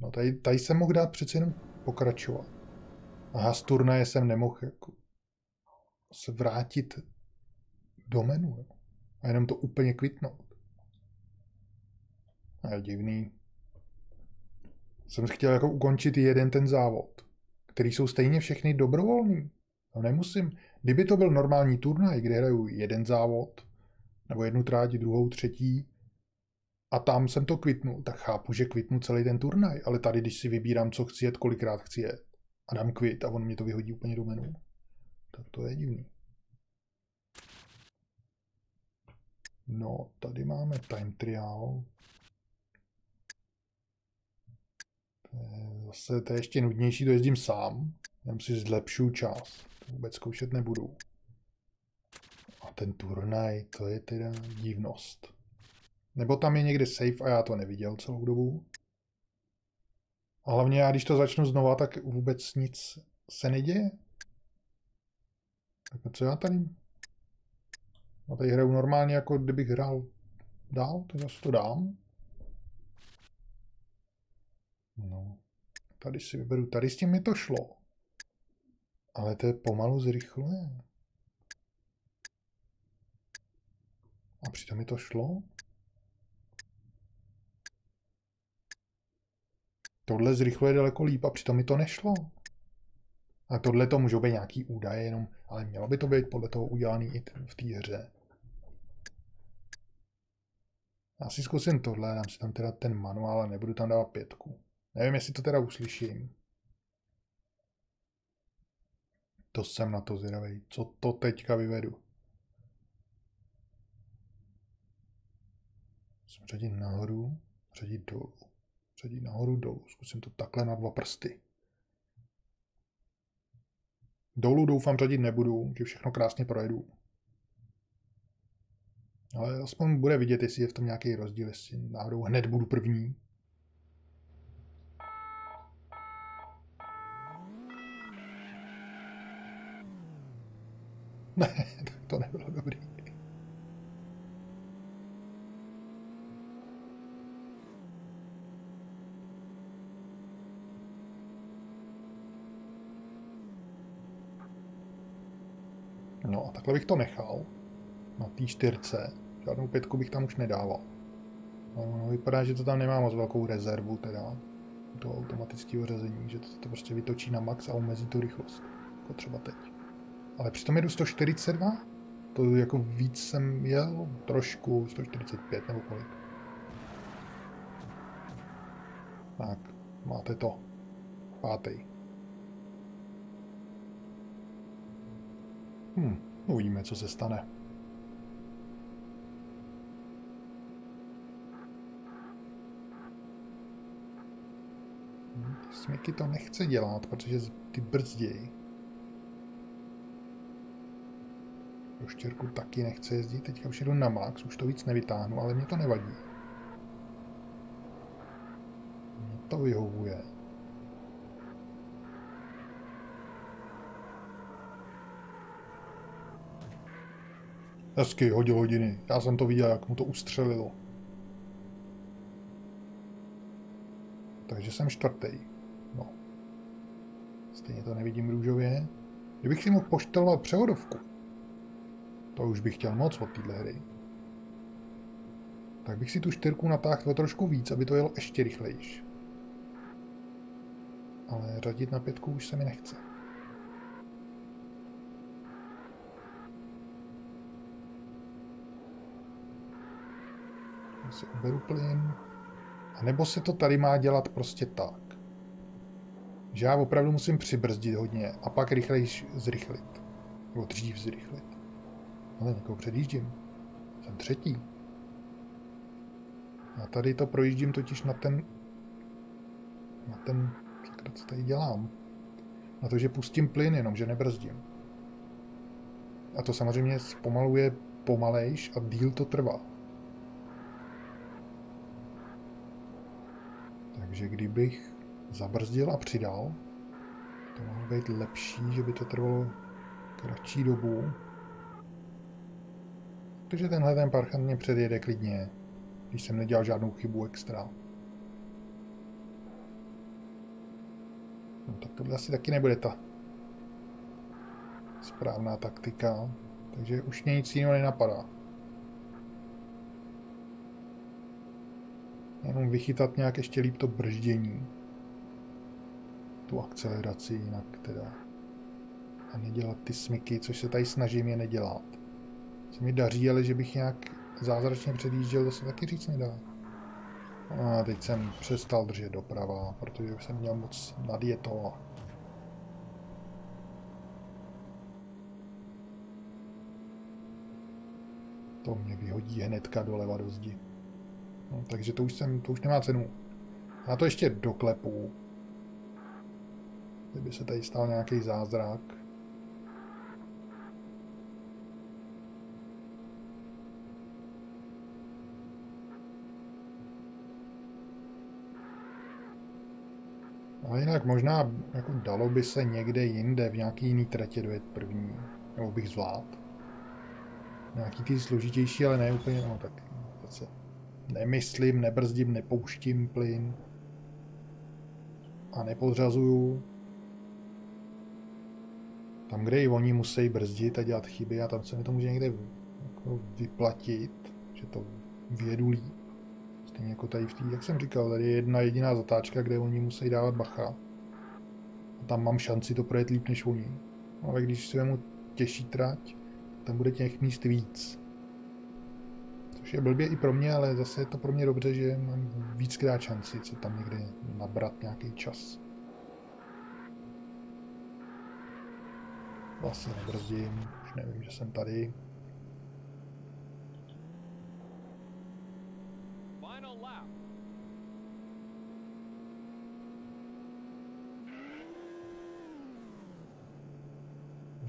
No tady, tady jsem mohl dát přece jenom pokračovat. A turnaje jsem nemohl jako se vrátit do menu. Jo. A jenom to úplně kvitnout. A je divný. Jsem chtěl jako ukončit jeden ten závod, který jsou stejně všechny dobrovolný. No nemusím. Kdyby to byl normální turnaj, kde hraju jeden závod, nebo jednu tráť, druhou, třetí, a tam jsem to kvitnul, tak chápu, že kvitnu celý ten turnaj, ale tady, když si vybírám, co chci jet, kolikrát chci jet, a dám kvit a on mě to vyhodí úplně do menu, tak to je divný. No, tady máme time trial. To je zase to je ještě nudnější, to jezdím sám. Já si zlepšu čas. To vůbec zkoušet nebudu. A ten turnaj, to je teda divnost. Nebo tam je někde safe a já to neviděl celou dobu. A hlavně já, když to začnu znova, tak vůbec nic se neděje. Tak co já tady? A tady hraju normálně, jako kdybych hrál dál, tak zase to dám. No, tady si vyberu, tady s tím mi to šlo. Ale to je pomalu zrychlé. A přitom mi to šlo. Tohle zrychluje daleko líp a přitom mi to nešlo. A tohle to můžou být nějaký údaje jenom, ale mělo by to být podle toho udělaný i v té hře. Já si zkusím tohle, dám si tam teda ten manuál a nebudu tam dávat pětku. Nevím, jestli to teda uslyším. To jsem na to zvědavý. Co to teďka vyvedu? Musím řadit nahoru, řadit dolů. Řadit nahoru, dolů. Zkusím to takhle na dva prsty. Dolů doufám řadit nebudu, že všechno krásně projedu. Ale aspoň bude vidět, jestli je v tom nějaký rozdíl, jestli náhodou hned budu první. Ne, to nebylo dobrý. No a takhle bych to nechal na té čtyřce. Žádnou pětku bych tam už nedával. No, vypadá, že to tam nemá moc velkou rezervu teda toho automatického řazení, že to, to prostě vytočí na max a omezí tu rychlost. Jako třeba teď. Ale přitom jedu 142? To jako víc jsem jel, trošku, 145 nebo kolik. Tak, máte to. Pátý. Hm, uvidíme, co se stane. Smiky to nechce dělat, protože ty brzdějí. Do štěrku taky nechce jezdit, teďka už jedu na max, už to víc nevytáhnu, ale mě to nevadí. Mě to vyhovuje. Hezky, hodil hodiny. Já jsem to viděl, jak mu to ustřelilo. Takže jsem čtvrtý. No. Stejně to nevidím růžově. Kdybych si mohl poštelovat převodovku, to už bych chtěl moc od téhle hry, tak bych si tu čtyřku natáhl trošku víc, aby to jelo ještě rychlejš. Ale řadit na pětku už se mi nechce. Já si uberu plyn. A nebo se to tady má dělat prostě tak. Že já opravdu musím přibrzdit hodně a pak rychleji zrychlit. Nebo dřív zrychlit. Ale někoho předjíždím. Jsem třetí. A tady to projíždím totiž na ten... Na ten... Co tady dělám? Na to, že pustím plyn, jenom že nebrzdím. A to samozřejmě zpomaluje pomalejš a díl to trvá. Takže kdybych zabrzdil a přidal, to mohlo být lepší, že by to trvalo kratší dobu. Protože tenhle ten parchant mě předjede klidně. Když jsem nedělal žádnou chybu extra. No tak tohle asi taky nebude ta správná taktika. Takže už mě nic jiného nenapadá. Jenom vychytat nějak ještě líp to brždění. Tu akceleraci jinak teda. A nedělat ty smyky, což se tady snažím je nedělat. Se mi daří, ale že bych nějak zázračně předjížděl, to se taky říct nedá. A teď jsem přestal držet doprava, protože už jsem měl moc nadjeto. To mě vyhodí hnedka doleva do zdi. No, takže to už, jsem, to už nemá cenu. Já to ještě doklepu. Kdyby se tady stal nějaký zázrak. Ale jinak možná jako dalo by se někde jinde v nějaký jiný tratě dojet první. Nebo bych zvlád. Nějaký ty složitější, ale ne úplně, no tak zase nemyslím, nebrzdím, nepouštím plyn a nepodřazuju. Tam, kde i oni musí brzdit a dělat chyby a tam se mi to může někde jako vyplatit, že to vědu líp. Stejně jako tady v té, jak jsem říkal, tady je jedna jediná zatáčka, kde oni musí dávat bacha. A tam mám šanci to projet líp než oni. Ale když si vemu těžší trať, tam bude těch míst víc. Což je blbě i pro mě, ale zase je to pro mě dobře, že mám víckrát šanci se tam někde nabrat nějaký čas. Vlastně nebrzdím, už nevím, že jsem tady.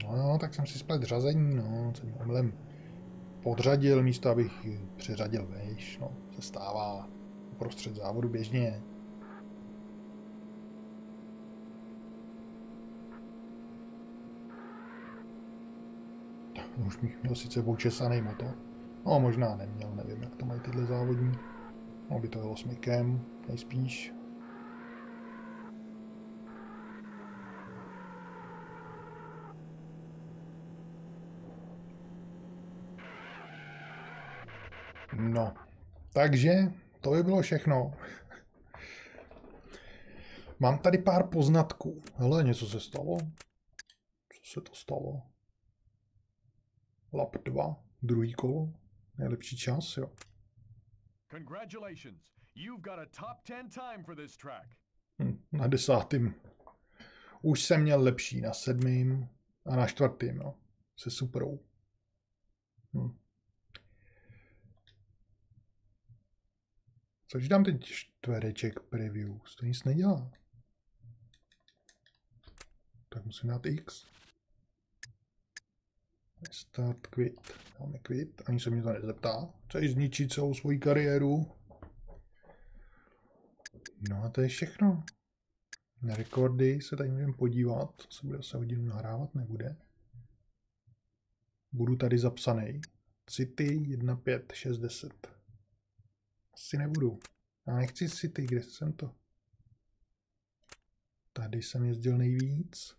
No, no, tak jsem si splet řazení, no, jsem omylem podřadil místo, abych přeřadil vejš, no, se stává uprostřed závodu běžně. Už bych měl sice očesaný motor. No, možná neměl, nevím, jak to mají tyhle závodní. No, by to jelo smykem, nejspíš. No, takže to by bylo všechno. Mám tady pár poznatků. Hele, něco se stalo. Co se to stalo? Lap 2, druhý kolo. Nejlepší čas, jo. Congratulations. You've got a top 10 time for this track. Hm, na desátým. Už jsem měl lepší na sedmým a na čtvrtým, jo. Se superou. Hm. Což dám teď čtvereček previews, to nic nedělá. Tak musím dát X. Start quit. Dáme quit, ani se mě to nezeptá. Chceš zničit celou svoji kariéru? No a to je všechno. Na rekordy se tady můžeme podívat, co se bude se hodinu nahrávat, nebude. Budu tady zapsaný. City 1560. Asi nebudu. Já nechci City, kde jsem to? Tady jsem jezdil nejvíc.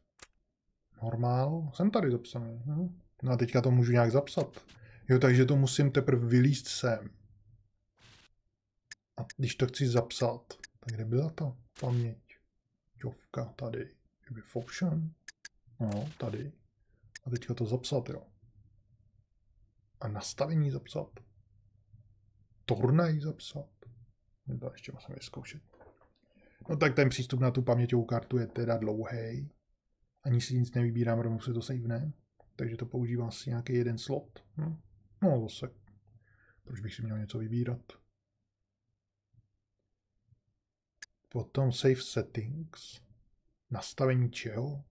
Normál. Jsem tady zapsaný. No. no a teďka to můžu nějak zapsat. Jo, takže to musím teprve vylíst sem. A když to chci zapsat, tak kde byla ta paměť? Jovka, tady. Kdyby function. No, tady. A teďka to zapsat, jo. A nastavení zapsat turnaj zapsat. To ještě musím vyzkoušet. No tak ten přístup na tu paměťovou kartu je teda dlouhý. Ani si nic nevybírám, rovnou se to savene. Takže to používá asi nějaký jeden slot. Hm? No zase. Proč bych si měl něco vybírat? Potom save settings. Nastavení čeho?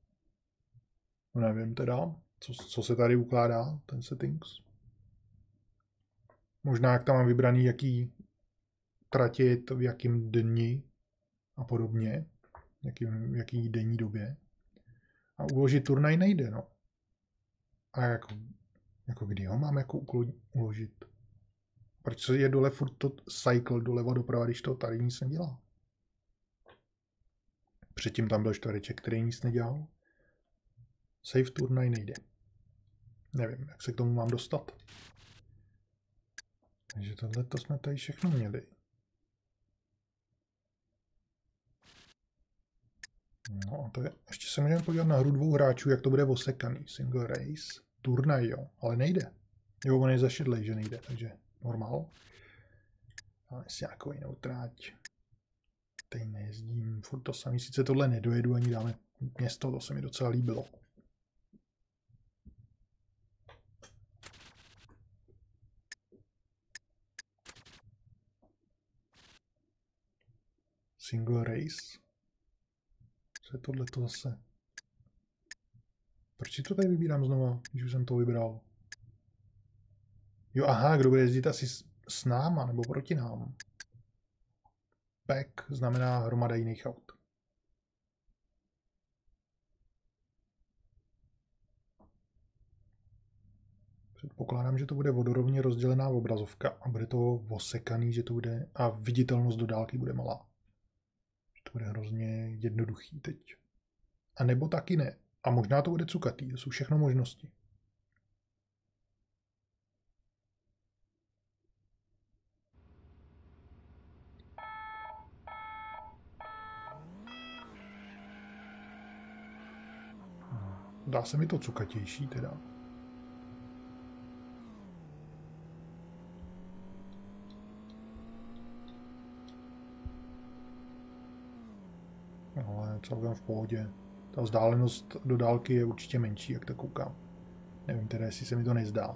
No nevím teda, co, co se tady ukládá, ten settings. Možná jak tam mám vybraný, jaký tratit v jakým dni a podobně, jaký, jaký denní době. A uložit turnaj nejde, no. A jako, jako kdy ho mám jako uložit? Proč je dole furt to cycle doleva doprava, když to tady nic nedělá? Předtím tam byl čtvereček, který nic nedělal. Save turnaj nejde. Nevím, jak se k tomu mám dostat. Takže tohle to jsme tady všechno měli. No a to je, ještě se můžeme podívat na hru dvou hráčů, jak to bude osekaný. Single race, turnaj, jo, ale nejde. Jo, on je zašedlej, že nejde, takže normál. Ale si nějakou jinou tráť. Teď nejezdím, furt to samý, sice tohle nedojedu, ani dáme město, to se mi docela líbilo. Single race. Co je tohle to zase? Proč si to tady vybírám znova, když už jsem to vybral? Jo, aha, kdo bude jezdit asi s, s náma nebo proti nám. Pack znamená hromada jiných aut. Předpokládám, že to bude vodorovně rozdělená obrazovka a bude to osekaný, že to bude a viditelnost do dálky bude malá. To bude hrozně jednoduchý teď. A nebo taky ne. A možná to bude cukatý. To jsou všechno možnosti. Dá se mi to cukatější teda. Ale celkem v pohodě. Ta vzdálenost do dálky je určitě menší, jak to koukám. Nevím teda, jestli se mi to nezdá.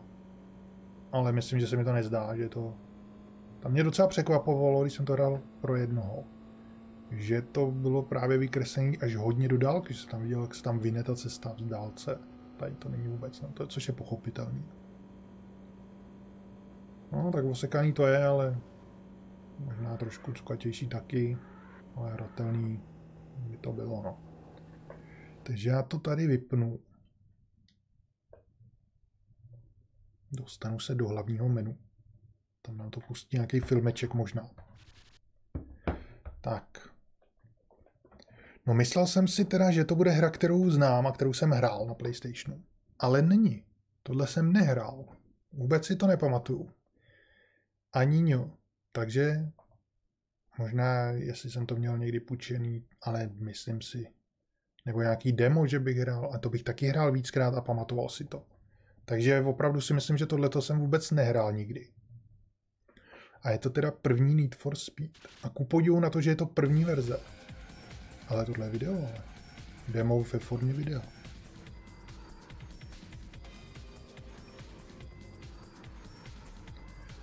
Ale myslím, že se mi to nezdá, že to... Tam mě docela překvapovalo, když jsem to dal pro jednoho že to bylo právě vykreslené až hodně do dálky, že se tam viděl, jak se tam vyne ta cesta v dálce. Tady to není vůbec, no, to, což je pochopitelný. No, tak osekaný to je, ale možná trošku cukatější taky, ale hratelný by to bylo, no. Takže já to tady vypnu. Dostanu se do hlavního menu. Tam nám to pustí nějaký filmeček možná. Tak, No myslel jsem si teda, že to bude hra, kterou znám a kterou jsem hrál na PlayStationu. Ale není. Tohle jsem nehrál. Vůbec si to nepamatuju. Ani ňo. Takže možná, jestli jsem to měl někdy půjčený, ale myslím si, nebo nějaký demo, že bych hrál, a to bych taky hrál víckrát a pamatoval si to. Takže opravdu si myslím, že tohle jsem vůbec nehrál nikdy. A je to teda první Need for Speed. A ku podivu na to, že je to první verze, ale tohle je video, ale. Demo ve formě videa.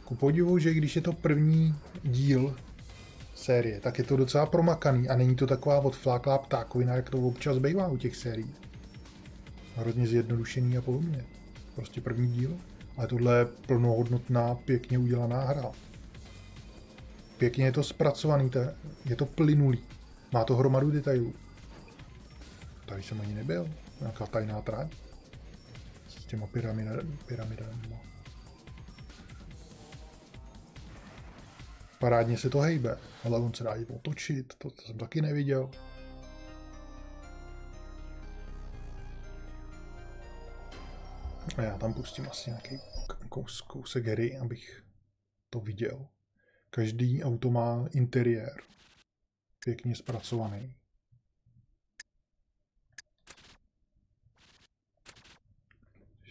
Ku podivu, že když je to první díl série, tak je to docela promakaný a není to taková odfláklá ptákovina, jak to občas bývá u těch sérií. Hrozně zjednodušený a podobně. Prostě první díl, ale tohle je plnohodnotná, pěkně udělaná hra. Pěkně je to zpracovaný, je to plynulý. Má to hromadu detailů. Tady jsem ani nebyl. Nějaká tajná trať. S těma pyramidami. Parádně se to hejbe, ale on se dá i otočit, to, to jsem taky neviděl. A já tam pustím asi nějaký kous, kousek hry, abych to viděl. Každý auto má interiér pěkně zpracovaný.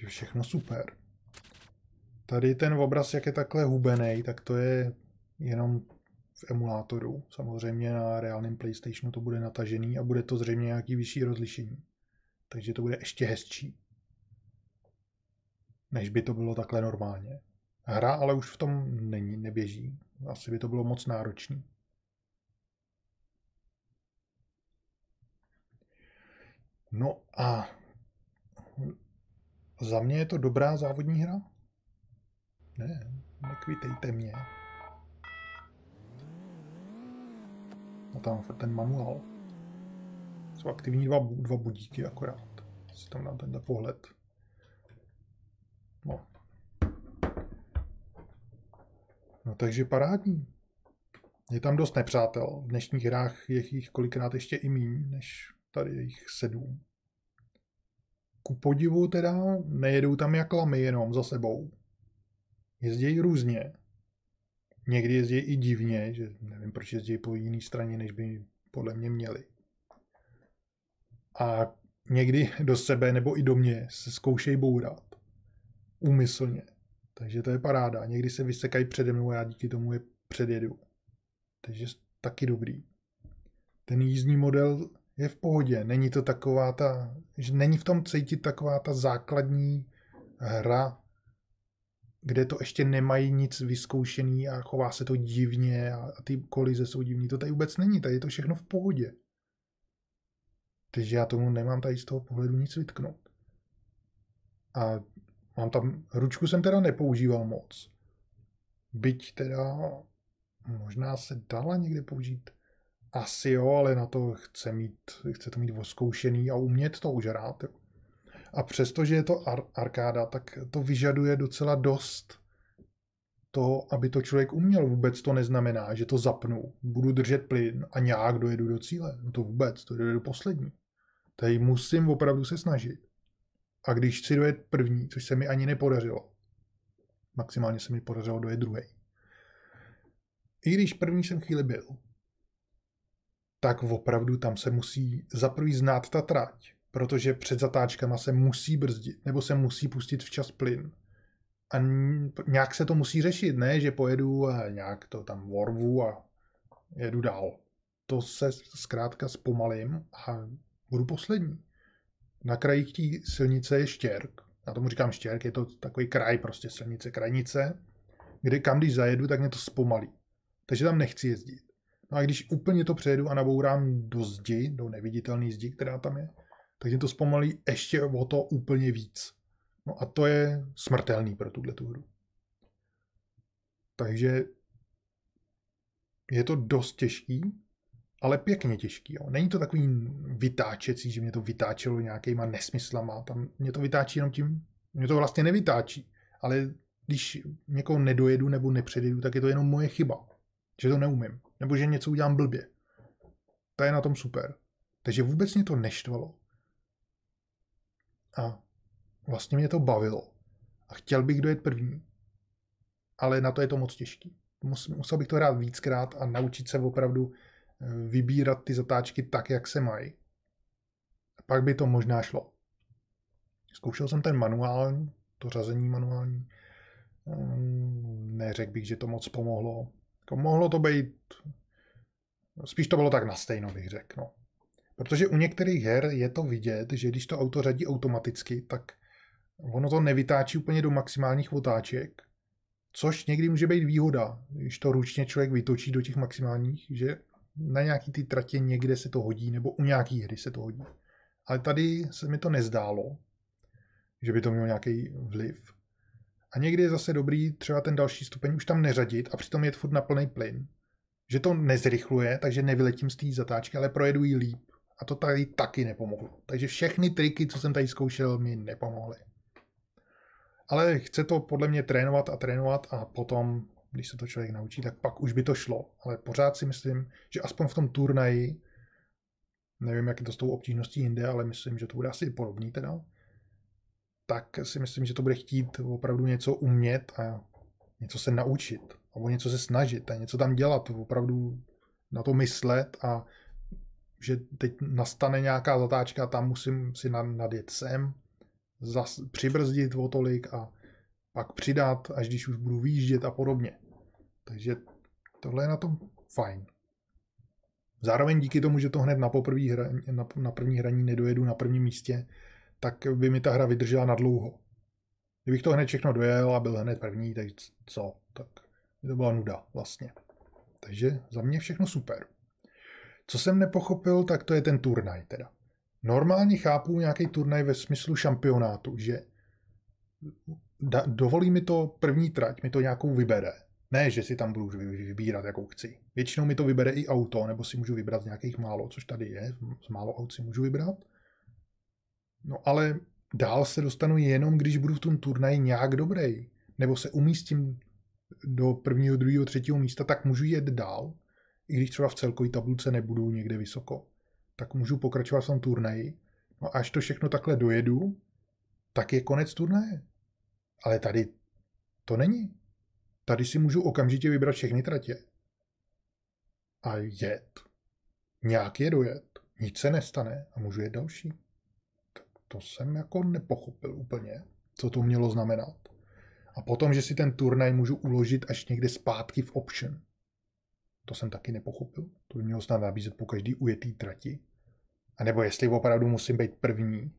Všechno super. Tady ten obraz, jak je takhle hubený, tak to je jenom v emulátoru. Samozřejmě na reálném PlayStationu to bude natažený a bude to zřejmě nějaký vyšší rozlišení. Takže to bude ještě hezčí. Než by to bylo takhle normálně. Hra ale už v tom není, neběží. Asi by to bylo moc náročný. No a za mě je to dobrá závodní hra? Ne, nekvitejte mě. A tam ten manuál. Jsou aktivní dva, dva budíky akorát. Si tam dám tenhle pohled. No. No takže parádní. Je tam dost nepřátel. V dnešních hrách je jich kolikrát ještě i míň, než tady je jich sedm. Ku podivu teda nejedou tam jak lamy jenom za sebou. Jezdí různě. Někdy jezdí i divně, že nevím, proč jezdí po jiné straně, než by podle mě měli. A někdy do sebe nebo i do mě se zkoušejí bourat. Úmyslně. Takže to je paráda. Někdy se vysekají přede mnou a já díky tomu je předjedu. Takže taky dobrý. Ten jízdní model je v pohodě. Není to taková ta, že není v tom cítit taková ta základní hra, kde to ještě nemají nic vyzkoušený a chová se to divně a, ty kolize jsou divní. To tady vůbec není, tady je to všechno v pohodě. Takže já tomu nemám tady z toho pohledu nic vytknout. A mám tam, ručku jsem teda nepoužíval moc. Byť teda možná se dala někde použít. Asi jo, ale na to chce, mít, chce to mít voskoušený a umět to už rád. Jo. A přestože je to ar- arkáda, tak to vyžaduje docela dost to, aby to člověk uměl. Vůbec to neznamená, že to zapnu, budu držet plyn a nějak dojedu do cíle. No to vůbec, to jde do poslední. Tady musím opravdu se snažit. A když chci dojet první, což se mi ani nepodařilo, maximálně se mi podařilo dojet druhý. I když první jsem chvíli byl, tak opravdu tam se musí za prvý znát ta trať, protože před zatáčkama se musí brzdit, nebo se musí pustit včas plyn. A nějak se to musí řešit, ne, že pojedu a nějak to tam vorvu a jedu dál. To se zkrátka zpomalím a budu poslední. Na kraji té silnice je štěrk. Já tomu říkám štěrk, je to takový kraj, prostě silnice, krajnice, kde kam když zajedu, tak mě to zpomalí. Takže tam nechci jezdit. No a když úplně to přejedu a nabourám do zdi, do neviditelné zdi, která tam je, tak mě to zpomalí ještě o to úplně víc. No a to je smrtelný pro tuhle tu hru. Takže je to dost těžký, ale pěkně těžký. Jo. Není to takový vytáčecí, že mě to vytáčelo nějakýma nesmyslama. Tam mě to vytáčí jenom tím, mě to vlastně nevytáčí. Ale když někoho nedojedu nebo nepředjedu, tak je to jenom moje chyba. Že to neumím. Nebo že něco udělám blbě. To je na tom super. Takže vůbec mě to neštvalo. A vlastně mě to bavilo. A chtěl bych dojet první. Ale na to je to moc těžký. Musel bych to hrát víckrát a naučit se opravdu eh, vybírat ty zatáčky tak, jak se mají. A pak by to možná šlo. Zkoušel jsem ten manuální, to řazení manuální. Ehm, neřekl bych, že to moc pomohlo. Jako mohlo to být, spíš to bylo tak na stejno, bych řekl. No. Protože u některých her je to vidět, že když to auto řadí automaticky, tak ono to nevytáčí úplně do maximálních otáček, což někdy může být výhoda, když to ručně člověk vytočí do těch maximálních, že na nějaký ty tratě někde se to hodí, nebo u nějaký hry se to hodí. Ale tady se mi to nezdálo, že by to mělo nějaký vliv. A někdy je zase dobrý třeba ten další stupeň už tam neřadit a přitom jet furt na plný plyn. Že to nezrychluje, takže nevyletím z té zatáčky, ale projedu ji líp. A to tady taky nepomohlo. Takže všechny triky, co jsem tady zkoušel, mi nepomohly. Ale chce to podle mě trénovat a trénovat a potom, když se to člověk naučí, tak pak už by to šlo. Ale pořád si myslím, že aspoň v tom turnaji, nevím, jak je to s tou obtížností jinde, ale myslím, že to bude asi podobný teda, tak si myslím, že to bude chtít opravdu něco umět a něco se naučit, nebo něco se snažit a něco tam dělat, opravdu na to myslet a že teď nastane nějaká zatáčka tam musím si nadjet sem, zas, přibrzdit o tolik a pak přidat, až když už budu výjíždět a podobně. Takže tohle je na tom fajn. Zároveň díky tomu, že to hned na, poprvý hraní, na, na první hraní nedojedu na prvním místě, tak by mi ta hra vydržela na dlouho. Kdybych to hned všechno dojel a byl hned první, tak co? Tak by to byla nuda vlastně. Takže za mě všechno super. Co jsem nepochopil, tak to je ten turnaj teda. Normálně chápu nějaký turnaj ve smyslu šampionátu, že da, dovolí mi to první trať, mi to nějakou vybere. Ne, že si tam budu vybírat, jakou chci. Většinou mi to vybere i auto, nebo si můžu vybrat z nějakých málo, což tady je, z málo aut si můžu vybrat. No ale dál se dostanu jenom, když budu v tom turnaji nějak dobrý. Nebo se umístím do prvního, druhého, třetího místa, tak můžu jet dál, i když třeba v celkové tabulce nebudu někde vysoko. Tak můžu pokračovat v tom turnaji. No až to všechno takhle dojedu, tak je konec turnaje. Ale tady to není. Tady si můžu okamžitě vybrat všechny tratě. A jet. Nějak je dojet. Nic se nestane a můžu jet další. Tak to jsem jako nepochopil úplně, co to mělo znamenat. A potom, že si ten turnaj můžu uložit až někde zpátky v option. To jsem taky nepochopil. To by mělo snad nabízet po každý ujetý trati. A nebo jestli opravdu musím být první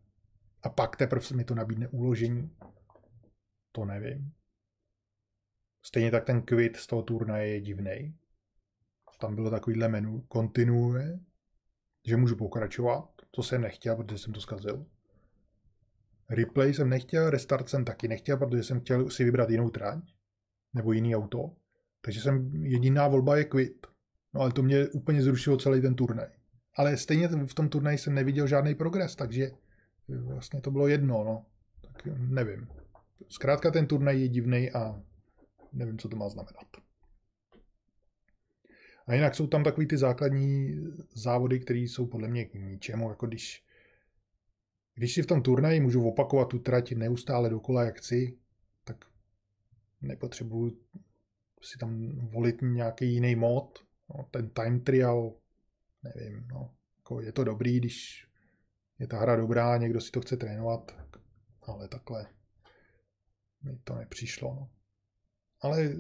a pak teprve se mi to nabídne uložení. To nevím. Stejně tak ten quit z toho turnaje je divný. Tam bylo takovýhle menu. Kontinuuje, že můžu pokračovat. To jsem nechtěl, protože jsem to zkazil. Replay jsem nechtěl, restart jsem taky nechtěl, protože jsem chtěl si vybrat jinou trať nebo jiný auto. Takže jsem jediná volba je quit. No ale to mě úplně zrušilo celý ten turnaj. Ale stejně v tom turnaji jsem neviděl žádný progres, takže vlastně to bylo jedno, no. Tak nevím. Zkrátka ten turnaj je divný a nevím, co to má znamenat. A jinak jsou tam takový ty základní závody, které jsou podle mě k ničemu, jako když, když si v tom turnaji můžu opakovat tu trať neustále dokola, jak chci, tak nepotřebuju si tam volit nějaký jiný mod. No, ten time trial, nevím, no, jako je to dobrý, když je ta hra dobrá, někdo si to chce trénovat, ale takhle mi to nepřišlo. No. Ale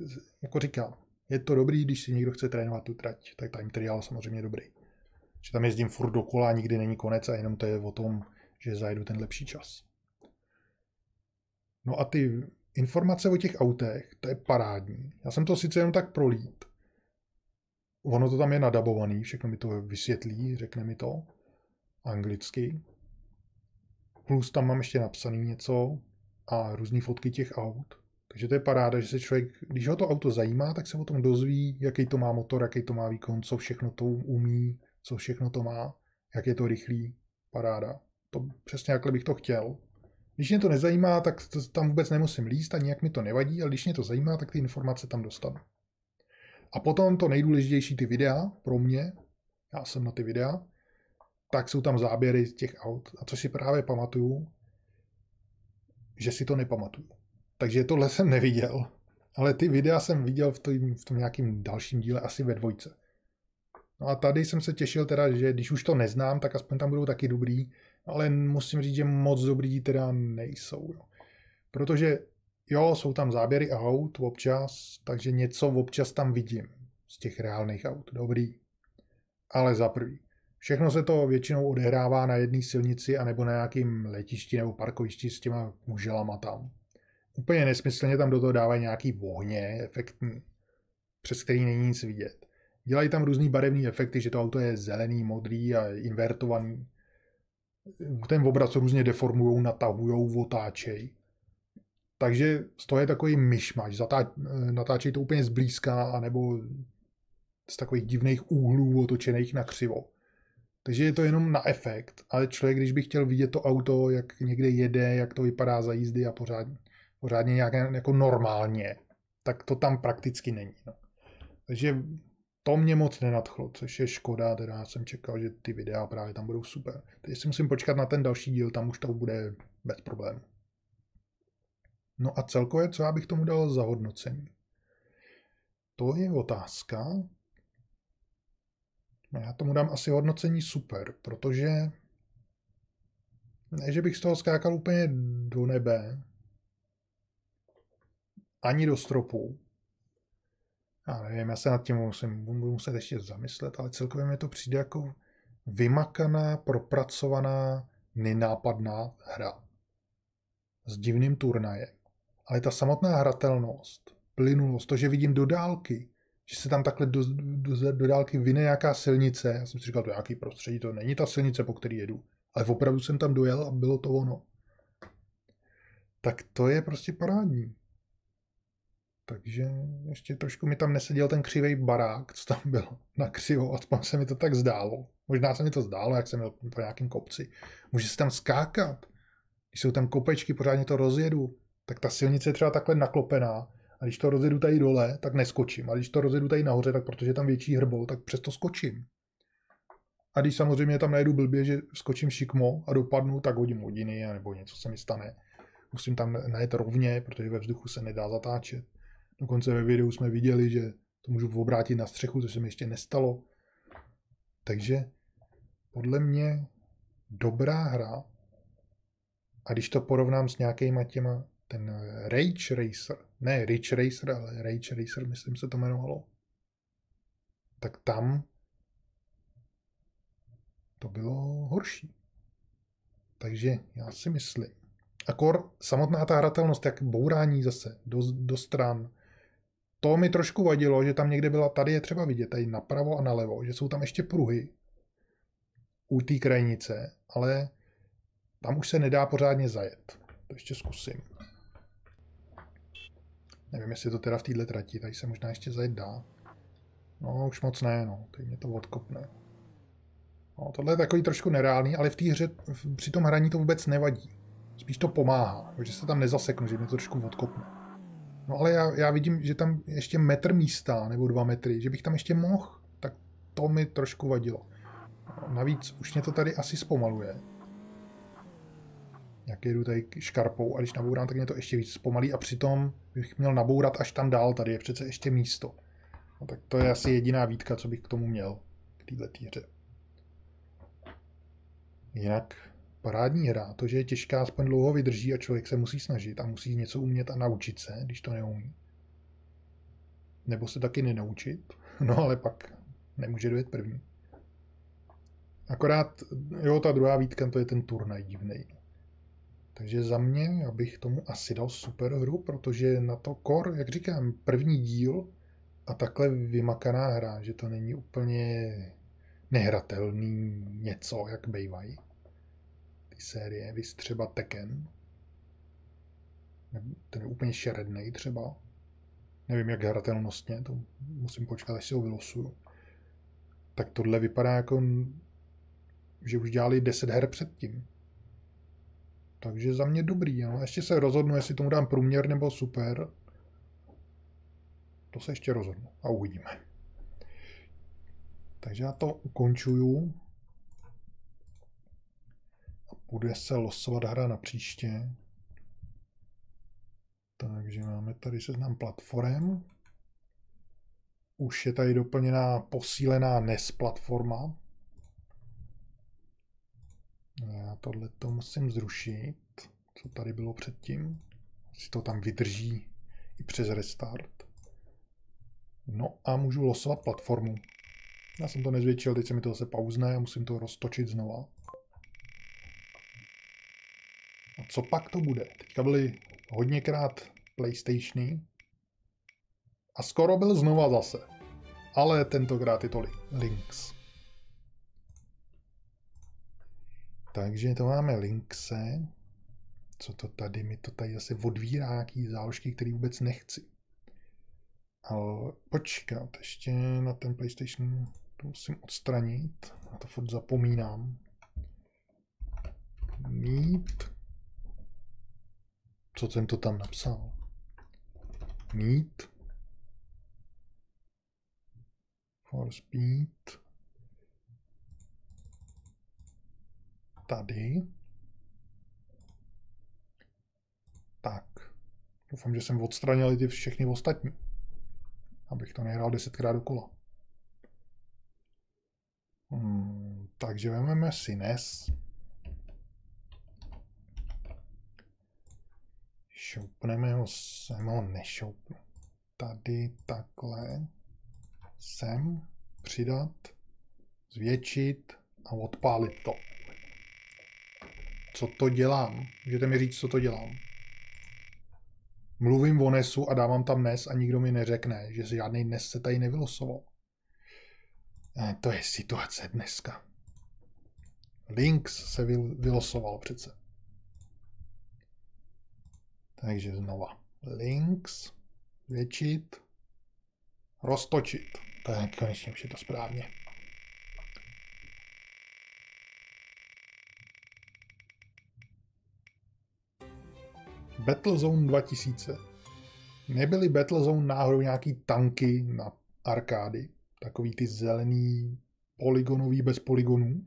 jako říkám, je to dobrý, když si někdo chce trénovat tu trať, tak time trial samozřejmě dobrý. Že tam jezdím furt dokola, nikdy není konec a jenom to je o tom, že zajedu ten lepší čas. No a ty informace o těch autech, to je parádní. Já jsem to sice jenom tak prolít. Ono to tam je nadabovaný, všechno mi to vysvětlí, řekne mi to anglicky. Plus tam mám ještě napsaný něco a různé fotky těch aut. Takže to je paráda, že se člověk, když ho to auto zajímá, tak se o tom dozví, jaký to má motor, jaký to má výkon, co všechno to umí, co všechno to má, jak je to rychlý. Paráda. To přesně jakhle bych to chtěl. Když mě to nezajímá, tak to, tam vůbec nemusím líst a nějak mi to nevadí, ale když mě to zajímá, tak ty informace tam dostanu. A potom to nejdůležitější, ty videa pro mě, já jsem na ty videa, tak jsou tam záběry těch aut. A co si právě pamatuju, že si to nepamatuju. Takže tohle jsem neviděl. Ale ty videa jsem viděl v tom, v tom nějakým dalším díle, asi ve dvojce. No a tady jsem se těšil teda, že když už to neznám, tak aspoň tam budou taky dobrý, ale musím říct, že moc dobrý teda nejsou. Jo. Protože jo, jsou tam záběry aut občas, takže něco občas tam vidím z těch reálných aut. Dobrý. Ale za prvý. Všechno se to většinou odehrává na jedné silnici anebo na nějakém letišti nebo parkovišti s těma muželama tam. Úplně nesmyslně tam do toho dávají nějaký ohně efektní, přes který není nic vidět. Dělají tam různý barevné efekty, že to auto je zelený, modrý a invertovaný. Ten obraz různě deformují, natahují, otáčejí. Takže z toho je takový myšmaš. Zatá, natáčejí to úplně zblízka, anebo z takových divných úhlů otočených na křivo. Takže je to jenom na efekt, ale člověk, když by chtěl vidět to auto, jak někde jede, jak to vypadá za jízdy a pořádně, pořádně nějak jako normálně, tak to tam prakticky není. No. Takže to mě moc nenadchlo, což je škoda, teda já jsem čekal, že ty videa právě tam budou super. Takže si musím počkat na ten další díl, tam už to bude bez problémů. No a celkově, co já bych tomu dal za hodnocení? To je otázka. No já tomu dám asi hodnocení super, protože ne, že bych z toho skákal úplně do nebe, ani do stropu. Já nevím, já se nad tím musím, budu muset ještě zamyslet, ale celkově mi to přijde jako vymakaná, propracovaná, nenápadná hra. S divným turnajem. Ale ta samotná hratelnost, plynulost, to, že vidím do dálky, že se tam takhle do, do, do dálky vyne nějaká silnice, já jsem si říkal, to nějaký prostředí, to není ta silnice, po který jedu. Ale opravdu jsem tam dojel a bylo to ono. Tak to je prostě parádní. Takže ještě trošku mi tam neseděl ten křivý barák, co tam byl na křivo, aspoň se mi to tak zdálo. Možná se mi to zdálo, jak jsem byl po nějakém kopci. Může se tam skákat. Když jsou tam kopečky, pořádně to rozjedu, tak ta silnice je třeba takhle naklopená A když to rozjedu tady dole, tak neskočím. A když to rozjedu tady nahoře, tak protože je tam větší hrbol, tak přesto skočím. A když samozřejmě tam najdu blbě, že skočím šikmo a dopadnu, tak hodím hodiny nebo něco se mi stane. Musím tam najet rovně, protože ve vzduchu se nedá zatáčet. Dokonce ve videu jsme viděli, že to můžu obrátit na střechu, což se mi ještě nestalo. Takže podle mě dobrá hra. A když to porovnám s nějakýma těma, ten Rage Racer, ne Rage Racer, ale Rage Racer, myslím se to jmenovalo, tak tam to bylo horší. Takže já si myslím. Akor samotná ta hratelnost, jak bourání zase do, do stran, to mi trošku vadilo, že tam někde byla, tady je třeba vidět, tady napravo a nalevo, že jsou tam ještě pruhy u té krajnice, ale tam už se nedá pořádně zajet. To ještě zkusím. Nevím, jestli to teda v této trati, tady se možná ještě zajet dá. No, už moc ne, no, teď mě to odkopne. No, tohle je takový trošku nereálný, ale v té hře při tom hraní to vůbec nevadí. Spíš to pomáhá, že se tam nezaseknu, že mě to trošku odkopne. No ale já, já vidím, že tam ještě metr místa, nebo dva metry, že bych tam ještě mohl, tak to mi trošku vadilo. Navíc už mě to tady asi zpomaluje. Jak jedu tady škarpou a když nabourám, tak mě to ještě víc zpomalí a přitom bych měl nabourat až tam dál, tady je přece ještě místo. No, tak to je asi jediná výtka, co bych k tomu měl, k této hře. Jinak parádní hra, to, že je těžká, aspoň dlouho vydrží a člověk se musí snažit a musí něco umět a naučit se, když to neumí. Nebo se taky nenaučit, no ale pak nemůže dojet první. Akorát, jo, ta druhá výtka, to je ten turnaj divný. Takže za mě, abych tomu asi dal super hru, protože na to kor, jak říkám, první díl a takhle vymakaná hra, že to není úplně nehratelný něco, jak bývají. Série, vys třeba Tekken. Ten je úplně šerednej třeba. Nevím, jak hratelnostně, to musím počkat, až si ho vylosuju. Tak tohle vypadá jako, že už dělali 10 her předtím. Takže za mě dobrý. No. Ještě se rozhodnu, jestli tomu dám průměr nebo super. To se ještě rozhodnu a uvidíme. Takže já to ukončuju. Bude se losovat hra na příště. Takže máme tady seznam platform. Už je tady doplněná posílená NES platforma. Já tohle to musím zrušit, co tady bylo předtím. Si to tam vydrží i přes restart. No a můžu losovat platformu. Já jsem to nezvětšil, teď se mi to zase pauzne a musím to roztočit znova. A co pak to bude? Teďka byly hodněkrát PlayStationy a skoro byl znova zase. Ale tentokrát je to Links. Takže to máme Linkse. Co to tady? Mi to tady zase odvírá nějaký záložky, který vůbec nechci. Ale počkat, ještě na ten PlayStation to musím odstranit. Na to furt zapomínám. Mít. Co jsem to tam napsal? Mít. For speed. Tady. Tak. Doufám, že jsem odstranil ty všechny ostatní. Abych to nehrál desetkrát dokola. Hmm, takže vezmeme si NES. Šoupneme ho, sem ho nešoupnu. Tady takhle. Sem přidat, zvětšit a odpálit to. Co to dělám? Můžete mi říct, co to dělám? Mluvím o NESu a dávám tam NES a nikdo mi neřekne, že žádný NES se tady nevylosoval. Eh, to je situace dneska. Links se vylosoval přece. Takže znova. Links, většit, roztočit. Tak konečně už je to správně. Battlezone 2000. Nebyly Battlezone náhodou nějaký tanky na arkády? Takový ty zelený polygonový bez polygonů?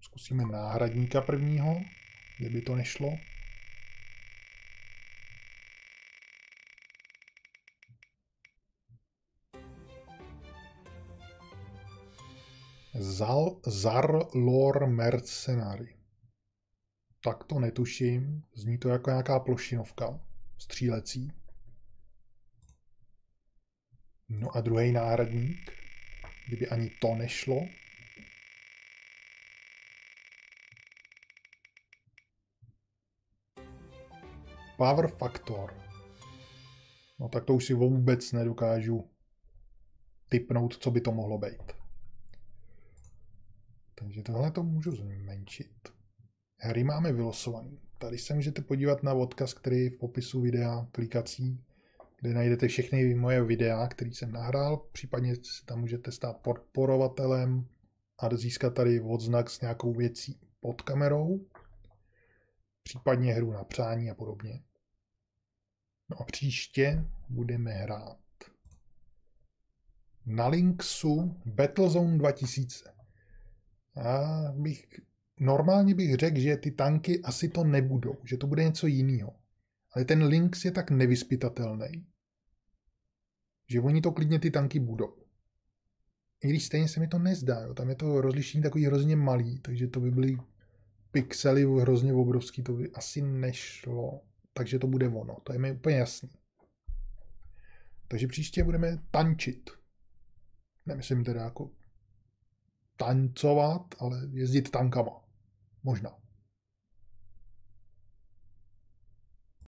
Zkusíme náhradníka prvního, kdyby to nešlo. Zal, Zar Lor Mercenary. Tak to netuším. Zní to jako nějaká plošinovka. Střílecí. No a druhý náhradník. Kdyby ani to nešlo. Power Factor. No tak to už si vůbec nedokážu typnout, co by to mohlo být. Takže tohle to můžu zmenšit. Hry máme vylosovaný. Tady se můžete podívat na odkaz, který je v popisu videa klikací, kde najdete všechny moje videa, které jsem nahrál. Případně si tam můžete stát podporovatelem a získat tady odznak s nějakou věcí pod kamerou. Případně hru na přání a podobně. No a příště budeme hrát na Linksu Battlezone 2000. Já bych, normálně bych řekl, že ty tanky asi to nebudou, že to bude něco jiného. Ale ten Lynx je tak nevyspytatelný, že oni to klidně ty tanky budou. I když stejně se mi to nezdá, jo. tam je to rozlišení takový hrozně malý, takže to by byly pixely hrozně obrovský, to by asi nešlo. Takže to bude ono, to je mi úplně jasný. Takže příště budeme tančit. Nemyslím teda jako tancovat, ale jezdit tankama. Možná.